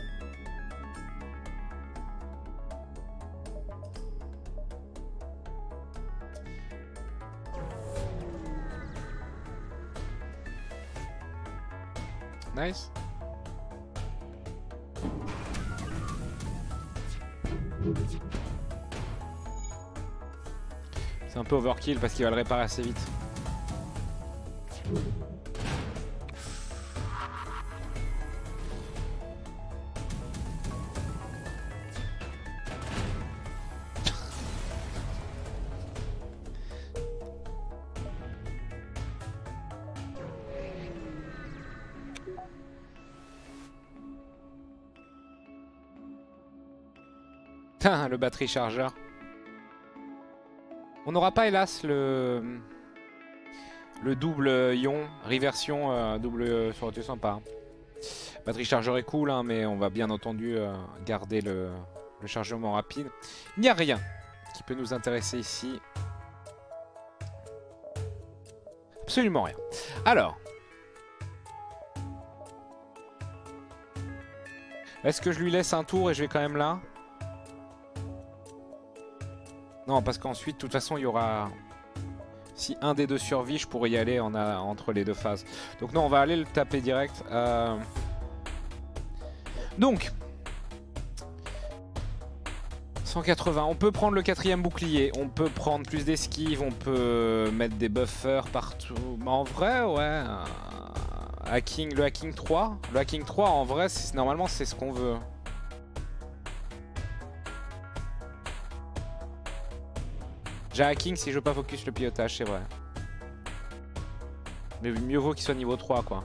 C'est un peu overkill parce qu'il va le réparer assez vite. Le batterie chargeur. On n'aura pas hélas le le double ion, reversion euh, double euh, sympa. Batterie chargeur est cool, hein, mais on va bien entendu euh, garder le, le chargement rapide. Il n'y a rien qui peut nous intéresser ici. Absolument rien. Alors. Est-ce que je lui laisse un tour et je vais quand même là? Non, parce qu'ensuite, de toute façon, il y aura... Si un des deux survit, je pourrais y aller en entre les deux phases. Donc non, on va aller le taper direct. Euh. Donc... 180, on peut prendre le quatrième bouclier, on peut prendre plus d'esquive, on peut mettre des buffers partout. Mais en vrai, ouais... Euh, hacking, le hacking 3 Le hacking 3, en vrai, normalement, c'est ce qu'on veut. J'ai hacking si je veux pas focus le pilotage, c'est vrai. Mais mieux vaut qu'il soit niveau 3 quoi.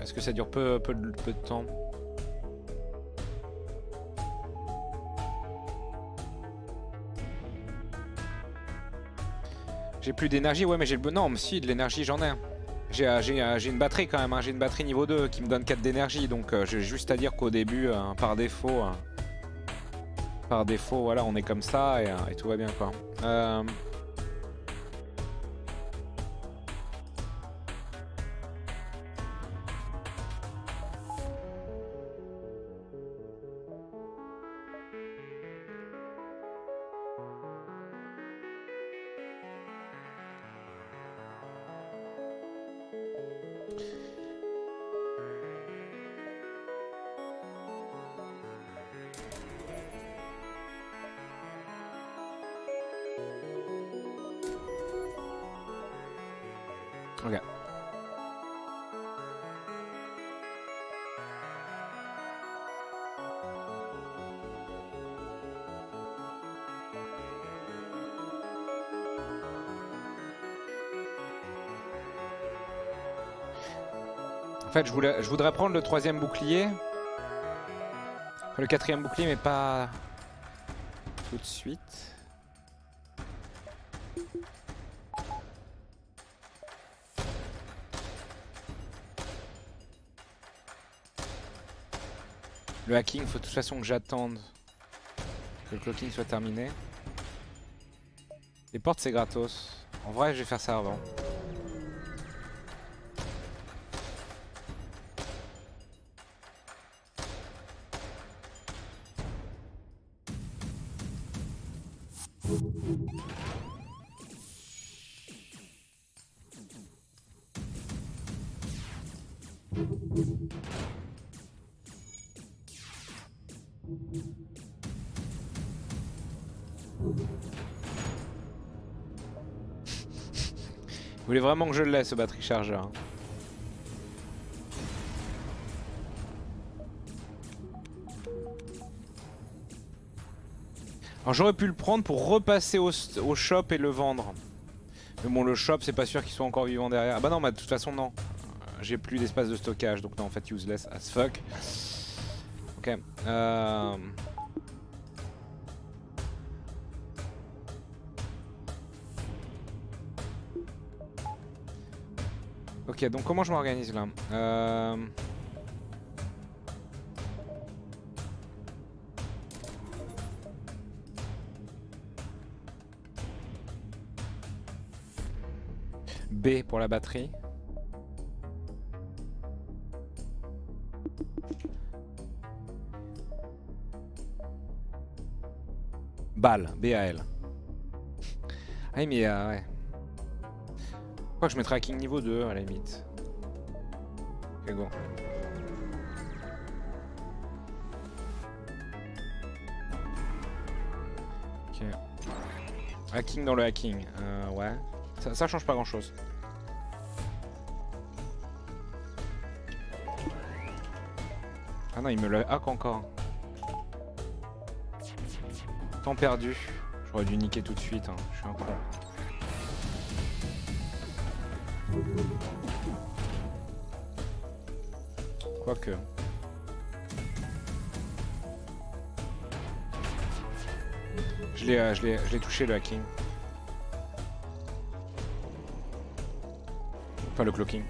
Est-ce que ça dure peu, peu, peu de temps? J'ai plus d'énergie, ouais mais j'ai le... Non mais si, de l'énergie j'en ai. J'ai euh, euh, une batterie quand même, hein. j'ai une batterie niveau 2 qui me donne 4 d'énergie donc euh, j'ai juste à dire qu'au début, par défaut, par défaut, voilà, on est comme ça et, et tout va bien quoi. Euh... fait, je, voudrais prendre le troisième bouclier. Enfin, le quatrième bouclier, mais pas tout de suite. Le hacking, faut de toute façon que j'attende que le clocking soit terminé. Les portes, c'est gratos. En vrai, je vais faire ça avant. Vraiment que je laisse, ce batterie chargeur hein. Alors j'aurais pu le prendre pour repasser au, shop et le vendre. Mais bon le shop c'est pas sûr qu'il soit encore vivant derrière. Ah bah non mais de toute façon non. J'ai plus d'espace de stockage donc non en fait useless as fuck. Ok. Euh... Ok, donc comment je m'organise là euh... B pour la batterie. Balle, B-A-L. Ah mais euh, ouais crois que je mettrais hacking niveau 2 à la limite. Ok, go. Ok. Hacking dans le hacking. Euh, ouais. Ça, ça change pas grand chose. Ah non, il me le hack encore. Temps perdu. J'aurais dû niquer tout de suite. Hein. Je suis un con. Quoique. Je l'ai euh, je l'ai touché le hacking. Enfin le clocking.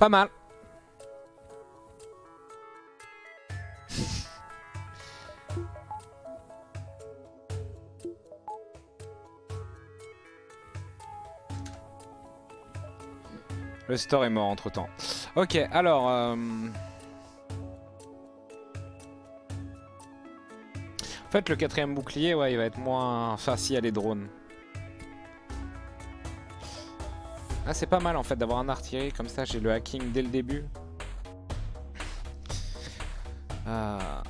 Pas mal. Le store est mort entre temps. Ok, alors... Euh, en fait, le quatrième bouclier, ouais, il va être moins facile à les drones. Ah c'est pas mal en fait d'avoir un artillerie comme ça, j'ai le hacking dès le début. Ah.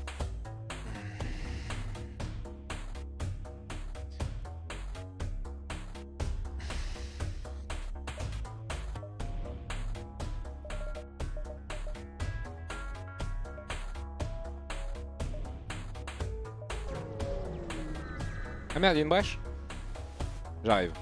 Ah merde, il y a une brèche? J'arrive.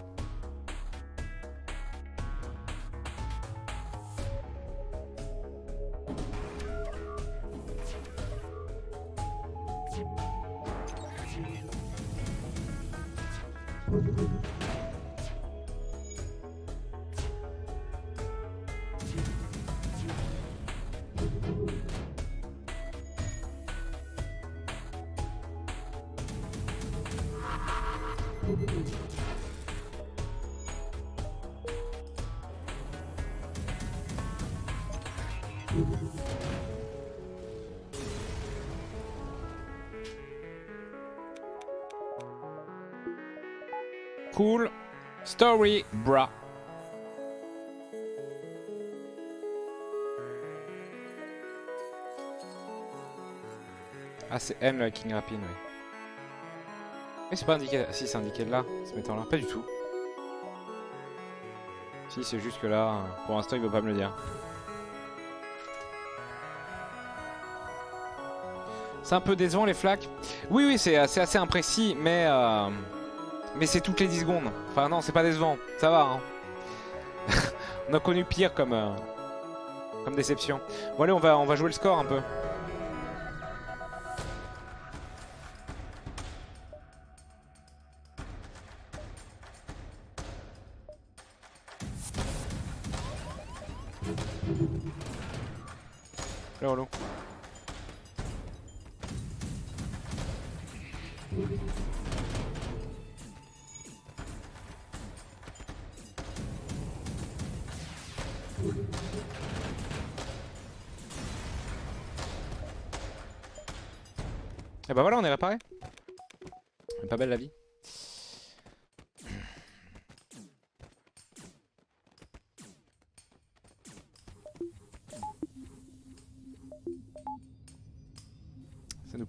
C'est N le King Rapine, oui. Mais c'est pas indiqué. Si, c'est indiqué là, ce mettant-là. Pas du tout. Si, c'est juste que là, pour l'instant, il veut pas me le dire. C'est un peu décevant les flaques. Oui, oui, c'est assez imprécis, mais euh, mais c'est toutes les 10 secondes. Enfin non, c'est pas décevant, ça va. Hein. on a connu pire comme euh, comme déception. Bon allez, on va on va jouer le score un peu.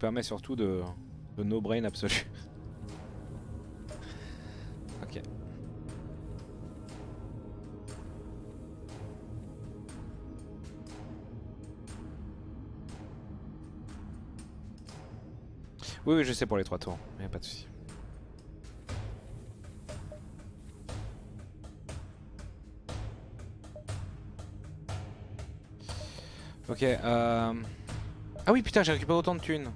Permet surtout de, de no brain absolu. Oui, oui, je sais pour les trois tours, mais pas de soucis. Ok, euh... Ah oui, putain, j'ai récupéré autant de thunes.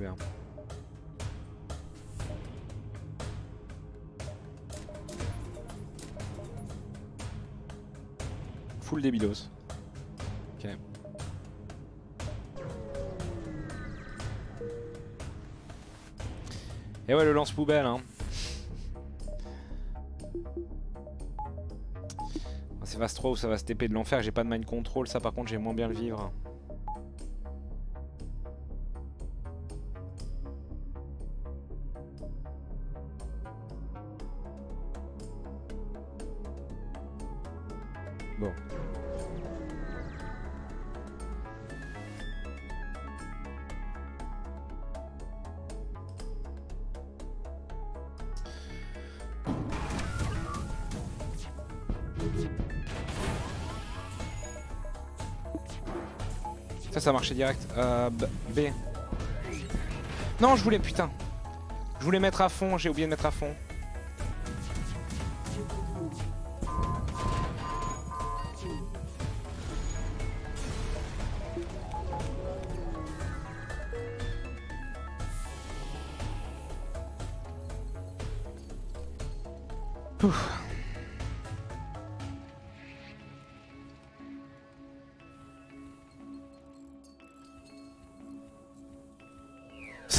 Bien. Full débilos. Ok. Et ouais, le lance-poubelle, hein. C'est Vast 3 où ça va se TP de l'enfer, j'ai pas de mind control, ça par contre j'ai moins bien le vivre. Ça a marché direct. Euh, B. Non, je voulais, putain. Je voulais mettre à fond, j'ai oublié de mettre à fond.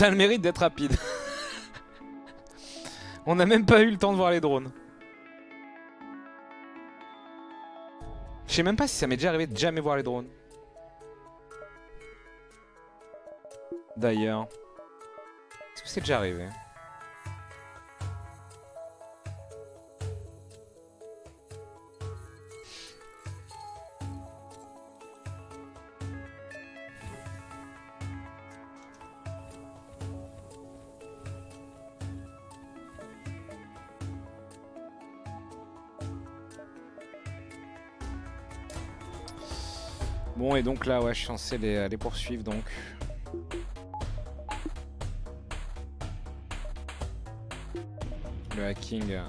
Ça a le mérite d'être rapide. On n'a même pas eu le temps de voir les drones. Je sais même pas si ça m'est déjà arrivé de jamais voir les drones. D'ailleurs. Est-ce que c'est déjà arrivé? Et donc là ouais je suis censé les, poursuivre donc. Le hacking ne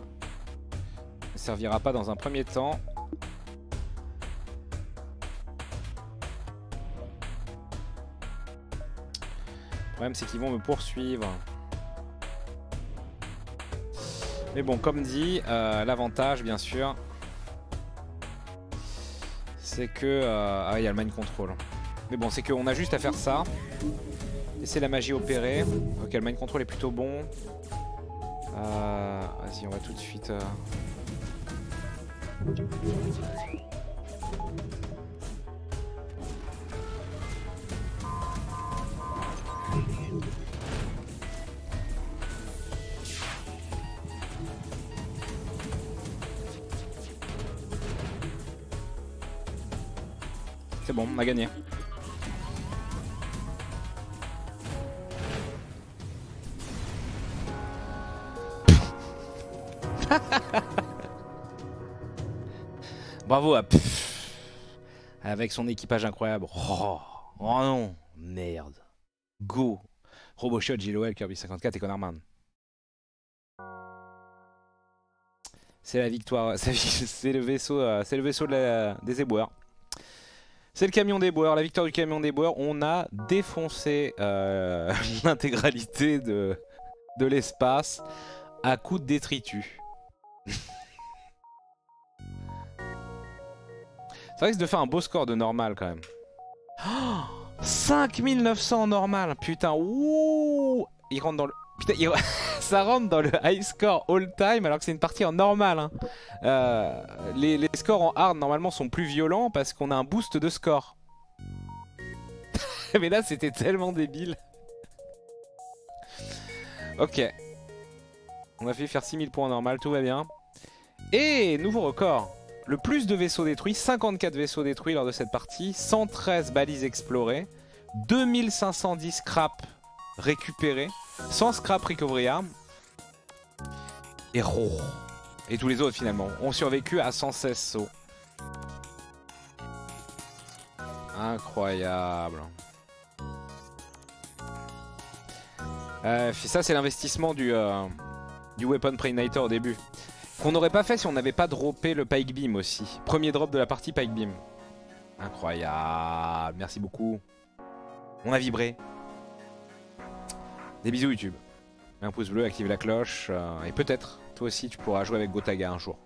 servira pas dans un premier temps. Le problème c'est qu'ils vont me poursuivre. Mais bon comme dit, euh, l'avantage bien sûr c'est que... Euh, ah, il y a le mind control. Mais bon, c'est qu'on a juste à faire ça. C'est la magie opérée. Ok, le mind control est plutôt bon. Euh, Vas-y, on va tout de suite... Euh... gagné. Bravo à avec son équipage incroyable. Oh, oh non, merde. Go. Roboshot, JLOL, Kirby 54 et Connorman. C'est la victoire, c'est le vaisseau, euh, c'est le vaisseau des éboueurs. C'est le camion des éboueurs, la victoire du camion des éboueurs. On a défoncé euh, l'intégralité de, de l'espace à coup de détritus. Ça risque de faire un beau score de normal quand même. 5900 normal, putain, ouh Il rentre dans le... Putain, ça rentre dans le high score all time alors que c'est une partie en normal. Hein. Euh, les, scores en hard normalement sont plus violents parce qu'on a un boost de score. Mais là c'était tellement débile. ok. On a fait faire 6000 points normal, tout va bien. Et nouveau record. Le plus de vaisseaux détruits, 54 vaisseaux détruits lors de cette partie, 113 balises explorées, 2510 scrap récupérés, 100 scrap recovery et tous les autres finalement ont survécu à 116 sauts. Incroyable. Euh, ça c'est l'investissement du, euh, du Weapon Preignator au début. Qu'on n'aurait pas fait si on n'avait pas droppé le Pike Beam aussi. Premier drop de la partie Pike Beam. Incroyable, merci beaucoup. On a vibré. Des bisous YouTube. Un pouce bleu, active la cloche. Euh, et peut-être, toi aussi, tu pourras jouer avec Gotaga un jour.